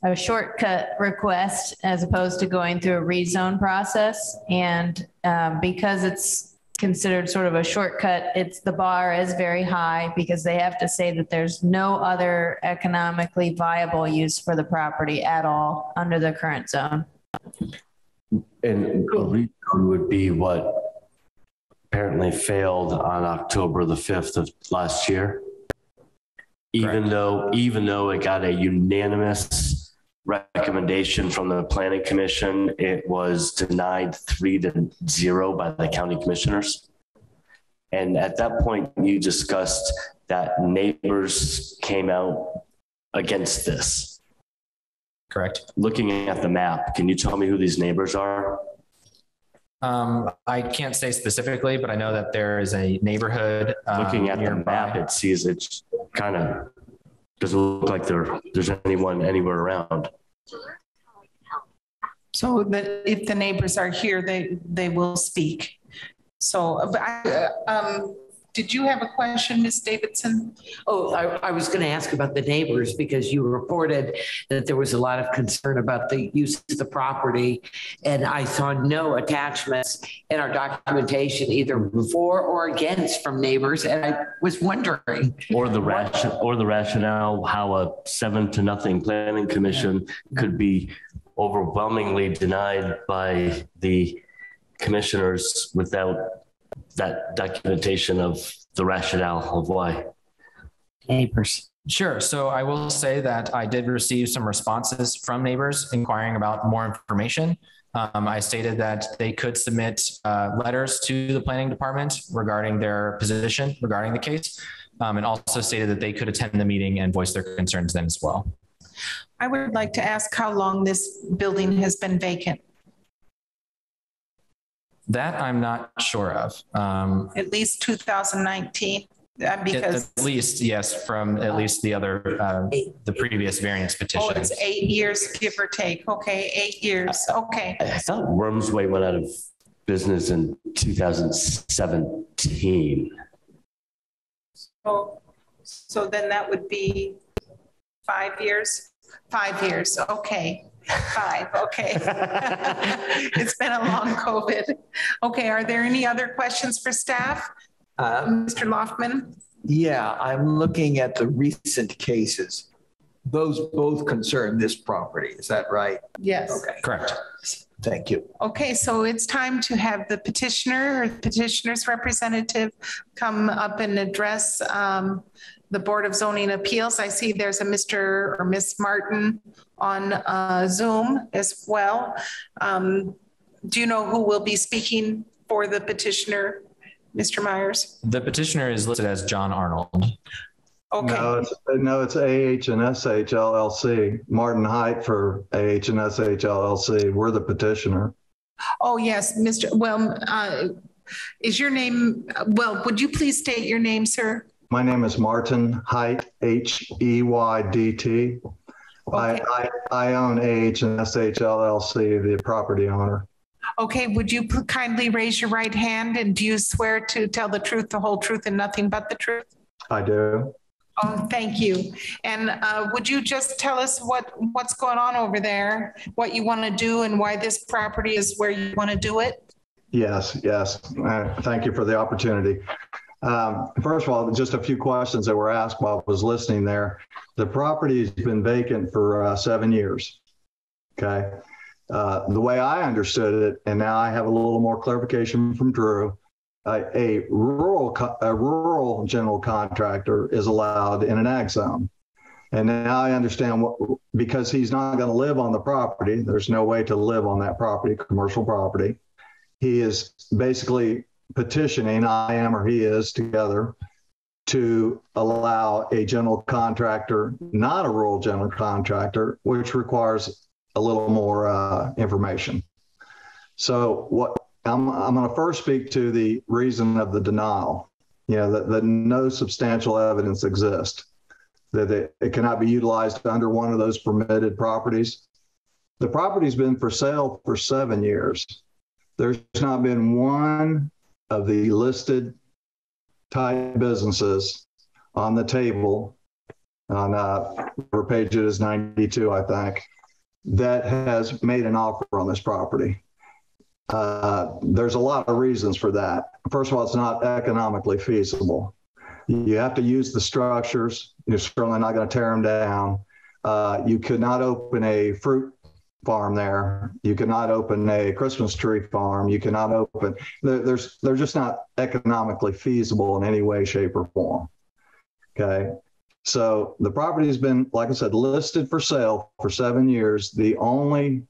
a shortcut request as opposed to going through a rezone process. And um, because it's considered sort of a shortcut, it's the bar is very high because they have to say that there's no other economically viable use for the property at all under the current zone. And a rezone would be what apparently failed on October the 5th of last year. Even though, even though it got a unanimous recommendation from the planning commission, it was denied three to zero by the county commissioners. And at that point, you discussed that neighbors came out against this. Correct. Looking at the map, can you tell me who these neighbors are? Um, I can't say specifically, but I know that there is a neighborhood. um, Looking at the map, it sees it's kind of, doesn't look like there, there's anyone anywhere around. So that if the neighbors are here, they, they will speak. So, I, um, did you have a question, Ms. Davidson? Oh, I, I was going to ask about the neighbors because you reported that there was a lot of concern about the use of the property. And I saw no attachments in our documentation, either for or against from neighbors. And I was wondering. Or the ration, or the rationale, how a seven to nothing planning commission could be overwhelmingly denied by the commissioners without that documentation of the rationale of why. Neighbors. Sure. So I will say that I did receive some responses from neighbors inquiring about more information. Um, I stated that they could submit uh, letters to the planning department regarding their position regarding the case, um, and also stated that they could attend the meeting and voice their concerns then as well. I would like to ask how long this building has been vacant, That I'm not sure of. Um, at least 2019, uh, at, because, at least, yes, from at least the other, uh, the previous variance petition oh, petition. it's eight years, give or take. Okay, eight years, okay. I thought Wormsway went out of business in 2017. Oh, so then that would be five years? Five years, okay. Five, okay. It's been a long COVID. Okay, are there any other questions for staff? Uh, Mr. Loftman? Yeah, I'm looking at the recent cases. Those both concern this property, is that right? Yes. Okay, Correct. thank you. Okay, so it's time to have the petitioner or petitioner's representative come up and address um, the Board of Zoning Appeals. I see there's a Mr. or Miss Martin on uh, Zoom as well. Um, Do you know who will be speaking for the petitioner, Mr. Myers? The petitioner is listed as John Arnold. Okay. No, it's, no, it's AH and SH LLC. Martin Heydt for AH and SH LLC. We're the petitioner. Oh, yes, Mr., well, uh, is your name, well, would you please state your name, sir? My name is Martin Heydt, H E Y D T. I, I, I own AH LLC, the property owner. Okay, would you kindly raise your right hand and do you swear to tell the truth, the whole truth and nothing but the truth? I do. Oh, thank you. And uh, would you just tell us what, what's going on over there? What you want to do and why this property is where you want to do it? Yes, yes. Uh, Thank you for the opportunity. Um, First of all, just a few questions that were asked while I was listening there. The property's been vacant for uh, seven years. Okay. Uh, The way I understood it, and now I have a little more clarification from Drew, a a rural, a rural general contractor is allowed in an ag zone. And now I understand what, because he's not going to live on the property, there's no way to live on that property, commercial property he is basically petitioning, I am or he is together, to allow a general contractor, not a rural general contractor, which requires a little more uh, information. So what I'm, I'm going to first speak to the reason of the denial. You know, that, that no substantial evidence exists, that it, it cannot be utilized under one of those permitted properties. The property's been for sale for seven years. There's not been one of the listed type businesses on the table on uh, page it is 92, I think, that has made an offer on this property. Uh, there's a lot of reasons for that. First of all, it's not economically feasible. You have to use the structures. You're certainly not going to tear them down. Uh, you could not open a fruit farm there. You cannot open a Christmas tree farm. You cannot open. there- There's they're just not economically feasible in any way, shape, or form. Okay. So the property has been, like I said, listed for sale for seven years. The only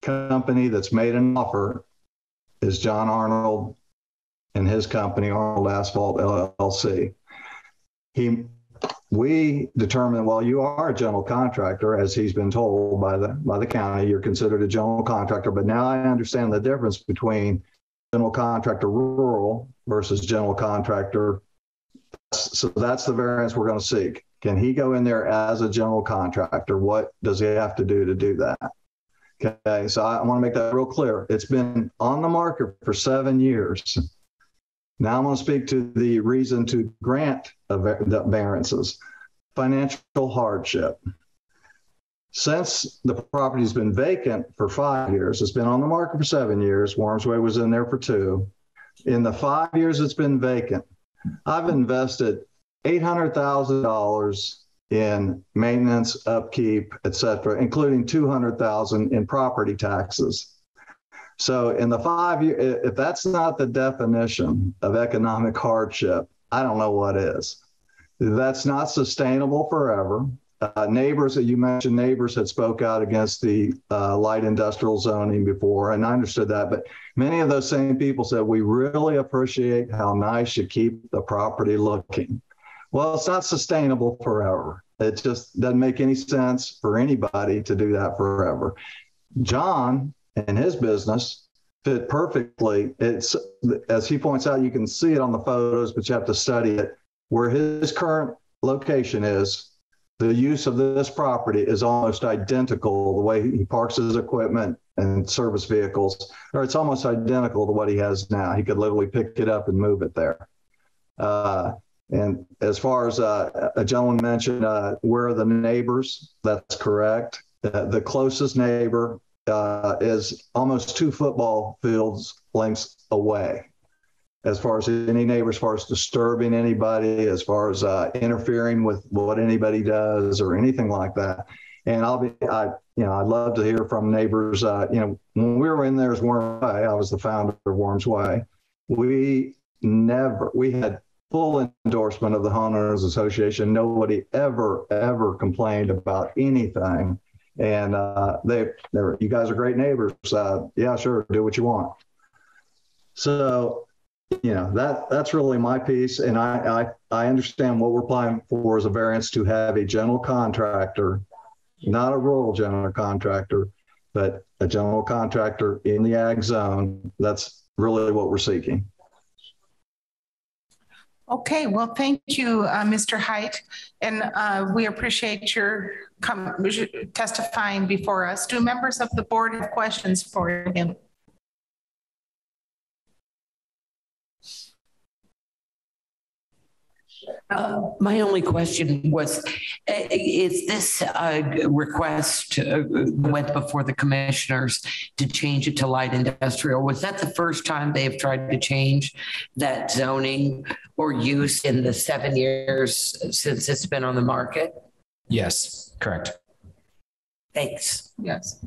company that's made an offer is John Arnold and his company, Arnold Asphalt LLC. He we determined, well, you are a general contractor, as he's been told by the by the county. You're considered a general contractor, but now I understand the difference between general contractor rural versus general contractor. So that's the variance we're going to seek. Can he go in there as a general contractor? What does he have to do to do that? Okay, so I want to make that real clear. It's been on the market for seven years. Now I'm going to speak to the reason to grant the variances. Financial hardship. Since the property's been vacant for five years, it's been on the market for seven years. Worms Way was in there for two. In the five years it's been vacant, I've invested $800,000 in maintenance, upkeep, et cetera, including 200,000 in property taxes. So in the five year, if that's not the definition of economic hardship, I don't know what is. That's not sustainable forever. Uh, neighbors that you mentioned, neighbors had spoke out against the uh, light industrial zoning before, and I understood that. But many of those same people said, we really appreciate how nice you keep the property looking. Well, it's not sustainable forever. It just doesn't make any sense for anybody to do that forever. John and his business fit perfectly. It's as he points out, you can see it on the photos, but you have to study it. Where his current location is, the use of this property is almost identical. The way he parks his equipment and service vehicles, or it's almost identical to what he has now. He could literally pick it up and move it there. Uh, and as far as uh, a gentleman mentioned, uh, where are the neighbors? That's correct. Uh, the closest neighbor uh, is almost two football fields lengths away. As far as any neighbor, as far as disturbing anybody, as far as uh, interfering with what anybody does or anything like that. And I'll be, I, you know, I'd love to hear from neighbors. Uh, you know, when we were in there as Worms Way, I was the founder of Worms Way. We never, we had full endorsement of the homeowners association. Nobody ever, ever complained about anything. And uh, they, they're, you guys are great neighbors. Uh, yeah, sure, do what you want. So, you know, that that's really my piece. And I, I, I understand what we're applying for is a variance to have a general contractor, not a rural general contractor, but a general contractor in the ag zone. That's really what we're seeking. Okay, well, thank you, uh, Mr. Heydt, and uh, we appreciate your testifying before us. Do members of the board have questions for him? Uh, my only question was, uh, is this uh, request uh, went before the commissioners to change it to light industrial? Was that the first time they've tried to change that zoning or use in the seven years since it's been on the market? Yes, correct. Thanks. Yes.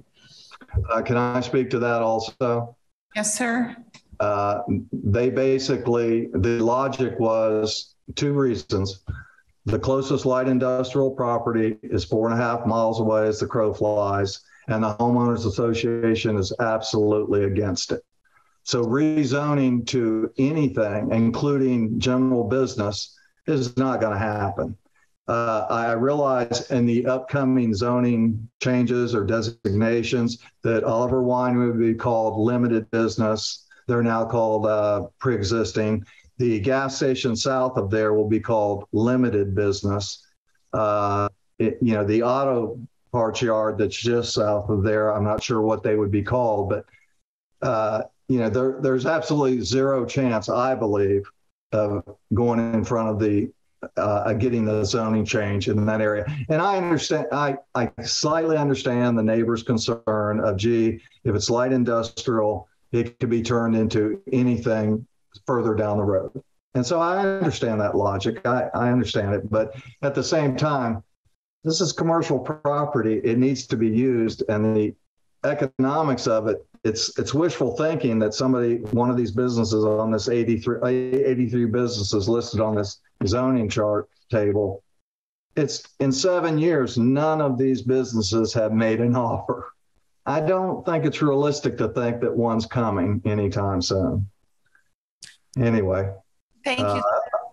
Uh, can I speak to that also? Yes, sir. Uh, they basically, the logic was two reasons. The closest light industrial property is four and a half miles away as the crow flies, and the homeowners association is absolutely against it. So rezoning to anything, including general business, is not going to happen. Uh, I realize in the upcoming zoning changes or designations that Oliver Winery would be called limited business. They're now called uh, pre-existing. The gas station south of there will be called limited business. Uh, it, you know, the auto parts yard that's just south of there, I'm not sure what they would be called, but, uh, you know, there, there's absolutely zero chance, I believe, of going in front of the uh, getting the zoning change in that area. And I understand, I, I slightly understand the neighbor's concern of, gee, if it's light industrial, it could be turned into anything further down the road. And so I understand that logic. I, I understand it. But at the same time, this is commercial property. It needs to be used. And the economics of it, it's it's wishful thinking that somebody, one of these businesses on this 83, 83 businesses listed on this zoning chart table, it's in seven years, none of these businesses have made an offer. I don't think it's realistic to think that one's coming anytime soon. Anyway. Thank you. Uh,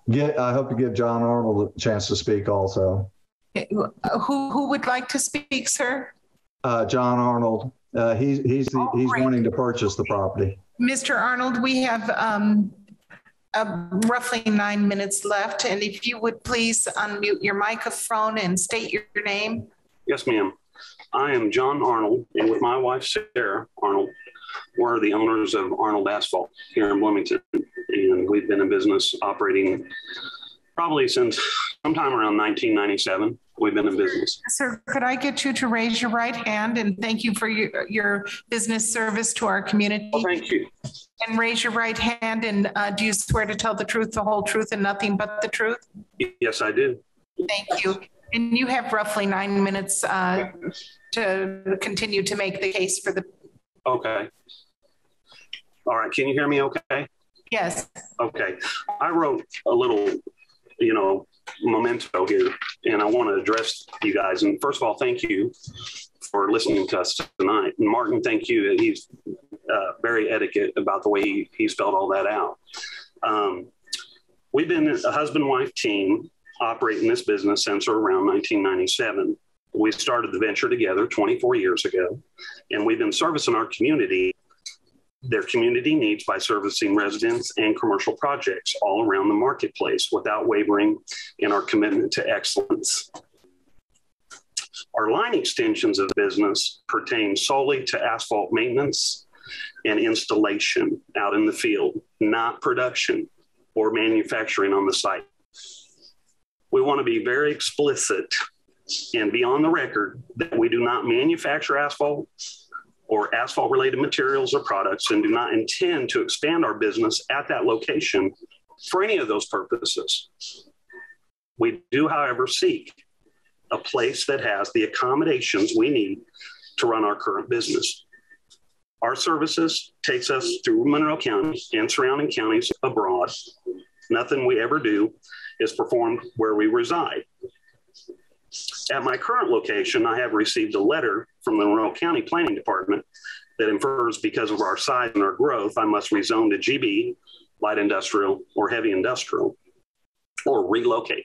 Get, I hope you give John Arnold a chance to speak also. Who, who would like to speak, sir? Uh, John Arnold, uh, he's, he's, the- he's wanting to purchase the property. Mr. Arnold, we have um, uh, roughly nine minutes left, and if you would please unmute your microphone and state your name. Yes, ma'am. I am John Arnold, and with my wife Sarah Arnold, we're the owners of Arnold Asphalt here in Bloomington, and we've been in business operating probably since sometime around 1997. We've been in business. Sir, could I get you to raise your right hand and thank you for your, your business service to our community? thank you. And raise your right hand and uh, do you swear to tell the truth, the whole truth and nothing but the truth? Yes, I do. Thank you. And you have roughly nine minutes uh, to continue to make the case for the, Okay. All right. Can you hear me okay? yes. Okay. I wrote a little, you know, memento here, and I want to address you guys. And first of all, thank you for listening to us tonight. And Martin, thank you. He's uh, very etiquette about the way he, he spelled all that out. Um, we've been a husband wife team operating this business since around 1997. We started the venture together 24 years ago, and we've been servicing our community their community needs by servicing residents and commercial projects all around the marketplace without wavering in our commitment to excellence. Our line extensions of business pertain solely to asphalt maintenance and installation out in the field, not production or manufacturing on the site. We want to be very explicit and be on the record that we do not manufacture asphalt or asphalt related materials or products and do not intend to expand our business at that location for any of those purposes. We do, however, seek a place that has the accommodations we need to run our current business. Our services takes us through Monroe County and surrounding counties abroad. Nothing we ever do is performed where we reside. At my current location, I have received a letter from the Monroe County Planning Department that infers because of our size and our growth, I must rezone to GB, light industrial, or heavy industrial, or relocate.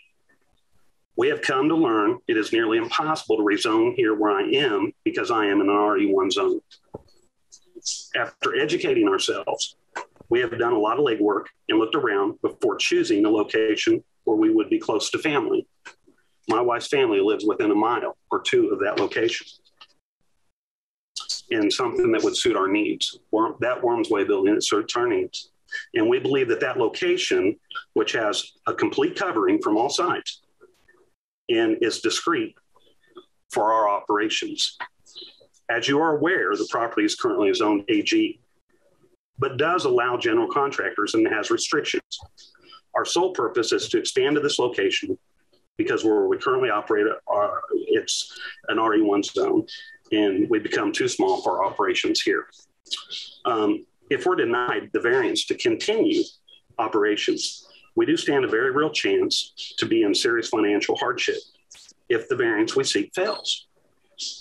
We have come to learn it is nearly impossible to rezone here where I am because I am in an RE1 zone. After educating ourselves, we have done a lot of legwork and looked around before choosing the location where we would be close to family. My wife's family lives within a mile or two of that location. And something that would suit our needs. That Worms Way building, it suits our needs. And we believe that that location, which has a complete covering from all sides and is discreet for our operations. As you are aware, the property is currently zoned AG, but does allow general contractors and has restrictions. Our sole purpose is to expand to this location because where we currently operate, it's an RE1 zone, and we become too small for operations here. Um, if we're denied the variance to continue operations, we do stand a very real chance to be in serious financial hardship if the variance we seek fails.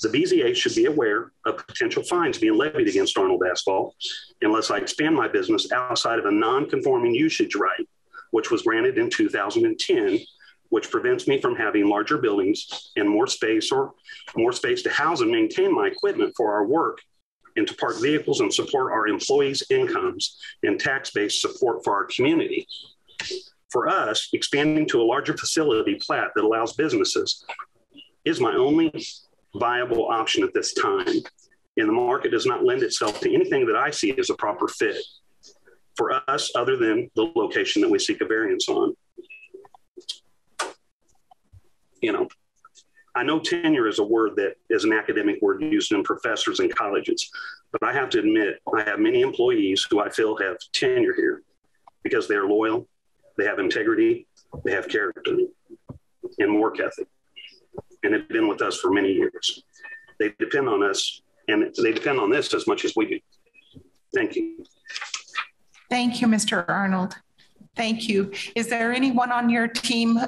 The BZA should be aware of potential fines being levied against Arnold Asphalt unless I expand my business outside of a non-conforming usage right, which was granted in 2010 which prevents me from having larger buildings and more space or more space to house and maintain my equipment for our work and to park vehicles and support our employees' incomes and tax-based support for our community. For us, expanding to a larger facility plat that allows businesses is my only viable option at this time. And the market does not lend itself to anything that I see as a proper fit for us other than the location that we seek a variance on you know, I know tenure is a word that is an academic word used in professors and colleges, but I have to admit, I have many employees who I feel have tenure here because they're loyal, they have integrity, they have character and work ethic, and have been with us for many years. They depend on us, and they depend on this as much as we do. Thank you. Thank you, Mr. Arnold. Thank you. Is there anyone on your team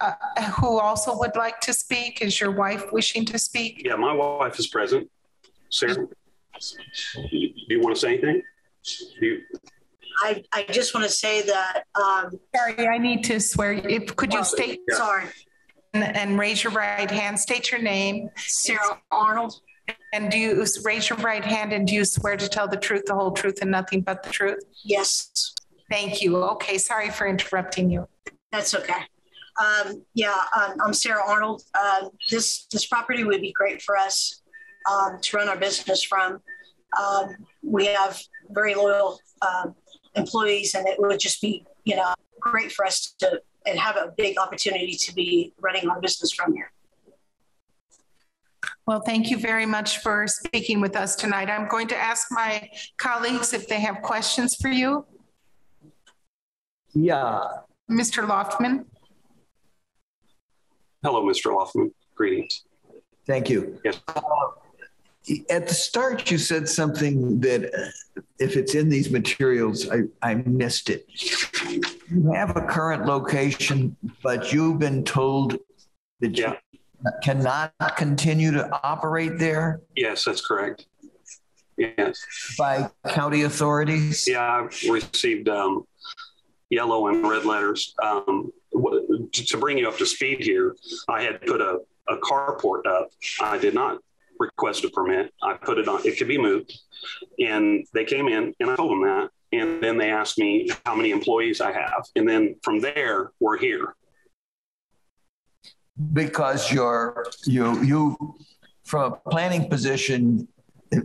uh, who also would like to speak? Is your wife wishing to speak? Yeah, my wife is present. Sarah, do you want to say anything? Do you, I, I just want to say that. Um, Sorry, I need to swear. If could you state? Sorry. And, and raise your right hand. State your name. Sarah Arnold. And do you raise your right hand and do you swear to tell the truth, the whole truth, and nothing but the truth? Yes. Thank you. Okay, sorry for interrupting you. That's okay. Um, yeah, um, I'm Sarah Arnold. Uh, this this property would be great for us um, to run our business from. Um, we have very loyal um, employees, and it would just be you know great for us to and have a big opportunity to be running our business from here. Well, thank you very much for speaking with us tonight. I'm going to ask my colleagues if they have questions for you. Yeah. Mr. Loftman. Hello, Mr. Loftman. Greetings. Thank you. Yes. Uh, at the start, you said something that uh, if it's in these materials, I, I missed it. You have a current location, but you've been told that you cannot continue to operate there Yes, that's correct. Yes. by county authorities? Yeah, I've received um, yellow and red letters. Um, w- to bring you up to speed here, I had put a, a carport up. I did not request a permit. I put it on, it could be moved. And they came in and I told them that. And then they asked me how many employees I have. And then from there, we're here. Because you're, you, you, from a planning position,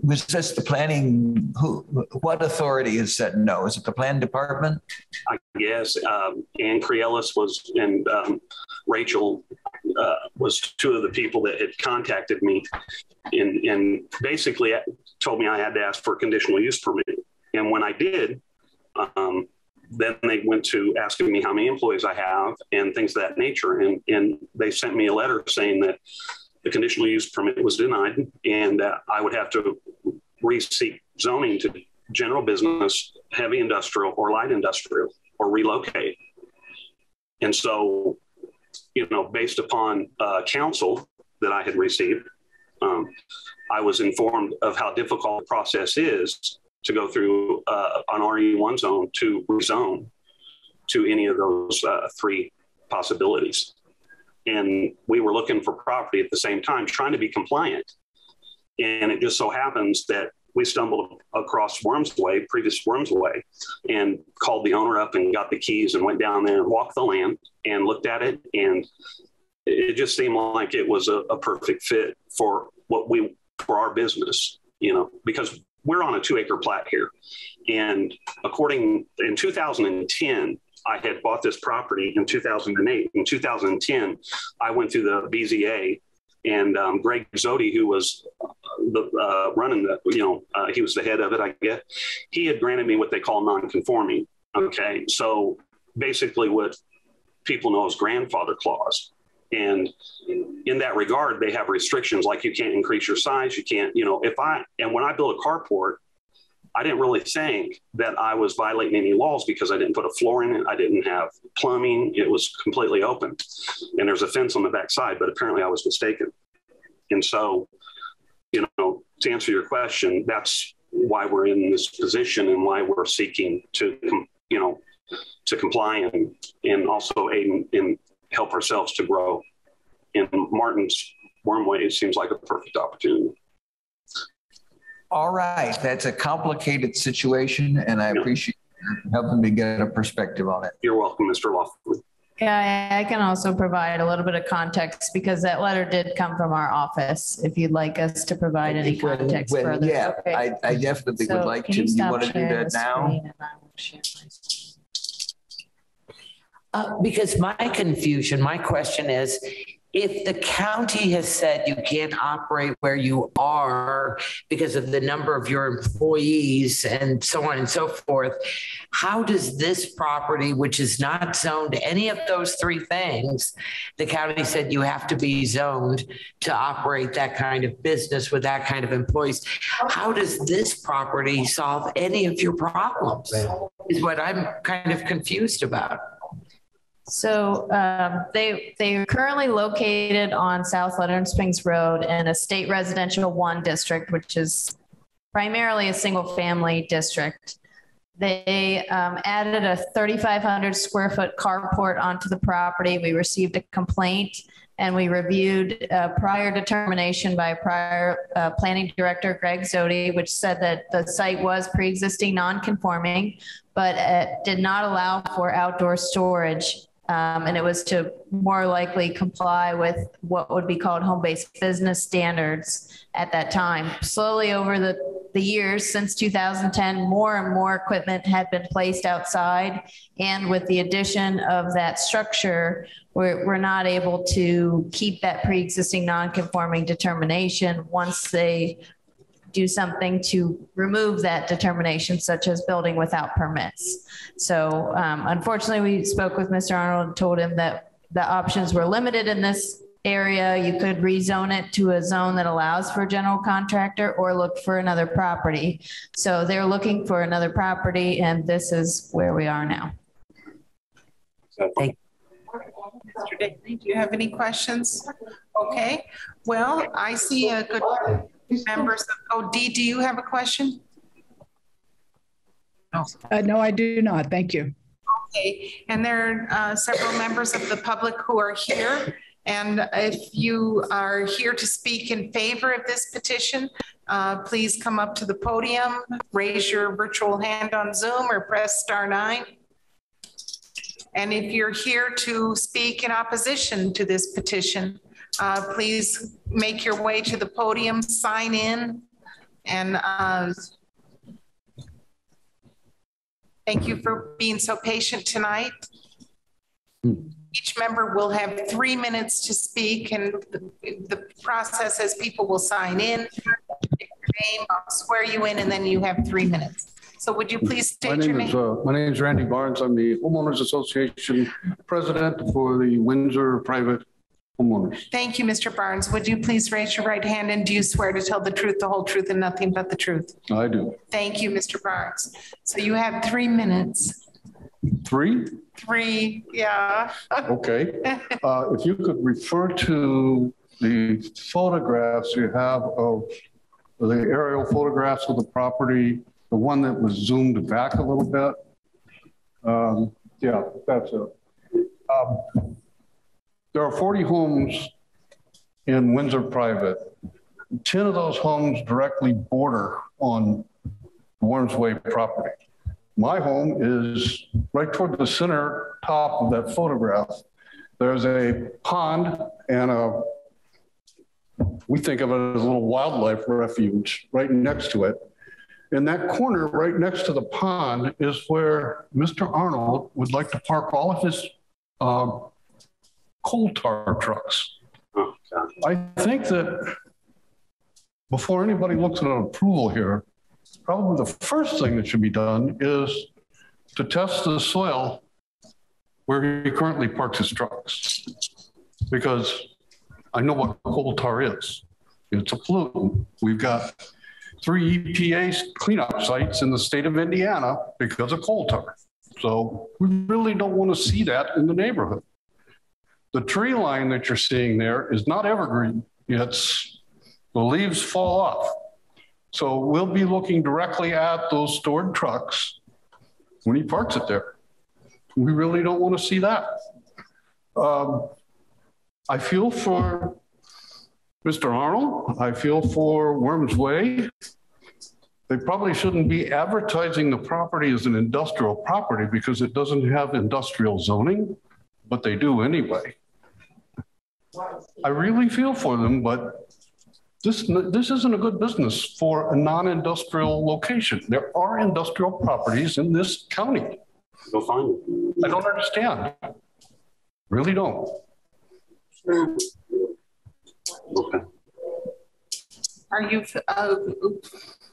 was this the planning, who, what authority is said no? Is it the plan department? I guess um, Ann Crecelius was and um, Rachel uh, was two of the people that had contacted me and, and basically told me I had to ask for a conditional use permit. And when I did, um, then they went to asking me how many employees I have and things of that nature. And, and they sent me a letter saying that the conditional use permit was denied and that I would have to re-seek zoning to general business, heavy industrial or light industrial or relocate. And so, you know, based upon uh, counsel that I had received, um, I was informed of how difficult the process is to go through uh, an RE1 zone to rezone to any of those uh, three possibilities. And we were looking for property at the same time, trying to be compliant. And it just so happens that we stumbled across Worms Way, previous Worms Way, and called the owner up and got the keys and went down there and walked the land and looked at it. And it just seemed like it was a, a perfect fit for what we, for our business, you know, because we're on a two acre plat here. And according in 2010, I had bought this property in 2008. In 2010, I went through the BZA and um, Greg Zodi, who was the uh, running the, you know, uh, he was the head of it, I guess. He had granted me what they call non-conforming. Okay, so basically, what people know as grandfather clause. And in that regard, they have restrictions like you can't increase your size. You can't, you know, if I, and when I built a carport, I didn't really think that I was violating any laws because I didn't put a floor in it. I didn't have plumbing. It was completely open. And there's a fence on the back side, but apparently I was mistaken. And so, you know, to answer your question, that's why we're in this position and why we're seeking to, you know, to comply and, and also aid and help ourselves to grow. And Martin's Wormway seems like a perfect opportunity. All right, that's a complicated situation, and I appreciate helping me get a perspective on it. You're welcome, Mr. Loughlin. Yeah, I can also provide a little bit of context because that letter did come from our office. If you'd like us to provide any context when- further. Yeah, Okay. I, I definitely would like can to. You stop want to do that now? screen and I will share my screen? Uh, because my confusion, my question is, if the county has said you can't operate where you are because of the number of your employees and so on and so forth, how does this property, which is not zoned any of those three things, the county said you have to be zoned to operate that kind of business with that kind of employees. How does this property solve any of your problems? Is what I'm kind of confused about. So um, they they are currently located on South Leonard Springs Road in a state residential one district, which is primarily a single family district. They um, added a 3,500 square foot carport onto the property. We received a complaint and we reviewed a prior determination by prior uh, planning director Greg Zodi, which said that the site was pre-existing non-conforming, but it did not allow for outdoor storage. Um, and it was to more likely comply with what would be called home-based business standards at that time. Slowly over the the years since 2010, more and more equipment had been placed outside. And with the addition of that structure, we're, we're not able to keep that pre-existing non-conforming determination once they do something to remove that determination, such as building without permits. So um, unfortunately, we spoke with Mr. Arnold and told him that the options were limited in this area. You could rezone it to a zone that allows for a general contractor or look for another property. So they're looking for another property, and this is where we are now. So, thank Mr. Daly, do you have any questions? Okay, well, I see a good members of, oh, Dee, do you have a question? Uh, no, I do not. Thank you. Okay, and there are uh, several members of the public who are here. And if you are here to speak in favor of this petition, uh, please come up to the podium, raise your virtual hand on Zoom or press star nine. And if you're here to speak in opposition to this petition, uh, please make your way to the podium, sign in, and uh, thank you for being so patient tonight. Each member will have three minutes to speak, and the, the process is people will sign in, your name, I'll swear you in, and then you have three minutes. So would you please My state your name is, name? uh, my name is Randy Barnes. I'm the homeowners association president for the Windsor Private Homeowners. Thank you, Mr. Barnes. Would you please raise your right hand and do you swear to tell the truth, the whole truth, and nothing but the truth? I do. Thank you, Mr. Barnes. So you have three minutes. Three? Three, yeah. Okay. Uh, If you could refer to the photographs you have of the aerial photographs of the property, the one that was zoomed back a little bit. Um, Yeah, that's it. Um, There are 40 homes in Windsor Private. 10 of those homes directly border on Worms Way property. My home is right toward the center top of that photograph. There's a pond and a, we think of it as a little wildlife refuge right next to it. In that corner, right next to the pond, is where Mr. Arnold would like to park all of his uh, coal tar trucks. Oh, I think that before anybody looks at an approval here, probably the first thing that should be done is to test the soil where he currently parks his trucks. Because I know what coal tar is. It's a pollutant. We've got three EPA cleanup sites in the state of Indiana because of coal tar. So we really don't want to see that in the neighborhood. The tree line that you're seeing there is not evergreen. It's the leaves fall off. So we'll be looking directly at those stored trucks when he parks it there. We really don't want to see that. Um, I feel for Mr. Arnold. I feel for Worms Way. They probably shouldn't be advertising the property as an industrial property because it doesn't have industrial zoning, but they do anyway. I really feel for them, but this, this isn't a good business for a non-industrial location. There are industrial properties in this county. Go find them. I don't understand. Really don't. Okay. Are you uh,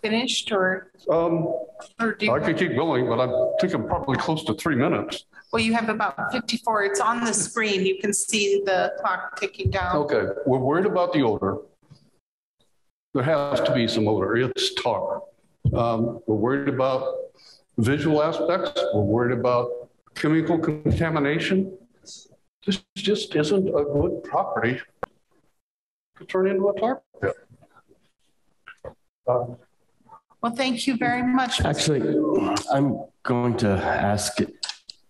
finished or? Um, or do you, I could keep going, but I think I'm probably close to three minutes. Well, you have about 54. It's on the screen. You can see the clock ticking down. Okay, we're worried about the odor. There has to be some odor. It's tar. Um, we're worried about visual aspects. We're worried about chemical contamination. This just isn't a good property to turn into a tar pit. Um, Well, thank you very much. Actually, I'm going to ask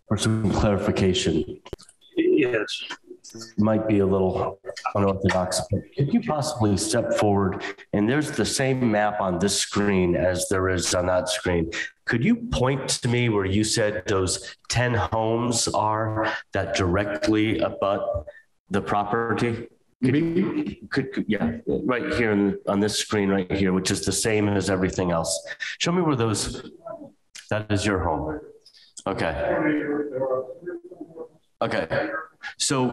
for some clarification. Yes. Might be a little unorthodox, but could you possibly step forward? And there's the same map on this screen as there is on that screen. Could you point to me where you said those 10 homes are that directly abut the property? Could, you- could, could- yeah, right here in- on this screen right here, which is the same as everything else. Show me where those, that is your home. Okay. Okay. So,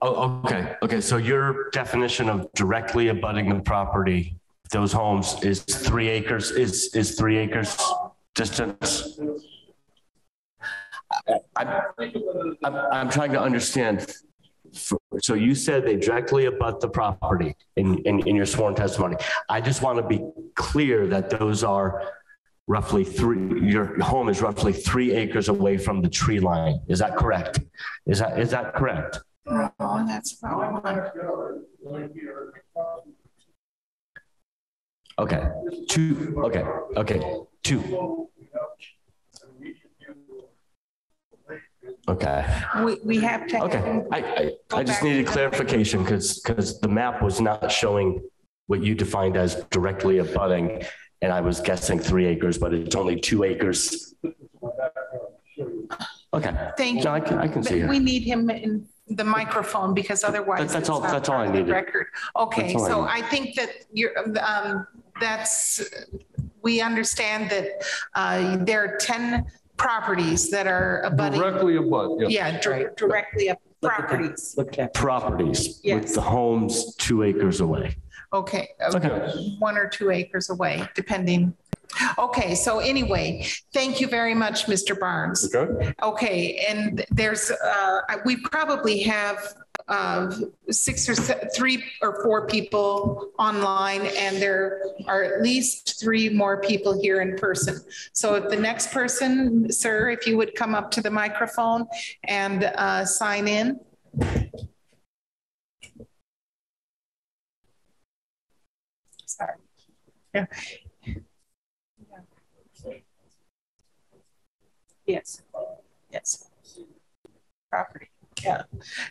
oh, okay. Okay. So your definition of directly abutting the property, those homes is three acres, is, is three acres distance? I- I'm trying to understand. So you said they directly abut the property in, in, in your sworn testimony. I just want to be clear that those are roughly three, your home is roughly three acres away from the tree line. Is that correct? Is that, is that correct? Oh, that's about one. Okay, two, okay, okay, two. Okay, We, we have to. okay. him- I, I, I just needed clarification because, because the map was not showing what you defined as directly abutting. And I was guessing three acres, but it's only two acres. Okay. Thank No, I you. can, I can see But We her. need him in the microphone because otherwise. That- that's all- that's all I part of the needed. Record. Okay, That's all I so. I think that you're, um, that's, we understand that, uh, there are 10 properties that are abutting. Directly abut, yes. Yeah, dir- directly up properties. Properties Yes. with the homes two acres away. Okay, uh, one or two acres away, depending. Okay, so anyway, thank you very much, Mr. Barnes. Okay. Okay, and there's, uh, we probably have uh, six or se- three or four people online, and there are at least three more people here in person. So if the next person, sir, if you would come up to the microphone and uh, sign in. Yeah. Yes, yes. Property, yeah.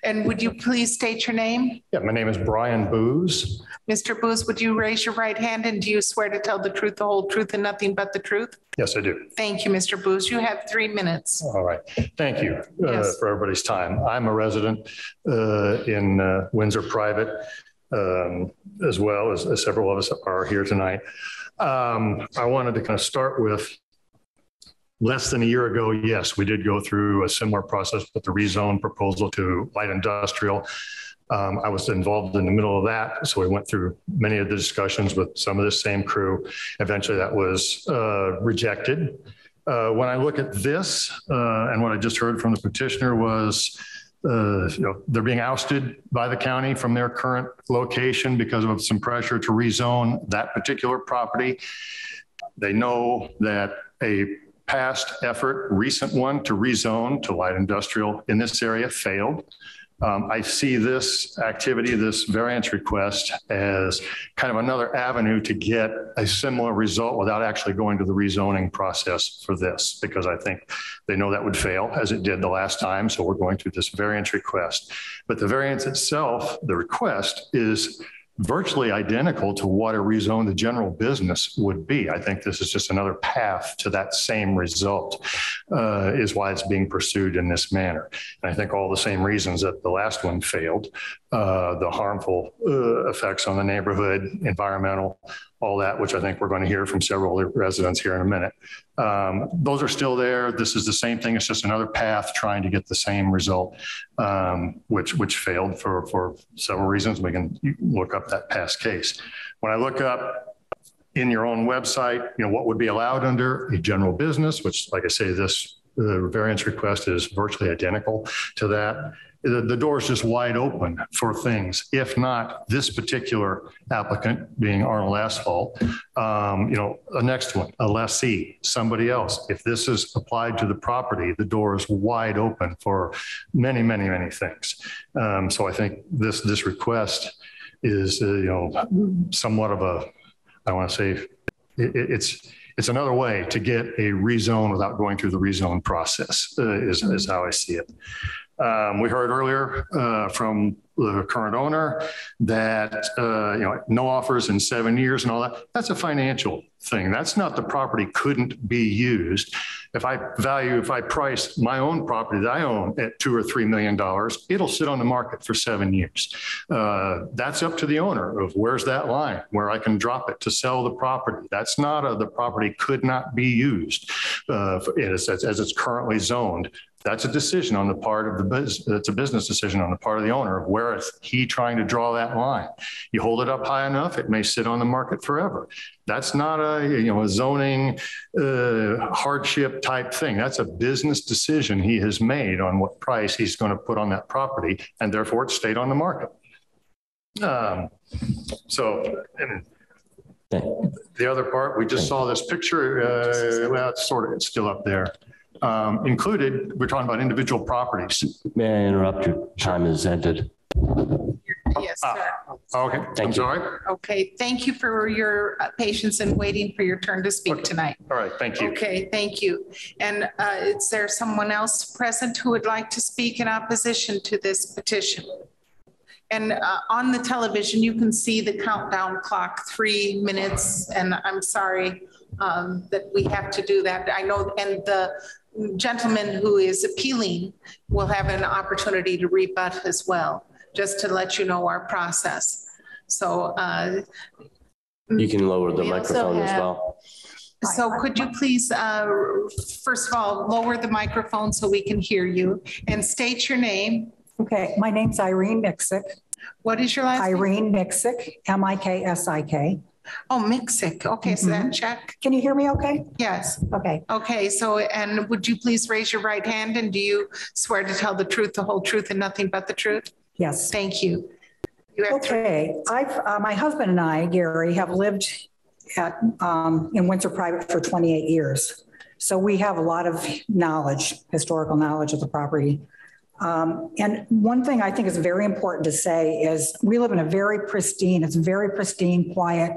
And would you please state your name? Yeah, my name is Brian Booz. Mr. Booth, would you raise your right hand and do you swear to tell the truth, the whole truth and nothing but the truth? Yes, I do. Thank you, Mr. Booth. You have three minutes. All right. Thank you uh, Yes. for everybody's time. I'm a resident uh, in uh, Windsor Private, um, as well as as several of us are here tonight. Um, I wanted to kind of start with less than a year ago, yes, we did go through a similar process with the rezone proposal to light industrial. Um, I was involved in the middle of that, so we went through many of the discussions with some of the same crew. Eventually, that was uh, rejected. Uh, when I look at this, uh, and what I just heard from the petitioner was, uh, you know, they're being ousted by the county from their current location because of some pressure to rezone that particular property. They know that a past effort, recent one to rezone to light industrial in this area failed. Um, I see this activity, this variance request as kind of another avenue to get a similar result without actually going to the rezoning process for this, because I think they know that would fail as it did the last time. So we're going through this variance request. But the variance itself, the request is virtually identical to what a rezoned general business would be. I think this is just another path to that same result, uh, is why it's being pursued in this manner. And I think all the same reasons that the last one failed, uh, the harmful uh, effects on the neighborhood, environmental, all that, which I think we're going to hear from several residents here in a minute. Um, those are still there. This is the same thing. It's just another path trying to get the same result, um, which which failed for for several reasons. We can look up that past case. When I look up in your own website, you know what would be allowed under a general business, which, like I say, this uh, variance request is virtually identical to that. The, the door is just wide open for things. If not this particular applicant, being Arnold Asphalt, um, you know, a next one, a lessee, somebody else. If this is applied to the property, the door is wide open for many, many, many things. Um, so I think this this request is, uh, you know, somewhat of a, I want to say it, it's, it's another way to get a rezone without going through the rezone process uh, is, is how I see it. Um, we heard earlier uh, from the current owner that uh, you know no offers in seven years and all that. That's a financial thing. That's not the property couldn't be used. If I value, if I price my own property that I own at two or three million dollars, it'll sit on the market for seven years. Uh, that's up to the owner of where's that line where I can drop it to sell the property. That's not a, the property could not be used uh, as, as it's currently zoned that's a decision on the part of the business. It's a business decision on the part of the owner of where is he trying to draw that line. You hold it up high enough, it may sit on the market forever. That's not a you know a zoning uh, hardship type thing. That's a business decision he has made on what price he's going to put on that property, and therefore it stayed on the market. Um, so. And, the other part, we just saw this picture. Uh, well, it's sort of it's still up there um, included, we're talking about individual properties. May I interrupt? Your time has ended. Yes, sir. Ah, okay, Thank I'm you. sorry. Okay, thank you for your uh, patience and waiting for your turn to speak tonight. All right, thank you. Okay, thank you. And uh, is there someone else present who would like to speak in opposition to this petition? And uh, on the television, you can see the countdown clock, three minutes, and I'm sorry um, that we have to do that. I know, and the gentleman who is appealing will have an opportunity to rebut as well, just to let you know our process. So uh, You can lower the We also microphone as well. so could you please, uh, first of all, lower the microphone so we can hear you and state your name? Okay, my name's Irene Miksik. What is your last name? Irene Miksik, M-I-K-S-I-K. Oh, Miksik. Okay, so that Mhm. check. Can you hear me okay? Yes. Okay. Okay, so, and would you please raise your right hand and do you swear to tell the truth, the whole truth and nothing but the truth? Yes. Thank you. You Okay, I've, uh, my husband and I, Gary, have lived at, um, in Windsor Private for 28 years. So we have a lot of knowledge, historical knowledge of the property. Um, and one thing I think is very important to say is we live in a very pristine, it's very pristine, quiet.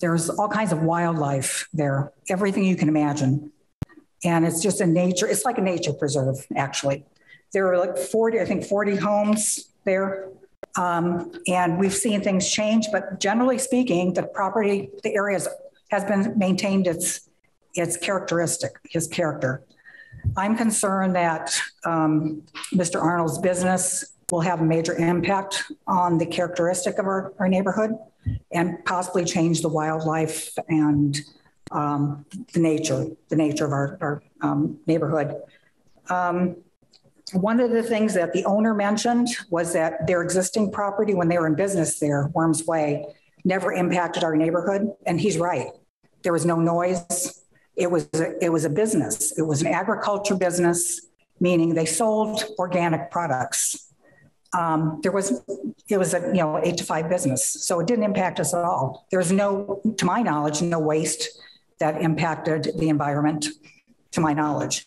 There's all kinds of wildlife there, everything you can imagine. And it's just a nature, it's like a nature preserve, actually. There are like 40, I think 40 homes there. Um, and we've seen things change, but generally speaking, the property, the areas has been maintained its its characteristic, his character. I'm concerned that um, Mr. Arnold's business will have a major impact on the characteristic of our, our neighborhood and possibly change the wildlife and um, the nature, the nature of our, our um, neighborhood. Um, one of the things that the owner mentioned was that their existing property, when they were in business there, Worms Way, never impacted our neighborhood. And he's right. There was no noise. It was a, it was a business. It was an agriculture business, meaning they sold organic products. Um, there was it was a you know eight to five business, so it didn't impact us at all. There was no, to my knowledge, no waste that impacted the environment, to my knowledge.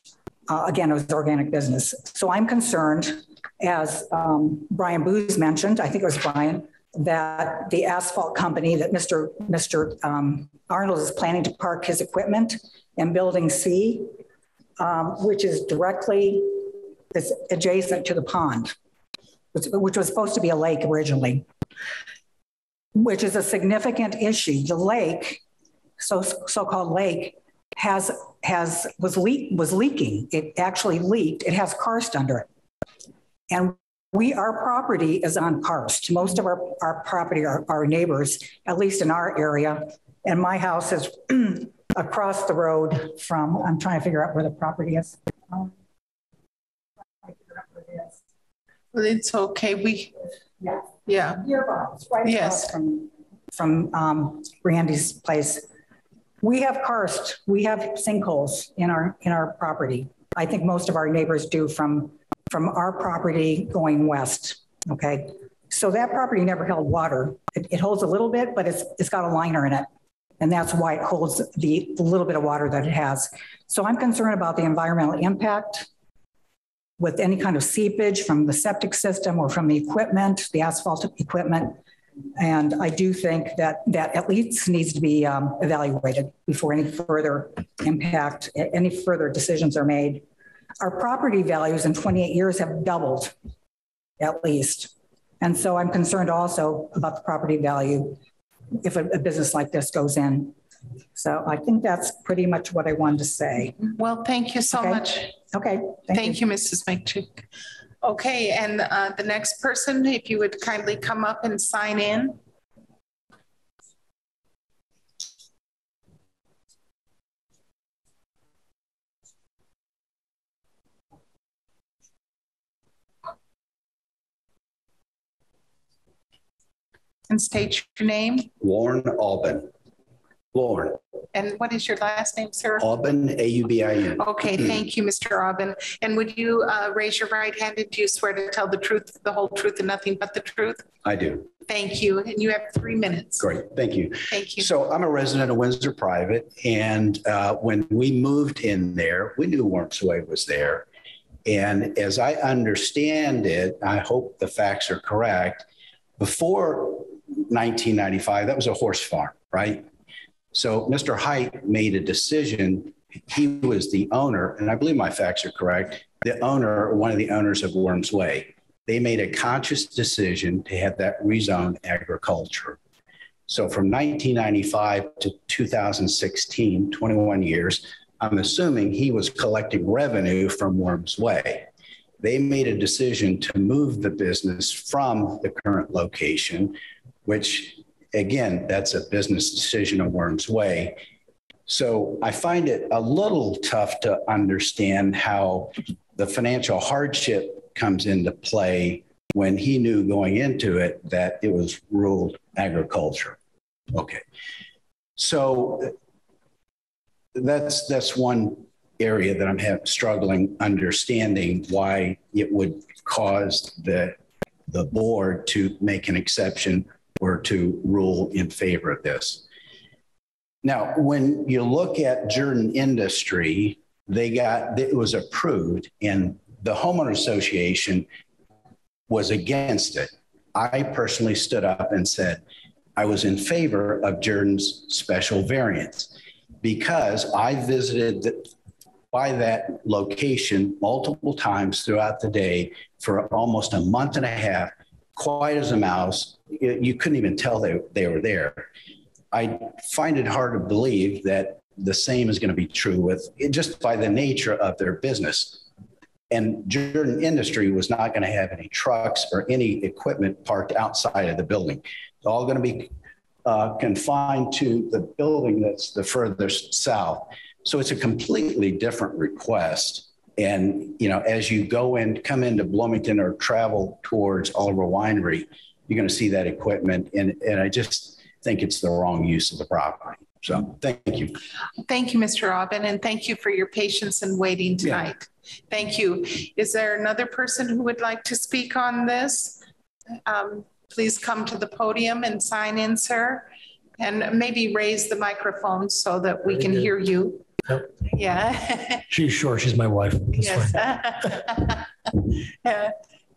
Uh, again, it was organic business. So I'm concerned, as um, Brian Booz mentioned, I think it was Brian, that the asphalt company that Mr. Mr. Um, Arnold is planning to park his equipment in Building C, um, which is directly adjacent to the pond, which, was supposed to be a lake originally, which is a significant issue. The lake, so so-called lake, has has was leak was leaking. It actually leaked. It has karst under it, and we our property is on karst. Most of our our property, our, our neighbors, at least in our area, and my house is across the road from. I'm trying to figure out where the property is. Um, Well, It's okay. We, yeah. yeah. Right Yes. from, from um, Randy's place. We have karst, we have sinkholes in our, in our property. I think most of our neighbors do from, from our property going west, okay? So that property never held water. It, it holds a little bit, but it's, it's got a liner in it. And that's why it holds the, the little bit of water that it has. So I'm concerned about the environmental impact with any kind of seepage from the septic system or from the equipment, the asphalt equipment. And I do think that that at least needs to be um, evaluated before any further impact, any further decisions are made. Our property values in 28 years have doubled, at least. And so I'm concerned also about the property value if a, a business like this goes in. So I think that's pretty much what I wanted to say. Well, thank you so Okay. much. Okay. Thank, you. Mrs. McChick. Okay, and uh, the next person, if you would kindly come up and sign in. And state your name Warren Aubin. Lauren, and what is your last name, sir? Aubin, A U B I N. Okay, thank you, Mr. Robin. And would you uh, raise your right hand and do you swear to tell the truth, the whole truth, and nothing but the truth? I do. Thank you. And you have three minutes. Great. Thank you. Thank you. So I'm a resident of Windsor Private. And uh, when we moved in there, we knew Worms Way was there. And as I understand it, I hope the facts are correct. Before 1995, that was a horse farm, right? So Mr. Heydt made a decision. He was the owner, and I believe my facts are correct. The owner, one of the owners of Worms Way, they made a conscious decision to have that rezoned agriculture. So from 1995 to 2016, 21 years, I'm assuming he was collecting revenue from Worms Way. They made a decision to move the business from the current location, which again, that's a business decision on Worms Way. So I find it a little tough to understand how the financial hardship comes into play when he knew going into it that it was rural agriculture. Okay. So that's that's one area that I'm have, struggling understanding why it would cause the the board to make an exception or to rule in favor of this. Now, when you look at Jordan Industry, they got it was approved, and the homeowner association was against it. I personally stood up and said I was in favor of Jordan's special variance because I visited the, by that location multiple times throughout the day for almost a month and a half, quiet as a mouse. You, you couldn't even tell they, they were there. I find it hard to believe that the same is going to be true with just by the nature of their business. And Jordan Industry was not going to have any trucks or any equipment parked outside of the building. It's all going to be uh, confined to the building that's the furthest south. So it's a completely different request. And, you know, as you go in, come into Bloomington or travel towards Oliver Winery, you're going to see that equipment. And, and I just think it's the wrong use of the property. So thank you. Thank you, Mr. Robin, and thank you for your patience and waiting tonight. Thank you. Is there another person who would like to speak on this? Um, Please come to the podium and sign in, sir. And maybe raise the microphone so that we can hear you. Yeah. She's sure she's my wife. That's Yes. Yeah.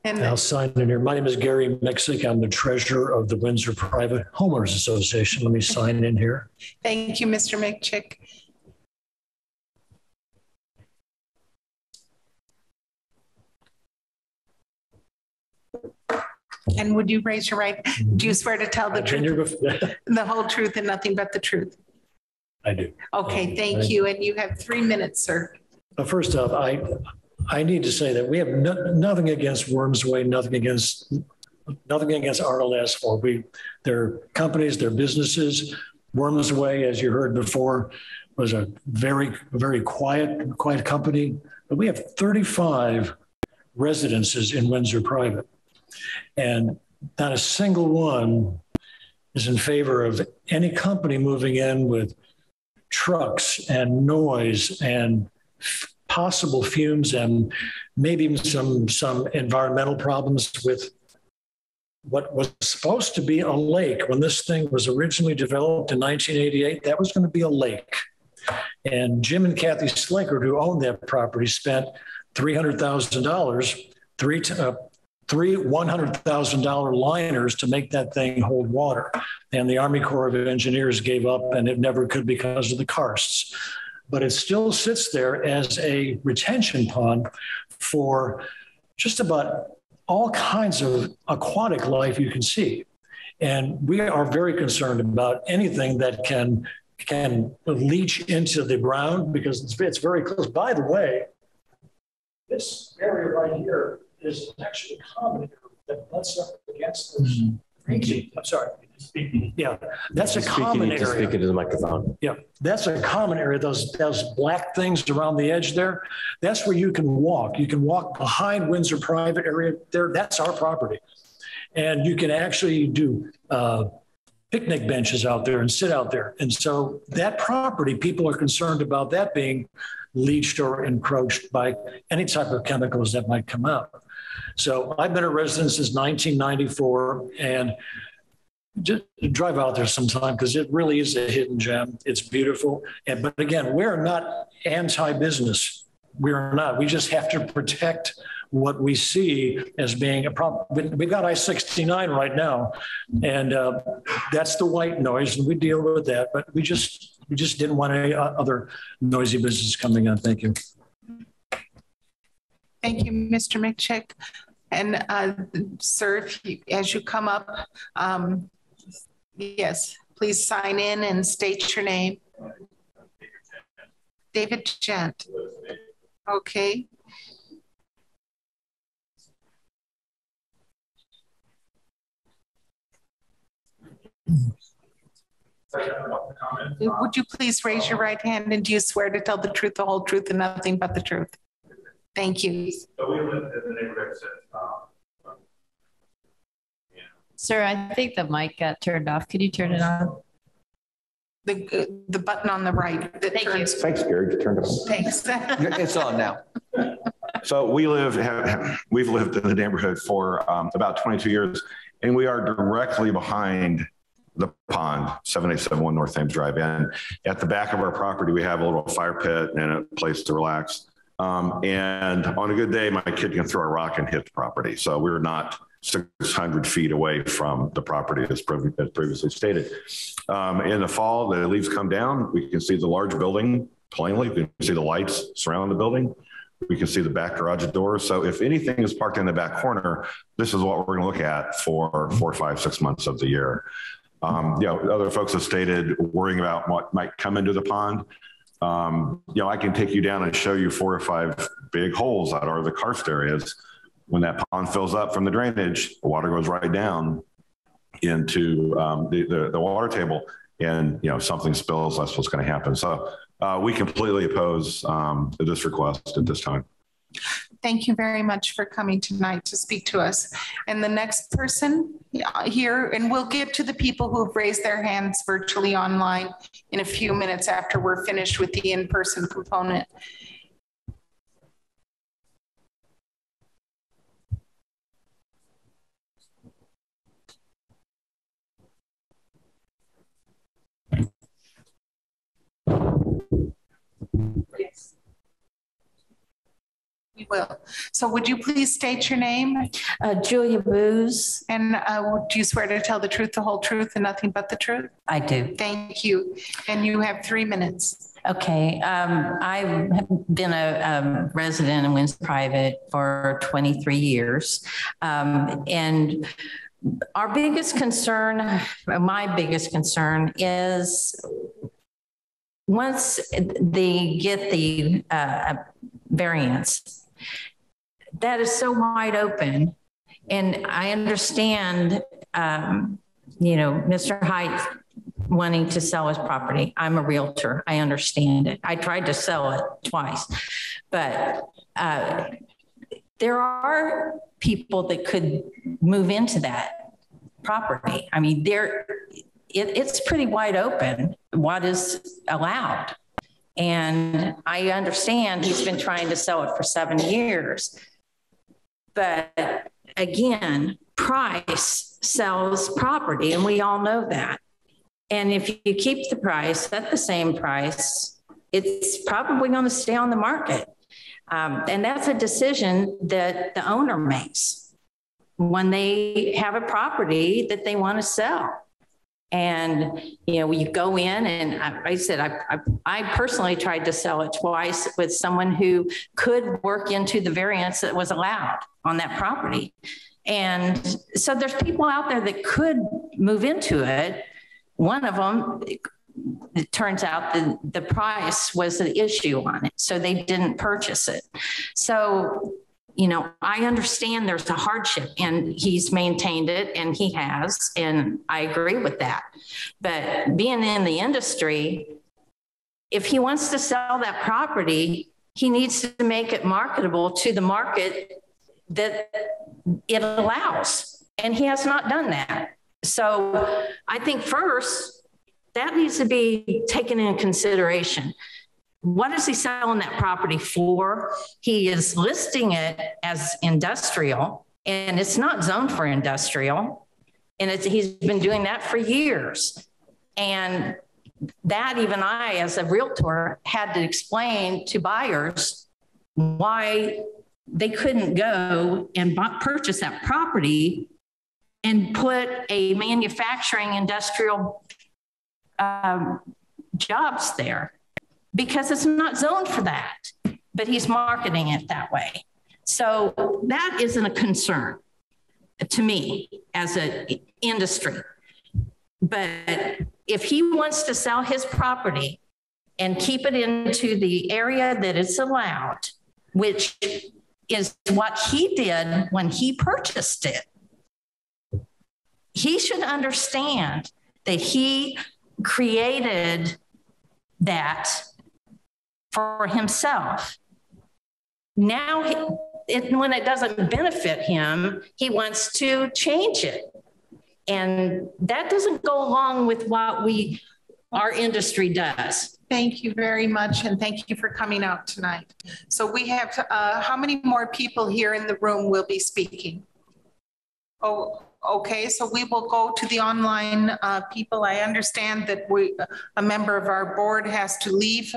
And I'll sign in here. My name is Gary Miksik. I'm the treasurer of the Windsor Private Homeowners Association. Let me sign in here. thank you, Mr. McChick. And would you raise your right? Do you mm-hmm. swear to tell the I've been here truth, the whole truth and nothing but the truth? I do. Okay, um, thank Thank you. And you have three minutes, sir. Uh, first off, I, I need to say that we have no, nothing against Worms Way, nothing against, nothing against Arnold Asphalt. We, they're companies, they're businesses. Worms Way, as you heard before, was a very, very quiet, quiet company. But we have 35 residences in Windsor Private. And not a single one is in favor of any company moving in with trucks and noise and possible fumes and maybe some some environmental problems with what was supposed to be a lake. When this thing was originally developed in 1988 that was going to be a lake. And jim and kathy slaker who owned that property spent $300000 three uh, three $100,000 liners to make that thing hold water. And the Army Corps of Engineers gave up and it never could because of the karsts. But it still sits there as a retention pond for just about all kinds of aquatic life you can see. And we are very concerned about anything that can can leach into the ground because it's, it's very close. By the way, this area right here is actually a common area that butts up against this. I'm sorry. Yeah, that's a Speak- you common need to area. Speak into the microphone. Yeah, that's a common area. Those those black things around the edge there, that's where you can walk. You can walk behind Windsor Private area there. That's our property, and you can actually do uh, picnic benches out there and sit out there. And so that property, people are concerned about that being leached or encroached by any type of chemicals that might come out. So I've been a resident since 1994, and just drive out there sometime because it really is a hidden gem. It's beautiful. And but again, we're not anti-business. We're not. We just have to protect what we see as being a problem. We- We've got I-69 right now, and uh, that's the white noise, and we deal with that. But we just we just didn't want any uh, other noisy business coming on. Thank you. Thank you, Mr. McChick. And uh, sir, if you- as you come up, um, yes, please sign in and state your name. David Gent. Okay. Would you please raise your right hand and do you swear to tell the truth, the whole truth, and nothing but the truth? Thank you. So we lived in the neighborhood since, um, Sir, I think the mic got turned off. Could you turn it on? The, the button on the right that turns. Thanks, Gary, you turned it on. Thanks. It's on now. So we live, have, have- we've lived in the neighborhood for um, about 22 years, and we are directly behind the pond, 7871 North Thames Drive. And at the back of our property, we have a little fire pit and a place to relax. Um, and on a good day, my kid can throw a rock and hit the property. So we're not 600 feet away from the property as previ- as previously stated. Um, in the fall, the leaves come down. We can see the large building plainly. We can see the lights surrounding the building. We can see the back garage doors. So if anything is parked in the back corner, this is what we're going to look at for four, five, six months of the year. Um, you know, other folks have stated worrying about what might come into the pond. Um, you know, I can take you down and show you four or five big holes that are the karst areas. When that pond fills up from the drainage, the water goes right down into um, the, the, the water table and, you know, something spills, that's what's going to happen. So uh, we completely oppose um, this request at this time. Thank you very much for coming tonight to speak to us. And the next person uh, here, and we'll get to the people who have raised their hands virtually online in a few minutes after we're finished with the in-person component. Will. So would you please state your name? Uh, Julia Booz. And uh, do you swear to tell the truth, the whole truth, and nothing but the truth? I do. Thank you. And you have three minutes. Okay. Um, I've been a um, resident in Windsor Private for 23 years. Um, and our biggest concern, my biggest concern is once they get the uh, variance, that is so wide open. And I understand, um, you know, Mr. Heydt wanting to sell his property. I'm a realtor. I understand it. I tried to sell it twice, but uh, there are people that could move into that property. I mean, there, it, it's pretty wide open what is allowed. And I understand he's been trying to sell it for seven years. But again, price sells property, and we all know that. And if you keep the price at the same price, it's probably going to stay on the market. Um, and that's a decision that the owner makes. when they have a property that they want to sell. And, you know, you go in and I, I said, I, I, I, personally tried to sell it twice with someone who could work into the variance that was allowed on that property. And so there's people out there that could move into it. One of them, it turns out the, the price was the issue on it. So they didn't purchase it. So you know, I understand there's a hardship and he's maintained it and he has, and I agree with that. But being in the industry, if he wants to sell that property, he needs to make it marketable to the market that it allows. And he has not done that. So I think first, that needs to be taken into consideration. What is he selling that property for? He is listing it as industrial, and it's not zoned for industrial. And he's been doing that for years. And that even I, as a realtor, had to explain to buyers why they couldn't go and purchase that property and put a manufacturing industrial um, jobs there because it's not zoned for that, but he's marketing it that way. So that isn't a concern to me as an industry. But if he wants to sell his property and keep it into the area that it's allowed, which is what he did when he purchased it, he should understand that he created that for himself. Now, he, it, when it doesn't benefit him, he wants to change it. And that doesn't go along with what we our industry does. Thank you very much. And thank you for coming out tonight. So we have, uh, how many more people here in the room will be speaking? Oh, okay. So we will go to the online uh, people. I understand that we, a member of our board has to leave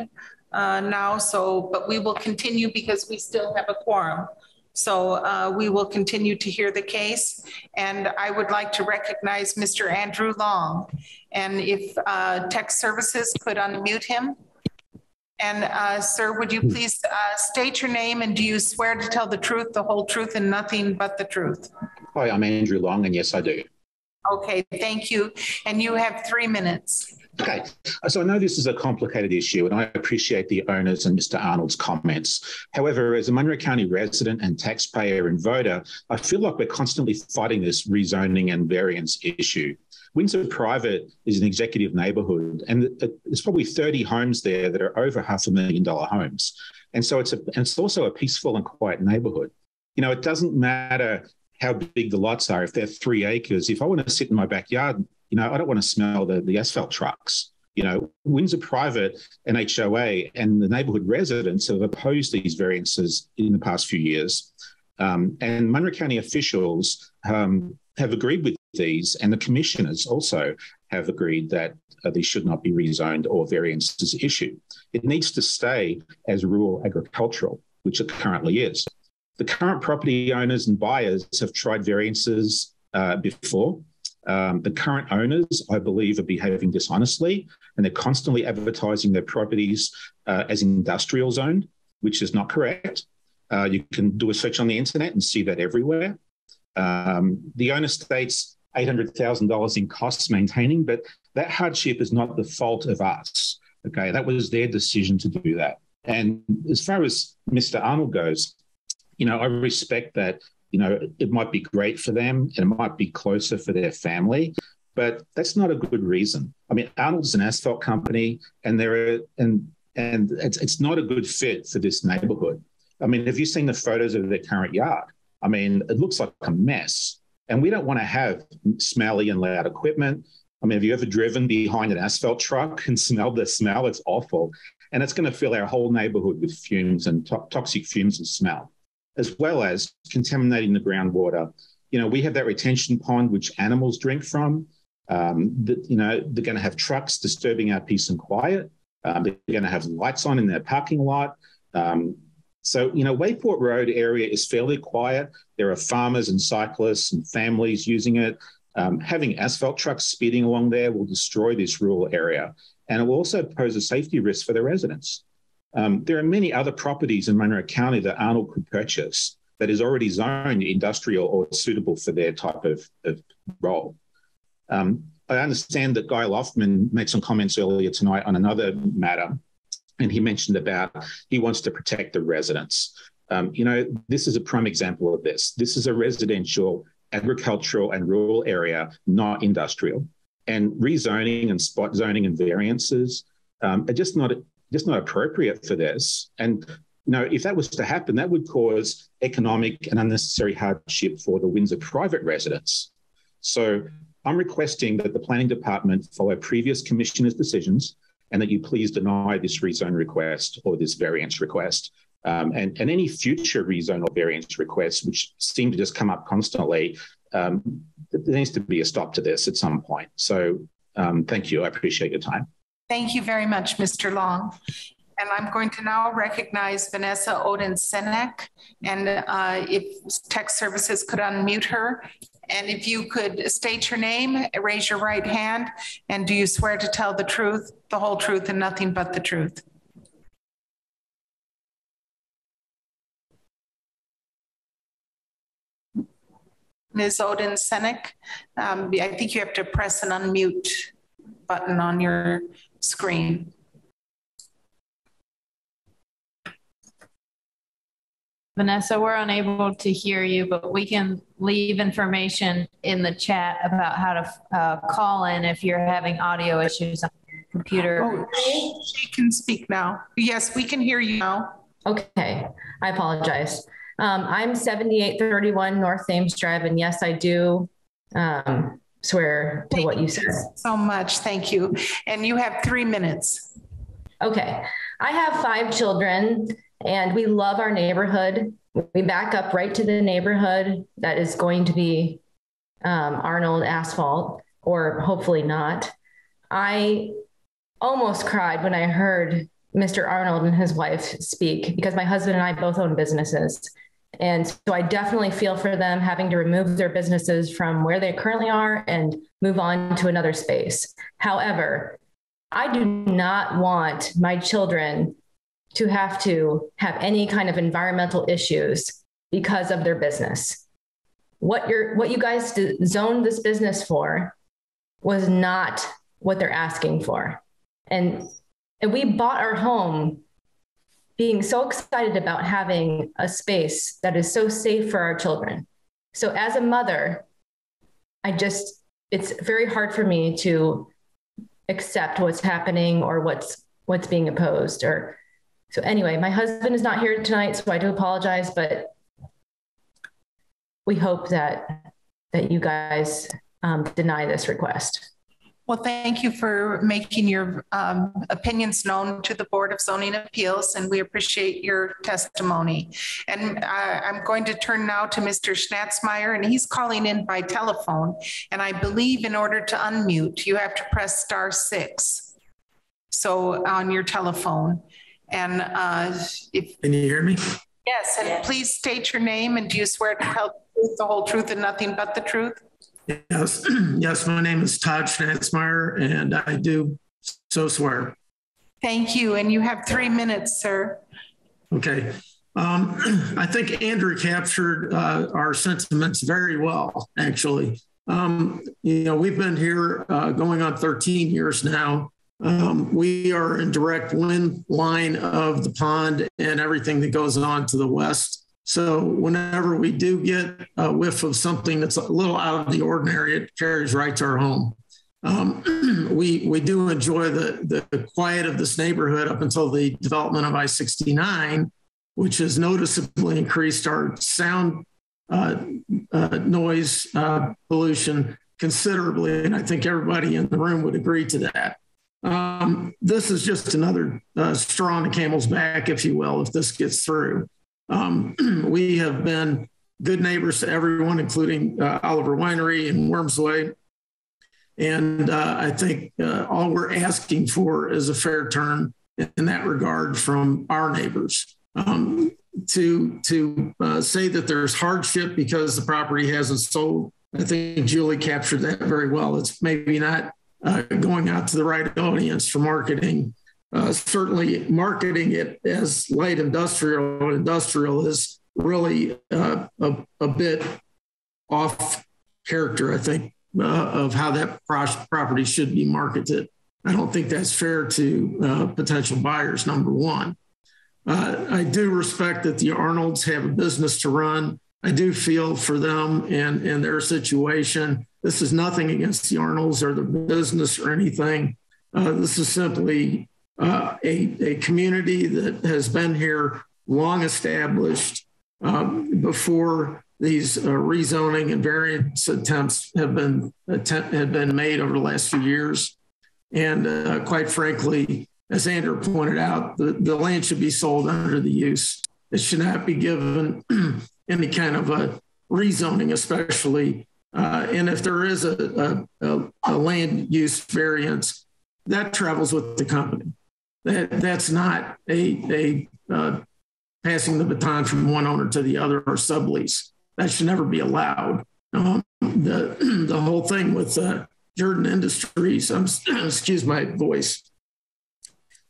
uh, now. So, but we will continue because we still have a quorum. So uh, we will continue to hear the case. And I would like to recognize Mr. Andrew Long. And if uh, tech services could unmute him. And uh, sir, would you please uh, state your name and do you swear to tell the truth, the whole truth and nothing but the truth? Hi, I'm Andrew Long and yes, I do. Okay, thank you. And you have three minutes. Okay, so I know this is a complicated issue and I appreciate the owners and Mr. Arnold's comments. However, as a Monroe County resident and taxpayer and voter, I feel like we're constantly fighting this rezoning and variance issue. Windsor Private is an executive neighborhood and there's probably 30 homes there that are over half a million dollar homes. And so it's a, and it's also a peaceful and quiet neighborhood. You know, it doesn't matter how big the lots are. If they're three acres, if I want to sit in my backyard you know, I don't want to smell the, the asphalt trucks. You know, Windsor Private and HOA and the neighborhood residents have opposed these variances in the past few years. Um, and Monroe County officials um, have agreed with these, and the commissioners also have agreed that uh, these should not be rezoned or variances issued. It needs to stay as rural agricultural, which it currently is. The current property owners and buyers have tried variances uh, before, um, the current owners, I believe, are behaving dishonestly and they're constantly advertising their properties uh, as industrial zoned, which is not correct. Uh, you can do a search on the internet and see that everywhere. Um, the owner states $800,000 in costs maintaining, but that hardship is not the fault of us. Okay, that was their decision to do that. And as far as Mr. Arnold goes, you know, I respect that you know, it might be great for them and it might be closer for their family, but that's not a good reason. I mean, Arnold's an asphalt company and there are, and, and it's, it's not a good fit for this neighborhood. I mean, have you seen the photos of their current yard? I mean, it looks like a mess. And we don't want to have smelly and loud equipment. I mean, have you ever driven behind an asphalt truck and smelled the smell? It's awful. And it's going to fill our whole neighborhood with fumes and to- toxic fumes and smell as well as contaminating the groundwater. You know, we have that retention pond which animals drink from. Um, that, you know, they're going to have trucks disturbing our peace and quiet. Um, they're going to have lights on in their parking lot. Um, So, you know, Wayport Road area is fairly quiet. There are farmers and cyclists and families using it. Um, having asphalt trucks speeding along there will destroy this rural area, and it will also pose a safety risk for the residents. Um, there are many other properties in Monroe County that Arnold could purchase that is already zoned industrial or suitable for their type of, of role. Um, I understand that Guy Loftman made some comments earlier tonight on another matter, and he mentioned about he wants to protect the residents. Um, you know, this is a prime example of this. This is a residential, agricultural, and rural area, not industrial. And rezoning and spot zoning and variances um, are just not just not appropriate for this. And you know, if that was to happen, that would cause economic and unnecessary hardship for the Windsor private residents. So I'm requesting that the planning department follow previous commissioners' decisions and that you please deny this rezone request or this variance request. Um, and, and any future rezone or variance requests, which seem to just come up constantly, um, there needs to be a stop to this at some point. So um, thank you. I appreciate your time. Thank you very much, Mr. Long. And I'm going to now recognize Vanessa Odin Senek. And uh, if tech services could unmute her. And if you could state your name, raise your right hand, and do you swear to tell the truth, the whole truth, and nothing but the truth? Ms. Odin Senek, um, I think you have to press an unmute button on your screen. Vanessa, we're unable to hear you, but we can leave information in the chat about how to uh, call in if you're having audio issues on your computer. Oh, she can speak now. Yes, we can hear you now. Okay, I apologize. Um, I'm 7831 North Thames Drive, and yes, I do um, swear to Thank what you said. So much. Thank you. And you have three minutes. Okay. I have five children and we love our neighborhood. We back up right to the neighborhood that is going to be um, Arnold asphalt, or hopefully not. I almost cried when I heard Mr. Arnold and his wife speak because my husband and I both own businesses. And so I definitely feel for them having to remove their businesses from where they currently are and move on to another space. However, I do not want my children to have to have any kind of environmental issues because of their business. What you're what you guys zoned this business for was not what they're asking for. And and we bought our home being so excited about having a space that is so safe for our children. So as a mother, I just it's very hard for me to accept what's happening or what's what's being opposed or so anyway, my husband is not here tonight, so I do apologize, but we hope that that you guys um, deny this request. Well, thank you for making your um, opinions known to the Board of Zoning Appeals, and we appreciate your testimony. And uh, I'm going to turn now to Mr. Schnatzmeyer, and he's calling in by telephone. And I believe in order to unmute, you have to press star six. So on your telephone. And uh, if Can you hear me? yes, and please state your name and do you swear to tell the whole truth, and nothing but the truth? Yes, yes, my name is Todd Schnatzmeyer and I do so swear. Thank you. And you have three minutes, sir. Okay. Um, I think Andrew captured uh, our sentiments very well, actually. Um, you know, we've been here uh, going on 13 years now. Um, we are in direct wind line of the pond and everything that goes on to the west. So whenever we do get a whiff of something that's a little out of the ordinary, it carries right to our home. Um, we we do enjoy the the quiet of this neighborhood up until the development of I-69, which has noticeably increased our sound uh, uh, noise uh, pollution considerably, and I think everybody in the room would agree to that. Um, this is just another uh, straw on the camel's back, if you will, if this gets through. Um, we have been good neighbors to everyone, including uh, Oliver Winery and Worms Way. And uh, I think uh, all we're asking for is a fair turn in that regard from our neighbors. Um, to to uh, say that there's hardship because the property hasn't sold. I think Julie captured that very well. It's maybe not uh, going out to the right audience for marketing. Uh, certainly, marketing it as light industrial industrial is really uh, a, a bit off character. I think uh, of how that property should be marketed. I don't think that's fair to uh, potential buyers. Number one. Uh, I do respect that the Arnolds have a business to run. I do feel for them and, and their situation. This is nothing against the Arnolds or the business or anything. Uh, this is simply uh, a, a community that has been here long established um, before these uh, rezoning and variance attempts have been attempt, have been made over the last few years. And uh, quite frankly, as Andrew pointed out, the, the land should be sold under the use. It should not be given any kind of a rezoning, especially. Uh, and if there is a, a, a, land use variance, that travels with the company. That, that's not a, a uh, passing the baton from one owner to the other or sublease. That should never be allowed. Um, the, the whole thing with uh, Jordan Industries, excuse my voice,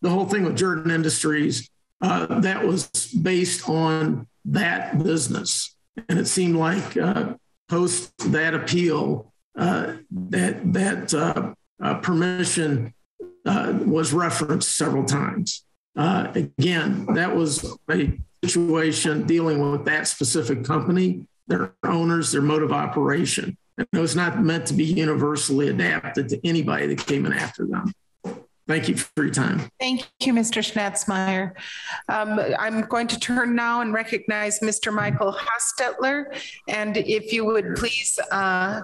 the whole thing with Jordan Industries, uh, that was based on that business. And it seemed like uh, post that appeal, uh, that, that uh, permission uh, was referenced several times. again, that was a situation dealing with that specific company, their owners, their mode of operation. And it was not meant to be universally adapted to anybody that came in after them. Thank you for your time. Thank you, Mr. Schnatzmeyer. Um, I'm going to turn now and recognize Mr. Michael Hostetler. And if you would please uh,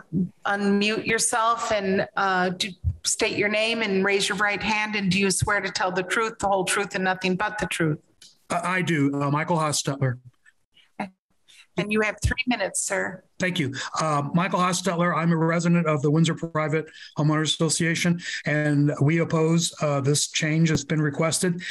unmute yourself and uh, do, state your name and raise your right hand. And do you swear to tell the truth, the whole truth, and nothing but the truth? I do. Uh, Michael Hostetler. And you have three minutes, sir. Thank you. Uh, Michael Hostetler, I'm a resident of the Windsor Private Homeowners Association, and we oppose uh, this change that's been requested.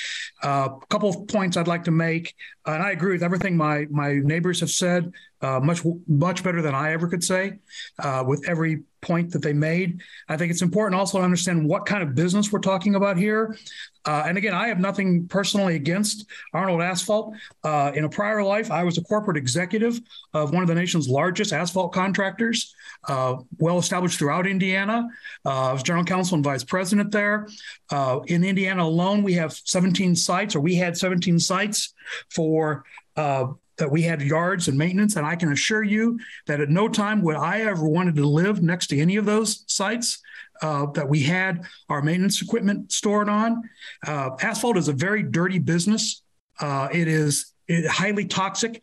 A uh, couple of points I'd like to make, and I agree with everything my, my neighbors have said, uh, much, much better than I ever could say uh, with every point that they made. I think it's important also to understand what kind of business we're talking about here. Uh, and again, I have nothing personally against Arnold Asphalt. Uh, in a prior life, I was a corporate executive of one of the nation's largest asphalt contractors, uh, well established throughout Indiana. Uh, I was general counsel and vice president there. Uh, in Indiana alone, we have 17 sites, or we had 17 sites for uh, that we had yards and maintenance. And I can assure you that at no time would I ever wanted to live next to any of those sites uh, that we had our maintenance equipment stored on. Uh, asphalt is a very dirty business. Uh, it is highly toxic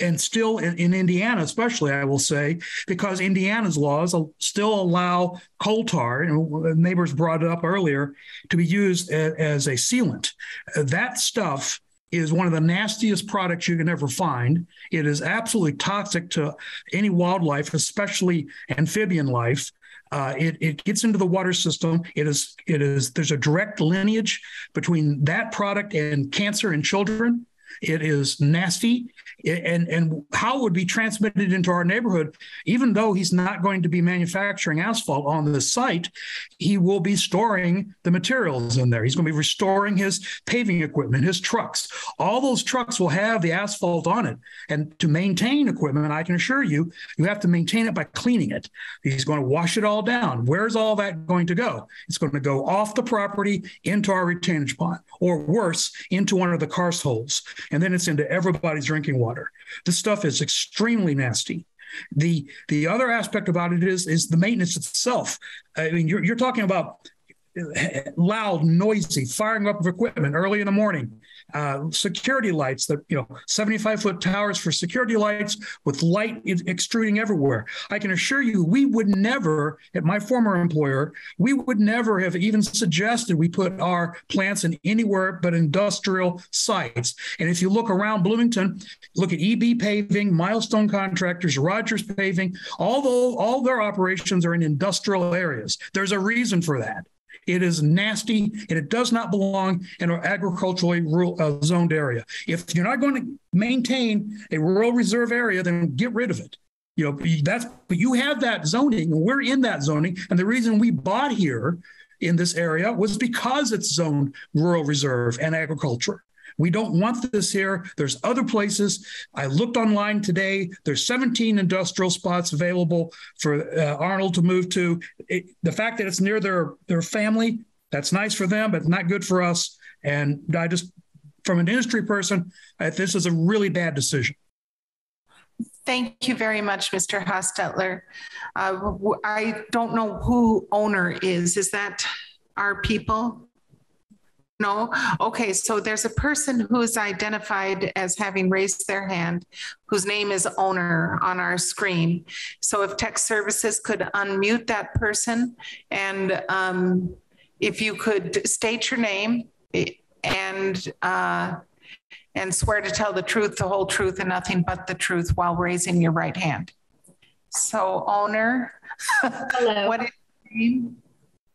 and still in, in, Indiana, especially, I will say, because Indiana's laws still allow coal tar, and neighbors brought it up earlier, to be used as, as a sealant. that stuff is one of the nastiest products you can ever find. It is absolutely toxic to any wildlife, especially amphibian life. Uh, it, it gets into the water system. It is it is there's a direct lineage between that product and cancer in children. It is nasty. And, and how it would be transmitted into our neighborhood, even though he's not going to be manufacturing asphalt on the site, he will be storing the materials in there. He's going to be restoring his paving equipment, his trucks. All those trucks will have the asphalt on it. And to maintain equipment, I can assure you, you have to maintain it by cleaning it. He's going to wash it all down. Where's all that going to go? It's going to go off the property into our retainage pond, or worse, into one of the karst holes and then it's into everybody's drinking water. This stuff is extremely nasty. The the other aspect about it is is the maintenance itself. I mean, you're you're talking about eh, loud, noisy firing up of equipment early in the morning, uh, security lights that you know 75 foot towers for security lights with light extruding everywhere. I can assure you we would never at my former employer we would never have even suggested we put our plants in anywhere but industrial sites. And if you look around bloomington look at eb paving milestone contractors rogers paving the, all their operations are in industrial areas. There's a reason for that It is nasty and it does not belong in our agriculturally rural, uh, zoned area. If you're not going to maintain a rural reserve area, then get rid of it. You know, that's but you have that zoning, and we're in that zoning. And the reason we bought here in this area was because it's zoned rural reserve and agriculture. We don't want this here. There's other places. I looked online today. There's 17 industrial spots available for uh, Arnold to move to. It, the fact that it's near their their family, that's nice for them, but not good for us. And I just, from an industry person, I, this is a really bad decision. Thank you very much, Mr. Hostetler. Uh, I don't know who owner is. Is that our people? No? Okay, so there's a person who's identified as having raised their hand whose name is owner on our screen. So if tech services could unmute that person and um, if you could state your name and uh, and swear to tell the truth, the whole truth, and nothing but the truth while raising your right hand. So, owner, Hello. what is your name?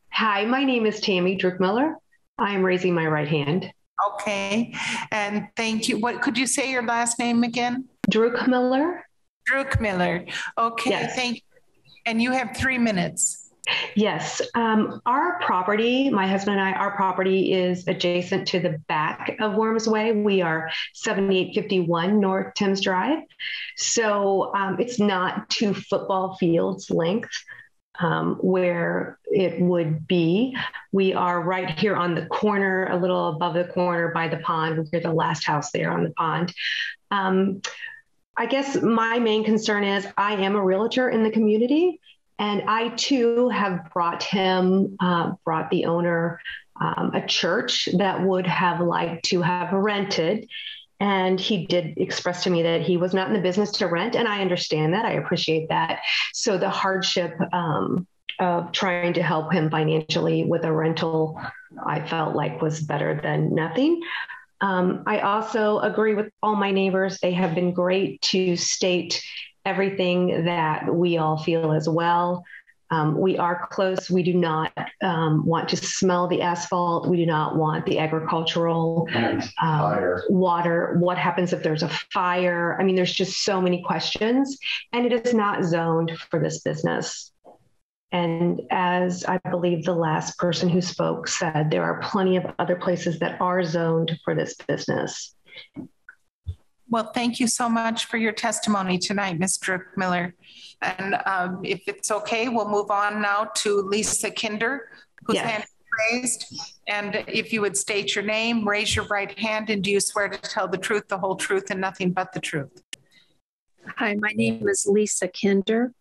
Hi, my name is Tammy Druckmiller. I am raising my right hand. Okay, and thank you. What could you say your last name again? Druckmiller. Druckmiller. Okay, Yes. thank you. And you have three minutes. Yes. Um, our property, my husband and I, our property is adjacent to the back of Worms Way. We are 7851 North Thames Drive. So um, it's not two football fields length um, where it would be. We are right here on the corner, a little above the corner by the pond. We're the last house there on the pond. Um, I guess my main concern is I am a realtor in the community, and I too have brought him, uh, brought the owner um, a church that would have liked to have rented. And he did express to me that he was not in the business to rent. And I understand that. I appreciate that. So the hardship um, of trying to help him financially with a rental, I felt like was better than nothing. Um, I also agree with all my neighbors. They have been great to state everything that we all feel as well. Um, we are close. We do not um, want to smell the asphalt. We do not want the agricultural um, water. What happens if there's a fire? I mean, there's just so many questions, and it is not zoned for this business. And as I believe the last person who spoke said, there are plenty of other places that are zoned for this business. Well, thank you so much for your testimony tonight, Ms. Druckmiller. And um, if it's okay, we'll move on now to Lisa Kinder, whose Yes. hand is raised. And if you would state your name, raise your right hand, and do you swear to tell the truth, the whole truth, and nothing but the truth? Hi, my name is Lisa Kinder.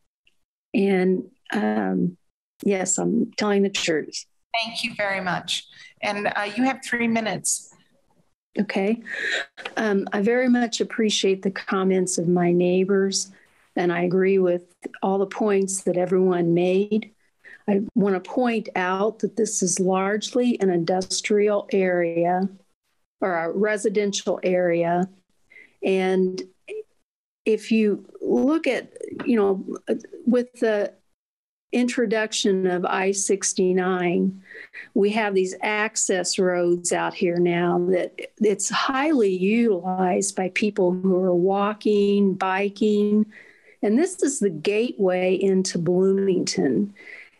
And um, yes, I'm telling the truth. Thank you very much. And uh, you have three minutes. Okay. Um, I very much appreciate the comments of my neighbors, and I agree with all the points that everyone made. I want to point out that this is largely an industrial area or a residential area. And if you look at, you know, with the introduction of I 69, we have these access roads out here now that it's highly utilized by people who are walking, biking. And this is the gateway into Bloomington.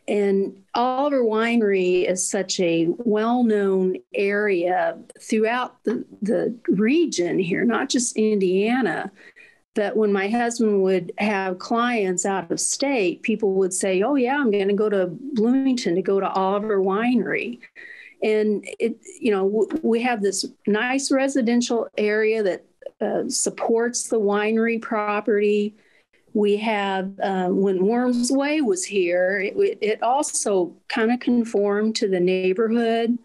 And Oliver Winery is such a well known area throughout the, the region here, not just Indiana that when my husband would have clients out of state, people would say, "Oh yeah, I'm going to go to Bloomington to go to Oliver Winery." And it, you know, w- we have this nice residential area that uh, supports the winery property. We have, uh, when Worms Way was here, it, it also kind of conformed to the neighborhood.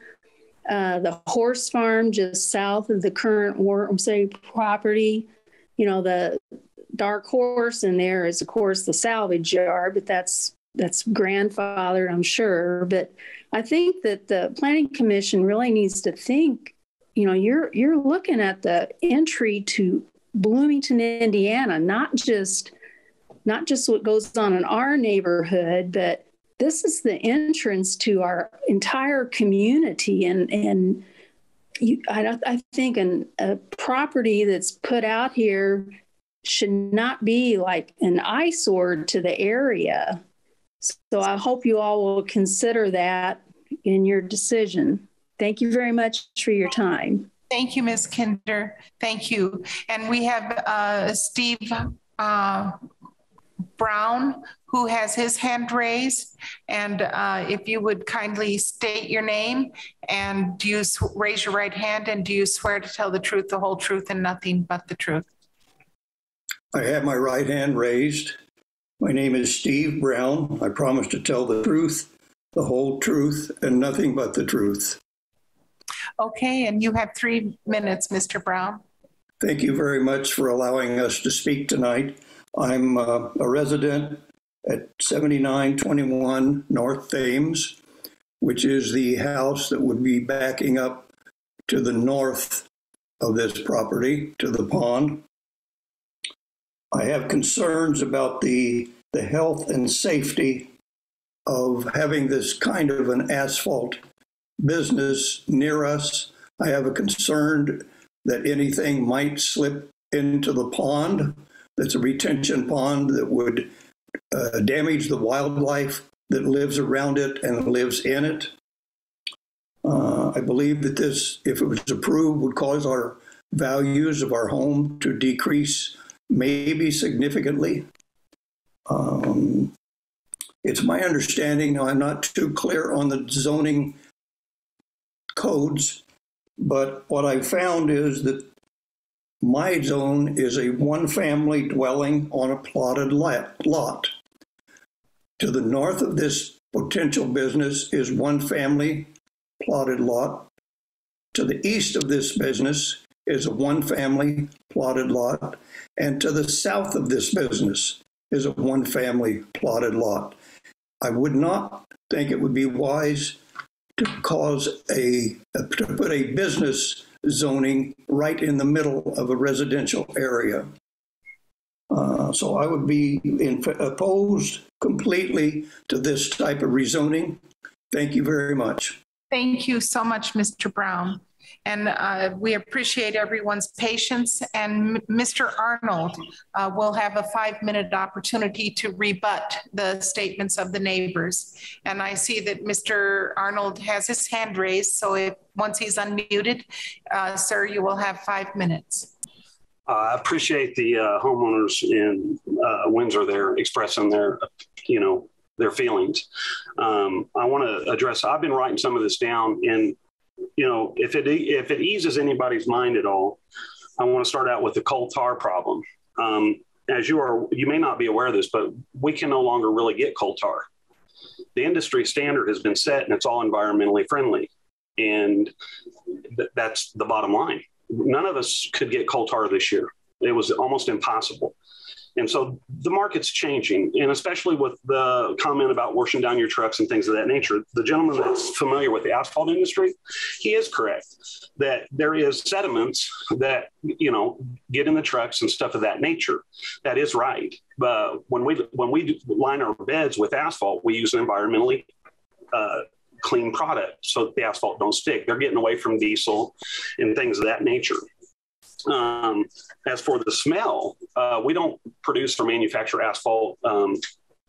Uh, the horse farm just south of the current Worms Way property you know the dark horse in there is of course the salvage yard but that's that's grandfathered i'm sure. But i think that the planning commission really needs to think you know you're you're looking at the entry to bloomington indiana not just not just what goes on in our neighborhood but this is the entrance to our entire community and and you, I, I think an, a property that's put out here should not be like an eyesore to the area. So I hope you all will consider that in your decision. Thank you very much for your time. Thank you, Ms. Kinder. Thank you. And we have uh, Steve uh, Brown who has his hand raised. And uh, if you would kindly state your name and do you raise your right hand and do you swear to tell the truth, the whole truth, and nothing but the truth? I have my right hand raised. My name is Steve Brown. I promise to tell the truth, the whole truth, and nothing but the truth. Okay, and you have three minutes, Mr. Brown. Thank you very much for allowing us to speak tonight. I'm uh, a resident at 7921 North Thames, which is the house that would be backing up to the north of this property, to the pond. I have concerns about the, the health and safety of having this kind of an asphalt business near us. I have a concern that anything might slip into the pond. That's a retention pond that would uh, damage the wildlife that lives around it and lives in it. Uh, I believe that this, if it was approved, would cause our values of our home to decrease maybe significantly. Um, it's my understanding, now I'm not too clear on the zoning codes, but what I found is that my zone is a one family dwelling on a plotted lot. To the north of this potential business is one family plotted lot. To the east of this business is a one family plotted lot. And to the south of this business is a one family plotted lot. I would not think it would be wise to cause a, to put a business zoning right in the middle of a residential area. Uh, so I would be in, opposed completely to this type of rezoning. Thank you very much. Thank you so much, Mr. Brown. And uh, we appreciate everyone's patience. And Mr. Arnold uh, will have a five minute opportunity to rebut the statements of the neighbors. And I see that Mr. Arnold has his hand raised. So if once he's unmuted, uh, sir, you will have five minutes. I appreciate the uh, homeowners in uh, Windsor there expressing their, you know, their feelings. Um, I want to address. I've been writing some of this down, and you know, if it if it eases anybody's mind at all, I want to start out with the coal tar problem. Um, as you are, you may not be aware of this, but we can no longer really get coal tar. The industry standard has been set, and it's all environmentally friendly, and th- that's the bottom line. None of us could get coal tar this year. It was almost impossible. And so the market's changing, and especially with the comment about washing down your trucks and things of that nature. The gentleman that's familiar with the asphalt industry, he is correct that there is sediments that you know get in the trucks and stuff of that nature. That is right. But when we when we line our beds with asphalt, we use an environmentally uh, clean product so the asphalt don't stick. They're getting away from diesel and things of that nature. Um, as for the smell, uh, we don't produce or manufacture asphalt. Um,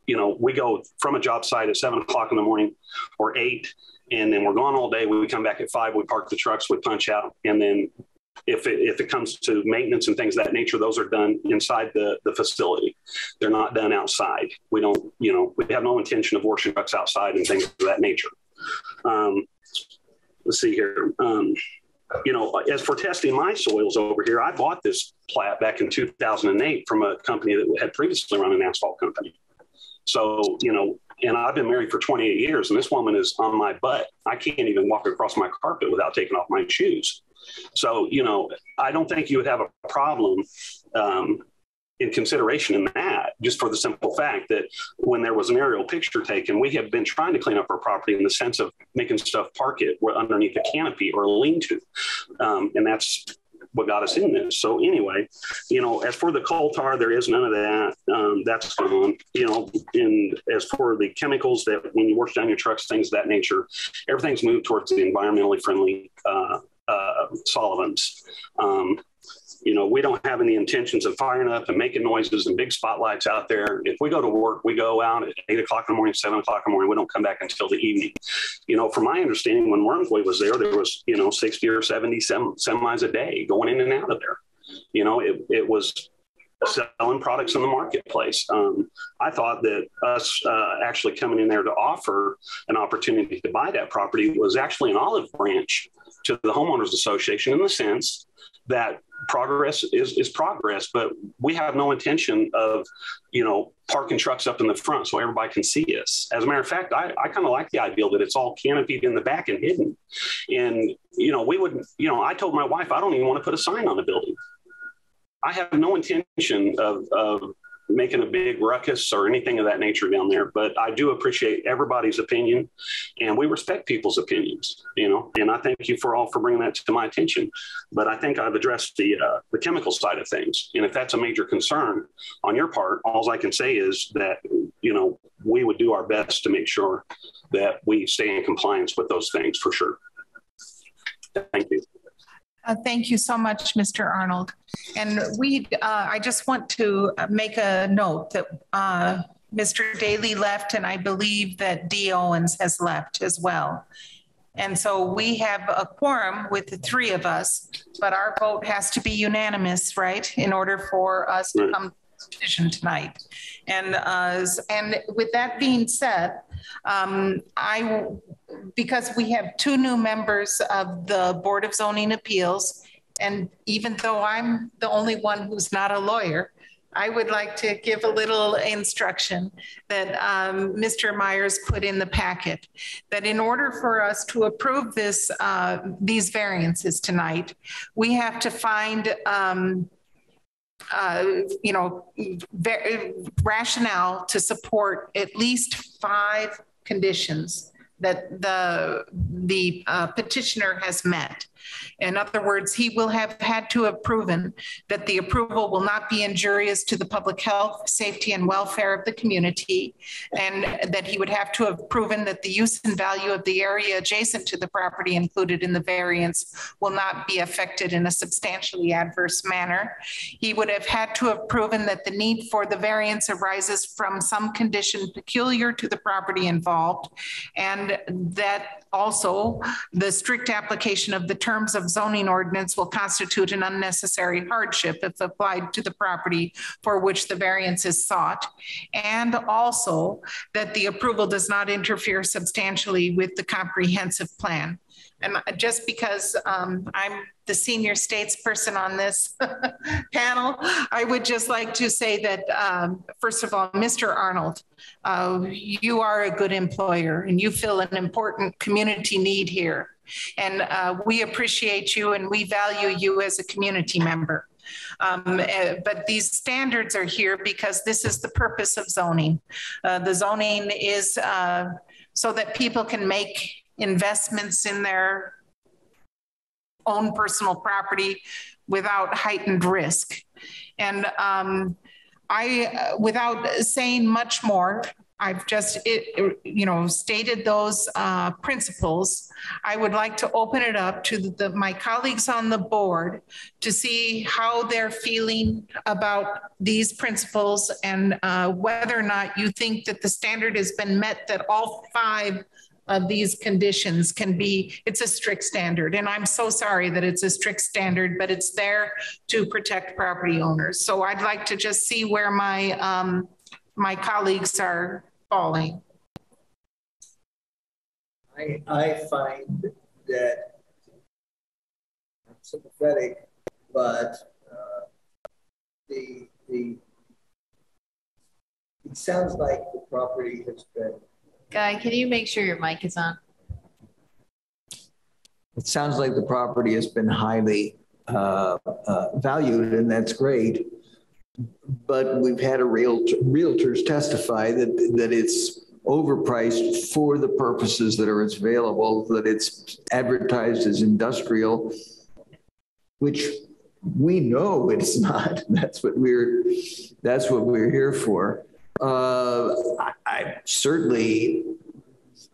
you know, we go from a job site at seven o'clock in the morning or eight, and then we're gone all day. We come back at five. We park the trucks. We punch out, and then if it, if it comes to maintenance and things that nature, those are done inside the, the facility. They're not done outside. We don't, you know, we have no intention of washing trucks outside and things of that nature. Um, let's see here. Um, you know, as for testing my soils over here, I bought this plat back in 2008 from a company that had previously run an asphalt company. So, you know, and I've been married for 28 years, and this woman is on my butt. I can't even walk across my carpet without taking off my shoes. So, you know, I don't think you would have a problem um, in consideration in that, just for the simple fact that when there was an aerial picture taken, we have been trying to clean up our property in the sense of making stuff park it underneath a canopy or a lean to. Um, and that's what got us in this. So anyway, you know, as for the coal tar, there is none of that. Um, that's gone. You know, and as for the chemicals that when you wash down your trucks, things of that nature, everything's moved towards the environmentally friendly uh, uh, solvents. Um, you know, we don't have any intentions of firing up and making noises and big spotlights out there. If we go to work, we go out at eight o'clock in the morning, seven o'clock in the morning. We don't come back until the evening. You know, from my understanding, when Worms Way was there, there was, you know, 60 or 70 sem- semis a day going in and out of there. You know, it, it was selling products in the marketplace. Um, I thought that us uh, actually coming in there to offer an opportunity to buy that property was actually an olive branch to the homeowners association in the sense that progress is, is progress, but we have no intention of, you know, parking trucks up in the front so everybody can see us. As a matter of fact, I, I kind of like the idea that it's all canopied in the back and hidden. And, you know, we wouldn't. you know, I told my wife, I don't even want to put a sign on the building. I have no intention of, of making a big ruckus or anything of that nature down there. But I do appreciate everybody's opinion, and we respect people's opinions. You know, and I thank you for all for bringing that to my attention. But I think I've addressed the uh, the chemical side of things, and if that's a major concern on your part, all I can say is that you know we would do our best to make sure that we stay in compliance with those things for sure. Thank you. Uh, thank you so much, Mr. Arnold. And we, uh, I just want to make a note that uh, Mr. Daly left, and I believe that Dee Owens has left as well. And so we have a quorum with the three of us, but our vote has to be unanimous, right? In order for us to come to the decision tonight. And uh, and with that being said, um, I because we have two new members of the Board of Zoning Appeals, and even though I'm the only one who's not a lawyer, I would like to give a little instruction that um, Mr. Myers put in the packet. That in order for us to approve this, uh, these variances tonight, we have to find um, uh, you know, rationale to support at least five conditions that the the uh, petitioner has met. In other words, he will have had to have proven that the approval will not be injurious to the public health, safety, and welfare of the community, and that he would have to have proven that the use and value of the area adjacent to the property included in the variance will not be affected in a substantially adverse manner. He would have had to have proven that the need for the variance arises from some condition peculiar to the property involved, and that also the strict application of the terms of zoning ordinance will constitute an unnecessary hardship if applied to the property for which the variance is sought. And also that the approval does not interfere substantially with the comprehensive plan. And just because um, I'm the senior statesperson on this panel, I would just like to say that, um, first of all, Mr. Arnold, uh, you are a good employer and you fill an important community need here. And uh, we appreciate you and we value you as a community member. Um, uh, but these standards are here because this is the purpose of zoning. Uh, the zoning is uh, so that people can make investments in their own personal property without heightened risk. And um, I, uh, without saying much more, I've just, it, you know, stated those uh, principles. I would like to open it up to the, my colleagues on the board to see how they're feeling about these principles and uh, whether or not you think that the standard has been met that all five of these conditions can be, it's a strict standard. And I'm so sorry that it's a strict standard, but it's there to protect property owners. So I'd like to just see where my, um, my colleagues are falling. I, I find that I'm sympathetic, but uh, the, the, it sounds like the property has been Guy, can you make sure your mic is on? It sounds like the property has been highly uh, uh, valued, and that's great. But we've had a realtor, realtors testify that that it's overpriced for the purposes that are available. That it's advertised as industrial, which we know it's not. That's what we're that's what we're here for. Uh, I, I certainly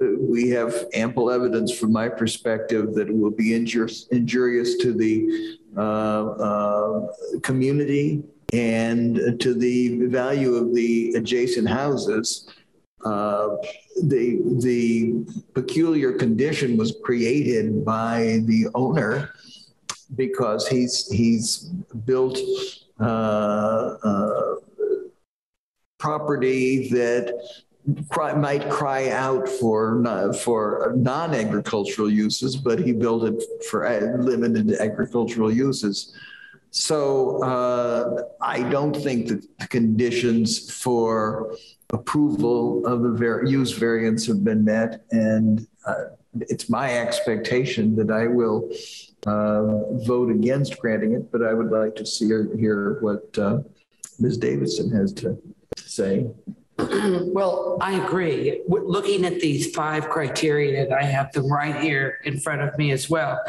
we have ample evidence from my perspective that it will be injurious, injurious to the uh, uh, community and to the value of the adjacent houses. Uh, the the peculiar condition was created by the owner because he's he's built uh, uh, property that cry, might cry out for for non-agricultural uses, but he built it for limited agricultural uses. So uh, I don't think that the conditions for approval of the var- use variance have been met, and uh, it's my expectation that I will uh, vote against granting it. But I would like to see or hear what uh, Ms. Davidson has to say. well, I agree. Looking at these five criteria, and I have them right here in front of me as well,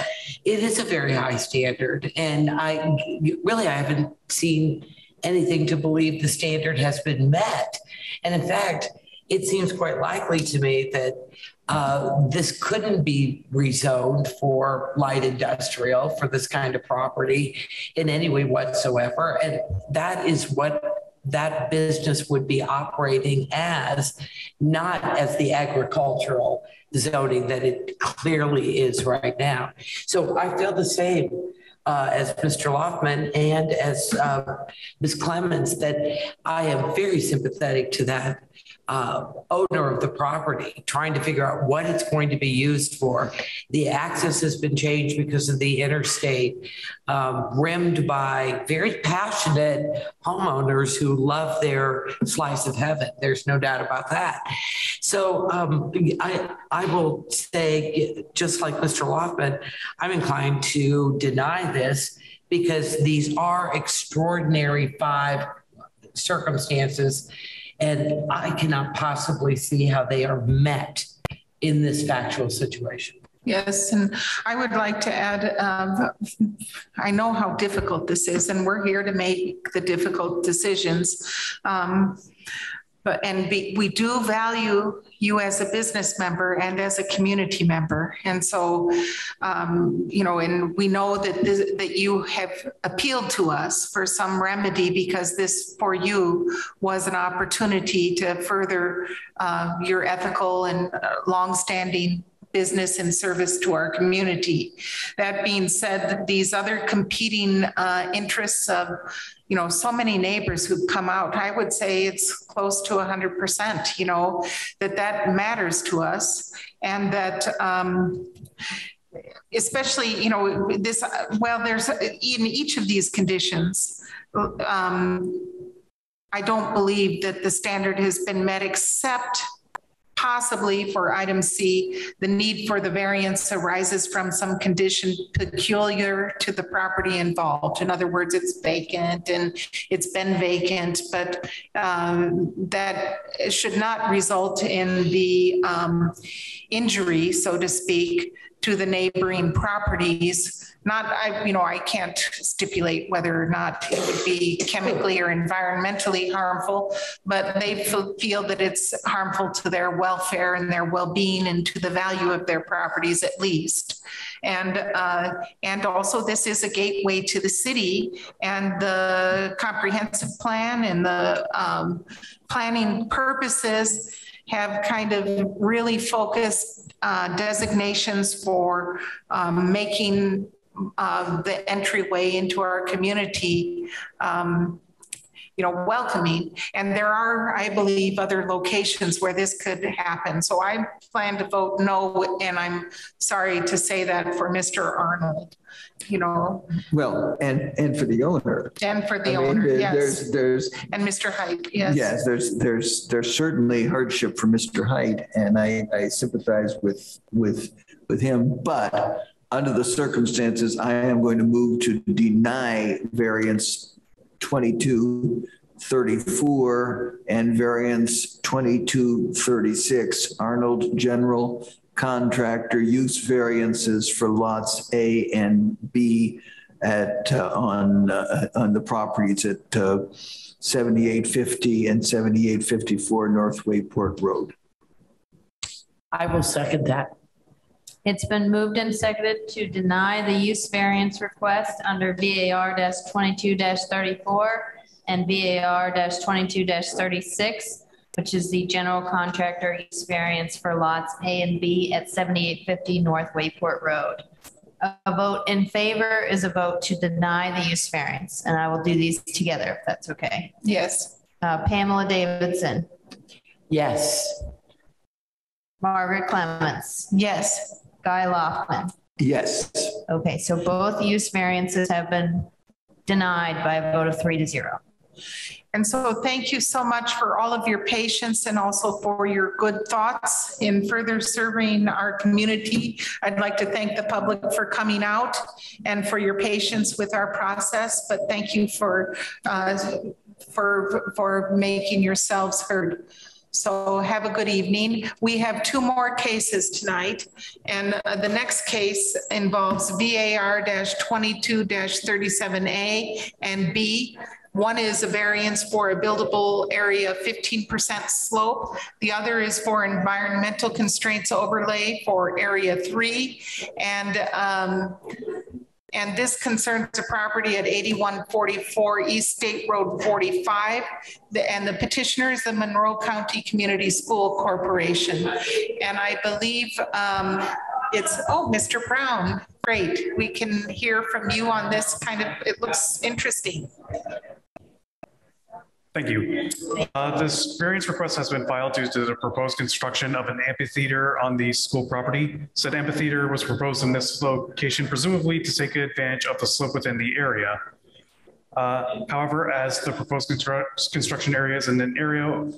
it is a very high standard. And I really, I haven't seen anything to believe the standard has been met. And in fact, it seems quite likely to me that uh, this couldn't be rezoned for light industrial for this kind of property in any way whatsoever. And that is what that business would be operating as, not as the agricultural zoning that it clearly is right now. So I feel the same uh, as Mr. Loftman and as uh, Ms. Clemens that I am very sympathetic to that uh, owner of the property, trying to figure out what it's going to be used for. The access has been changed because of the interstate, um, rimmed by very passionate homeowners who love their slice of heaven. There's no doubt about that. So um, I, I will say, just like Mr. Loftman, I'm inclined to deny this because these are extraordinary five circumstances and I cannot possibly see how they are met in this factual situation. Yes, and I would like to add, um, I know how difficult this is, and we're here to make the difficult decisions. Um, but and be, we do value you as a business member and as a community member and so um, you know and we know that this, that you have appealed to us for some remedy because this for you was an opportunity to further uh, your ethical and uh, longstanding business and service to our community. That being said, these other competing uh, interests of, you know, so many neighbors who've come out, I would say it's close to 100%, you know, that that matters to us. And that um, especially, you know, this, well, there's in each of these conditions, um, I don't believe that the standard has been met except Possibly for item C, the need for the variance arises from some condition peculiar to the property involved. In other words, it's vacant and it's been vacant, but um, that should not result in the um, injury, so to speak, to the neighboring properties. Not I you know I can't stipulate whether or not it would be chemically or environmentally harmful but they feel that it's harmful to their welfare and their well-being and to the value of their properties at least. And uh, and also this is a gateway to the city and the comprehensive plan and the um, planning purposes have kind of really focused uh, designations for um, making uh, the entryway into our community um, you know welcoming. And there are i believe other locations where this could happen. So i plan to vote no and i'm sorry to say that for mr arnold you know? Well and and for the owner. And for the I owner mean, yes. there's. There's and mr Heydt yes. Yes there's there's there's certainly hardship for mr Heydt and i i sympathize with with with him but under the circumstances, I am going to move to deny variance 2234 and variance 2236 Arnold General Contractor use variances for lots A and B at, uh, on, uh, on the properties at uh, 7850 and 7854 North Wayport Road. I will second that. It's been moved and seconded to deny the use variance request under VAR 22 34 and VAR twenty-two thirty-six, which is the general contractor use variance for lots A and B at seventy-eight fifty North Wayport Road. A vote in favor is a vote to deny the use variance, and I will do these together if that's okay. Yes. Uh, Pamela Davidson, Yes. Margaret Clemens, Yes. Guy Loftman. Yes. Okay, so both use variances have been denied by a vote of three to zero. And so thank you so much for all of your patience and also for your good thoughts in further serving our community. I'd like to thank the public for coming out and for your patience with our process, but thank you for uh, for for making yourselves heard. So have a good evening. We have two more cases tonight. And uh, the next case involves VAR 22 37A and B. One is a variance for a buildable area 15% slope. The other is for environmental constraints overlay for area three. And um, and this concerns a property at 8144 East State Road 45. The- And the petitioner is the Monroe County Community School Corporation. And I believe um, it's, oh, Mr. Brown, great. We can hear from you on this kind of, it looks interesting. Thank you. Uh, This variance request has been filed due to the proposed construction of an amphitheater on the school property. Said amphitheater was proposed in this location presumably to take advantage of the slope within the area. Uh, However, as the proposed constru- construction area is in an area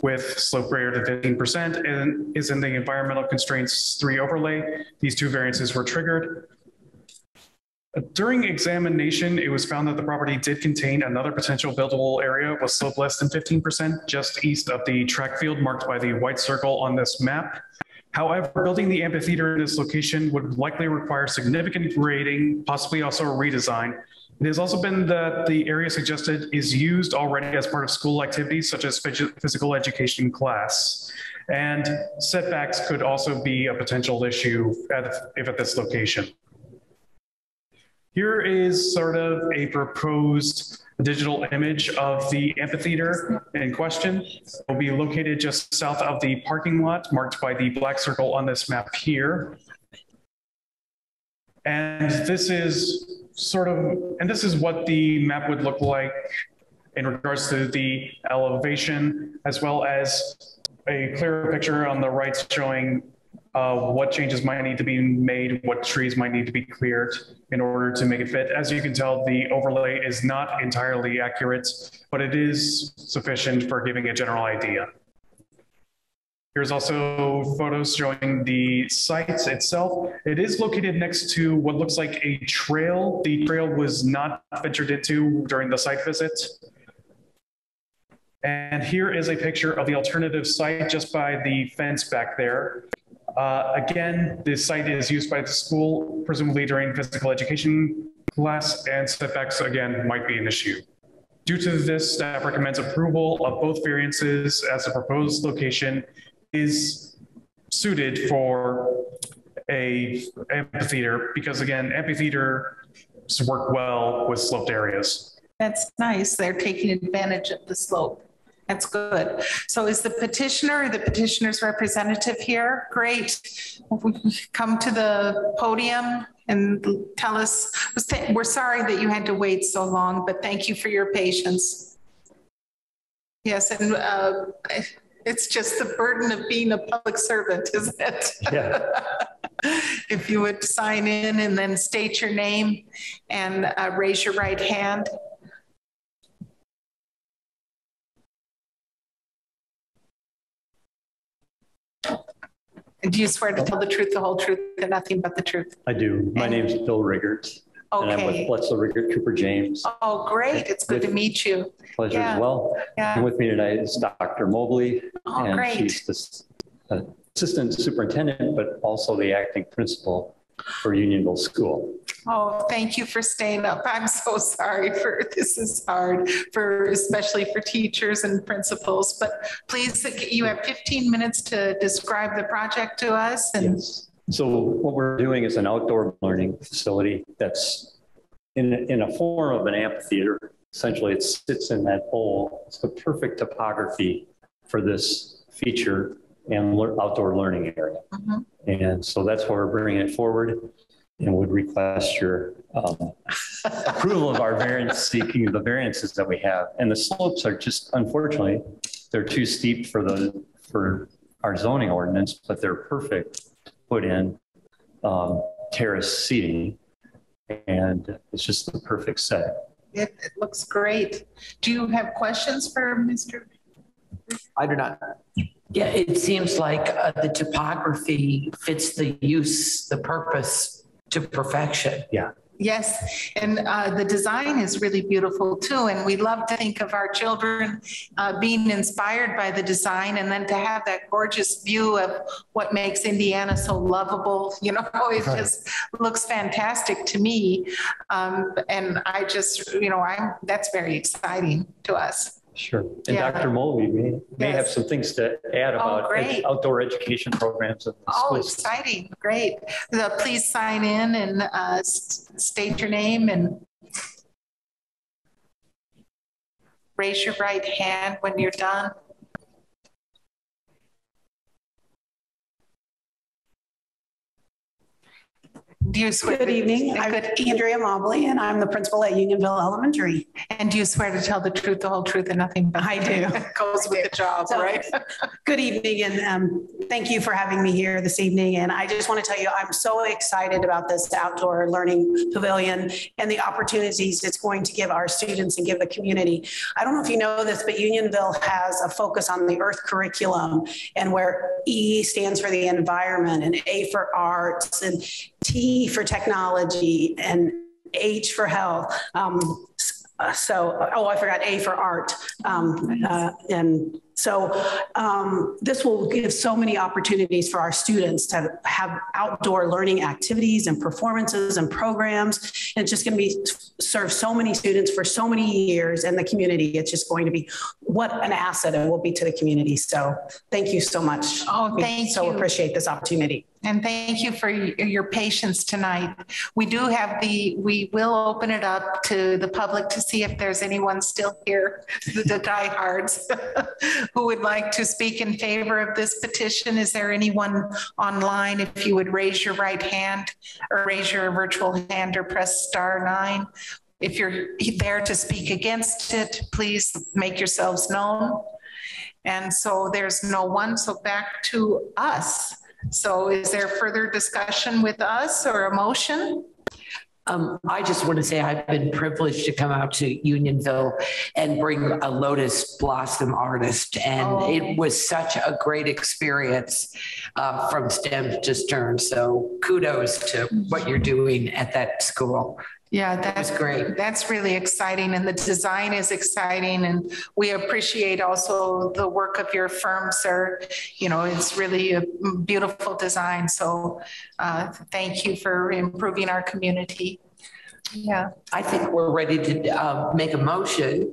with slope greater than fifteen percent and is in the environmental constraints three overlay, these two variances were triggered. During examination, it was found that the property did contain another potential buildable area with slope less than 15% just east of the track field marked by the white circle on this map. However, building the amphitheater in this location would likely require significant grading, possibly also a redesign. It has also been that the area suggested is used already as part of school activities such as physical education class. And setbacks could also be a potential issue at, if at this location. Here is sort of a proposed digital image of the amphitheater in question. It will be located just south of the parking lot marked by the black circle on this map here. And this is sort of, and this is what the map would look like in regards to the elevation, as well as a clearer picture on the right showing what changes might need to be made, what trees might need to be cleared in order to make it fit. As you can tell, the overlay is not entirely accurate, but it is sufficient for giving a general idea. Here's also photos showing the site itself. It is located next to what looks like a trail. The trail was not ventured into during the site visit. And here is a picture of the alternative site just by the fence back there. Uh, again, this site is used by the school, presumably during physical education class, and setbacks again might be an issue. Due to this, staff recommends approval of both variances as the proposed location is suited for a amphitheater because again, amphitheaters work well with sloped areas. That's nice. They're taking advantage of the slope. That's good. So is the petitioner or the petitioner's representative here? Great. Come to the podium and tell us, we're sorry that you had to wait so long, but thank you for your patience. Yes, and uh, it's just the burden of being a public servant, isn't it? Yeah. If you would sign in and then state your name and uh, raise your right hand. And do you swear to tell the truth, the whole truth, and nothing but the truth? I do. My name's Bill Riggert. And I'm with Okay. Bledsoe Riggert Cooper James. Oh, great. It's good to meet you. Pleasure Yeah. as well. Yeah. And with me tonight is Dr. Mobley. Oh, and great. She's the uh, assistant superintendent, but also the acting principal for Unionville School. Oh, thank you for staying up. I'm so sorry for, this is hard for, especially for teachers and principals, but please, you have 15 minutes to describe the project to us and. Yes. So what we're doing is an outdoor learning facility that's in, in a form of an amphitheater. Essentially, it sits in that bowl. It's the perfect topography for this feature and outdoor learning area. Mm-hmm. And so that's why we're bringing it forward and would request your um, approval of our variance seeking the variances that we have. And the slopes are just, unfortunately, they're too steep for the for our zoning ordinance, but they're perfect to put in um, terrace seating. And it's just the perfect set. It, it looks great. Do you have questions for Mr. I do not. Yeah, it seems like uh, the topography fits the use, the purpose to perfection. Yeah. Yes, and uh, the design is really beautiful too. And we love to think of our children uh, being inspired by the design and then to have that gorgeous view of what makes Indiana so lovable. You know, it right. just looks fantastic to me. Um, and I just, you know, I'm that's very exciting to us. Sure. And yeah. Dr. Mobley may, may yes. have some things to add oh, about ed- outdoor education programs. oh, exciting. Great. Uh, please sign in and uh, st- state your name and raise your right hand when you're done. Do you swear? Good evening. I'm Andrea Mobley, and I'm the principal at Unionville Elementary. And do you swear to tell the truth, the whole truth, and nothing but I do. goes with the job, so, right? good evening, and um, thank you for having me here this evening. And I just want to tell you, I'm so excited about this outdoor learning pavilion and the opportunities it's going to give our students and give the community. I don't know if you know this, but Unionville has a focus on the Earth curriculum, and where E stands for the environment, and A for arts, and T for technology and H for health. Um, so, oh, I forgot A for art. Um, uh, and so um, this will give so many opportunities for our students to have outdoor learning activities and performances and programs. And it's just going to be serve so many students for so many years in the community. It's just going to be what an asset it will be to the community. So thank you so much. Oh, thank we so you. So appreciate this opportunity. And thank you for your patience tonight. We do have the, we will open it up to the public to see if there's anyone still here, the diehards who would like to speak in favor of this petition. Is there anyone online? If you would raise your right hand or raise your virtual hand or press star nine. If you're there to speak against it, please make yourselves known. And so there's no one. So back to us. So is there further discussion with us or a motion? Um, I just want to say I've been privileged to come out to Unionville and bring a lotus blossom artist. And oh. it was such a great experience uh, from stem to stern. So kudos to what you're doing at that school. Yeah, that's great. That's really exciting. And the design is exciting. And we appreciate also the work of your firm, sir. You know, it's really a beautiful design. So uh, thank you for improving our community. Yeah. I think we're ready to uh, make a motion.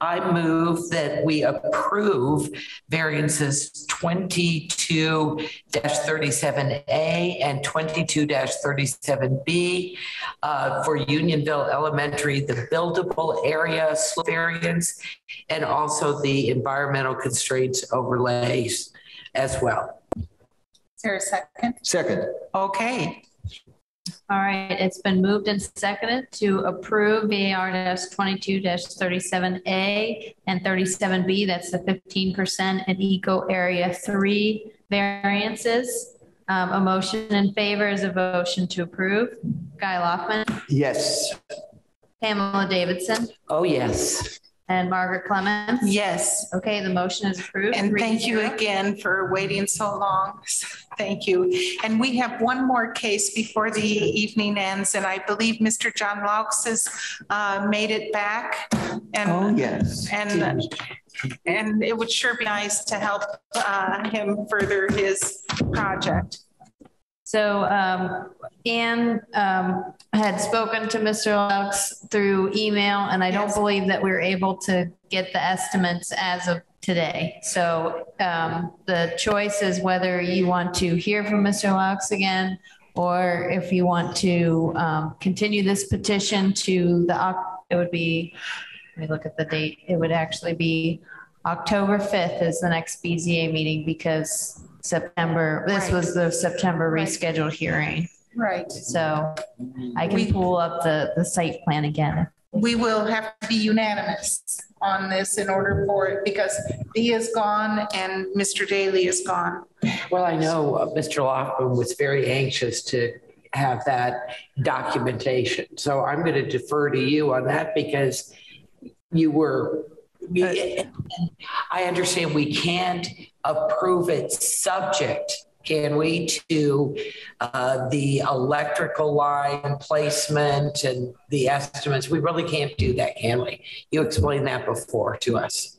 I move that we approve variances 22-37A and 22-37B uh, for Unionville Elementary, the buildable area variance, and also the environmental constraints overlays as well. Is there a second? Second. Okay. All right, it's been moved and seconded to approve VAR 22 37A and 37B. That's the 15% and eco area three variances. Um, a motion in favor is a motion to approve. Guy Loftman. Yes. Pamela Davidson. Oh, yes. And Margaret Clemens? Yes. Okay, the motion is approved. And thank you again for waiting so long. Thank you. And we have one more case before the evening ends, and I believe Mr. John Laux has uh, made it back. And, oh, yes. And, and it would sure be nice to help uh, him further his project. So um, Anne um, had spoken to Mr. Laux through email, and I don't believe that we are able to get the estimates as of today. So um, the choice is whether you want to hear from Mr. Laux again, or if you want to um, continue this petition to the, it would be, let me look at the date. It would actually be October 5th is the next BZA meeting because September, this Right. was the September rescheduled hearing. Right. So I can pull up the, the site plan again. We will have to be unanimous on this in order for it because Dee is gone and Mr. Daly is gone. Well, I know uh, Mr. Loftman was very anxious to have that documentation. So I'm going to defer to you on that because you were, I understand we can't approve it subject, can we, to uh, the electrical line placement and the estimates? We really can't do that, can we? You explained that before to us.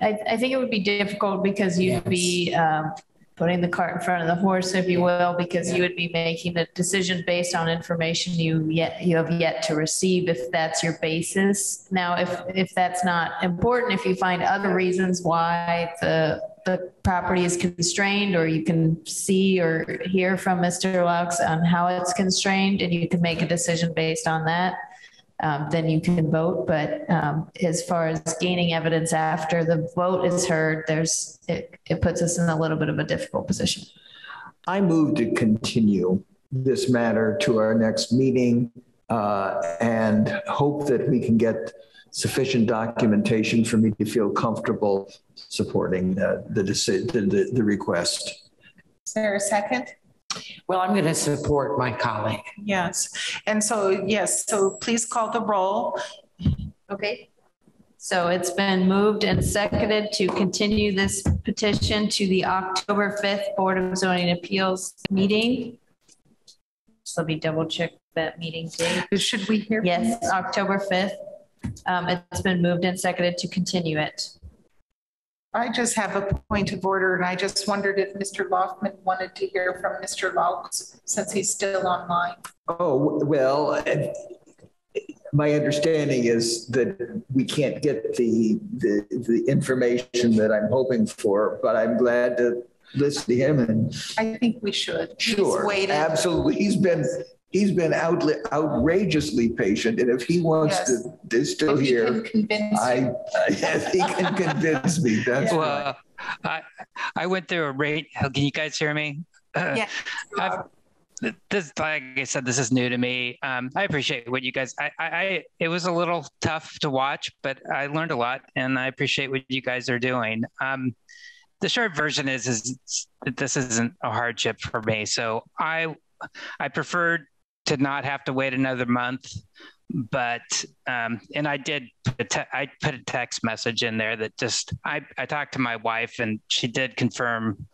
I, I think it would be difficult because you'd be um, putting the cart in front of the horse, if you will, because you would be making a decision based on information you yet you have yet to receive, if that's your basis. Now, if if that's not important, if you find other reasons why the the property is constrained, or you can see or hear from Mr. Laux on how it's constrained, and you can make a decision based on that um, then you can vote. But um, as far as gaining evidence after the vote is heard, there's it, it puts us in a little bit of a difficult position. I move to continue this matter to our next meeting uh, and hope that we can get sufficient documentation for me to feel comfortable supporting uh, the, deci- the, the, the request. Is there a second? Well, I'm going to support my colleague. Yes. And so, yes, so please call the roll. Okay. So it's been moved and seconded to continue this petition to the October 5th Board of Zoning Appeals meeting. So let me double check that meeting date. Should we hear? Yes, October 5th. Um, It's been moved and seconded to continue it. I just have a point of order and I just wondered if Mr. Loftman wanted to hear from Mr. Laux since he's still online. Oh, well, my understanding is that we can't get the, the, the information that I'm hoping for, but I'm glad to listen to him and I think we should. He's sure, waited. absolutely. He's been, he's been outla- outrageously patient. And if he wants Yes. to, is still If he here, can convince I, you. if he can convince me, that's fine. Well, I I went through a rate. Can you guys hear me? Yeah. I've, this, like I said, this is new to me. Um, I appreciate what you guys. I, I, I, it was a little tough to watch, but I learned a lot, and I appreciate what you guys are doing. Um, the short version is is that this isn't a hardship for me. So I I preferred to not have to wait another month but um, and I did put te- I put a text message in there that just I I talked to my wife and she did confirm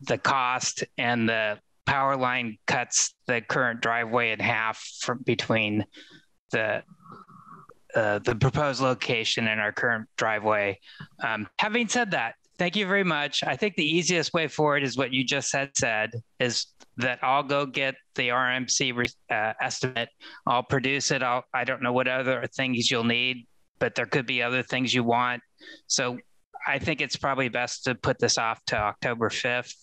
the cost and the power line cuts the current driveway in half from between the uh, the proposed location and our current driveway. Um, having said that, thank you very much. I think the easiest way forward is what you just said. Said is that I'll go get the RMC re- uh, estimate. I'll produce it. I'll, I don't know what other things you'll need, but there could be other things you want. So I think it's probably best to put this off to October 5th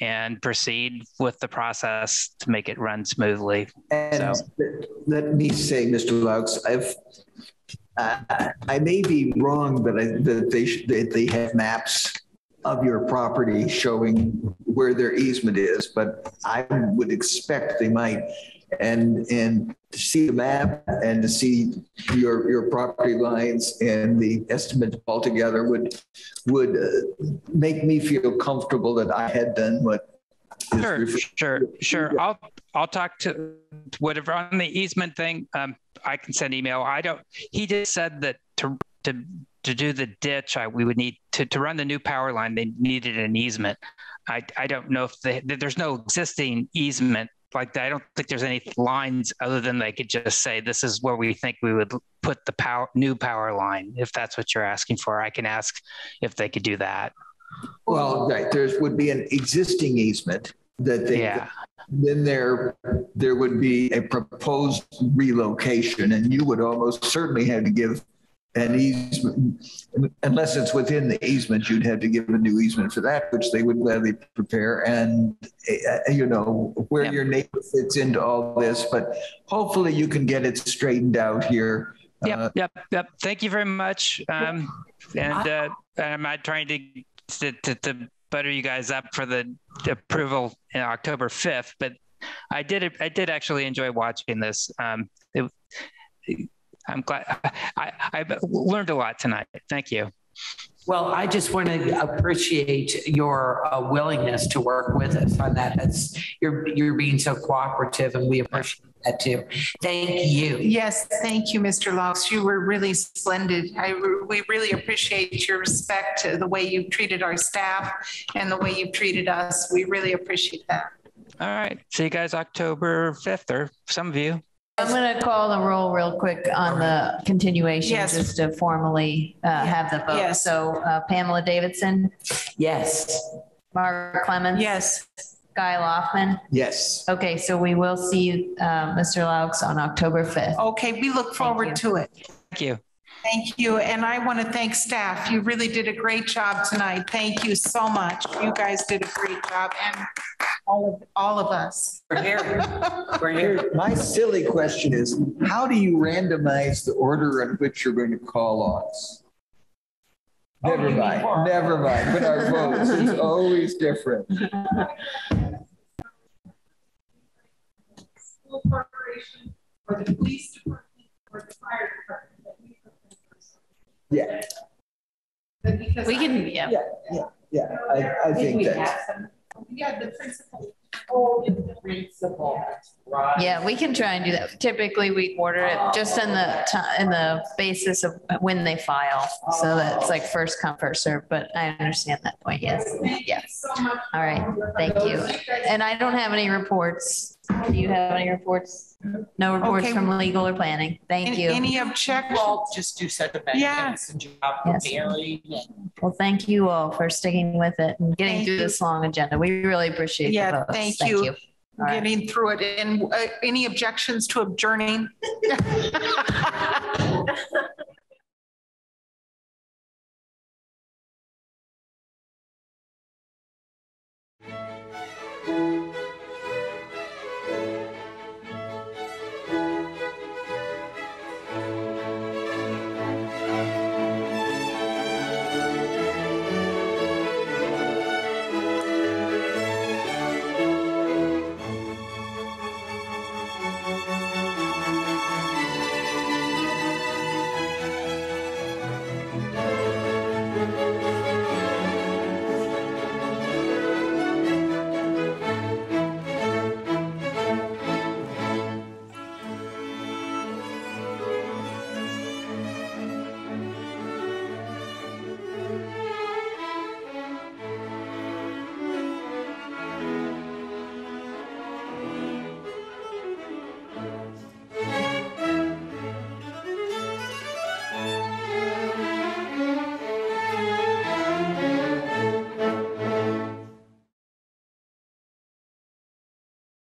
and proceed with the process to make it run smoothly. And So- let me say, Mr. Laux, I've, uh, I may be wrong, but I, that they, sh- that they have maps of your property showing where their easement is, but I would expect they might. And, and to see the map and to see your, your property lines and the estimate altogether would, would uh, make me feel comfortable that I had done what Sure, sure, sure. I'll I'll talk to whatever on the easement thing. Um, I can send email. I don't. He just said that to to to do the ditch, I we would need to to run the new power line. They needed an easement. I I don't know if they, there's no existing easement like that. I don't think there's any lines other than they could just say this is where we think we would put the power new power line. If that's what you're asking for, I can ask if they could do that. Well, right, there would be an existing easement that they, Yeah. Then there, there would be a proposed relocation and you would almost certainly have to give an easement, unless it's within the easement, you'd have to give a new easement for that, which they would gladly prepare. And, uh, you know, where your neighbor fits into all this, but hopefully you can get it straightened out here. Uh, Yep, yep, yep. Thank you very much. Um, and uh, I'm not trying to, to, to, to butter you guys up for the approval in October 5th, but I did, I did actually enjoy watching this. Um, it, I'm glad I, I learned a lot tonight. Thank you. Well, I just want to appreciate your uh, willingness to work with us on that. That's you're you're being so cooperative, and we appreciate that too. Thank you. Yes, thank you, Mr. Laux. You were really splendid. I, we really appreciate your respect, the way you treated our staff and the way you've treated us. We really appreciate that. All right. See you guys October 5th, or some of you. I'm going to call the roll real quick on the continuation, Yes. just to formally uh, have the vote. Yes. So uh, Pamela Davidson, Yes. Margaret Clemens. Yes. Guy Loftman. Yes. Okay, so we will see uh, Mr. Laux, on October 5th. Okay, we look forward to it. Thank you. Thank you. And I want to thank staff. You really did a great job tonight. Thank you so much. You guys did a great job and all of, all of us. We're here. We're Here, my silly question is, how do you randomize the order in which you're going to call on us? Oh, never mind, never mind, but our votes, it's always different. School corporation or the police department or the fire department. Yeah, We can, yeah. yeah, yeah, yeah, I, I think that. We had the principal. Oh, the principal. Right. Yeah, we can try and do that. Typically, we order it just in the ti- in the basis of when they file. So that's like first come, first serve. but I understand that point. Yes. Yes. All right. Thank you. And I don't have any reports. Do you have any reports? No reports okay. from legal or planning. Thank and you. Any objection? Well, just do such a magnificent yeah. job. Yes. Well, thank you all for sticking with it and getting thank through you. this long agenda. We really appreciate yeah, Thank, thank you. you. Getting right. through it. And uh, any objections to adjourning?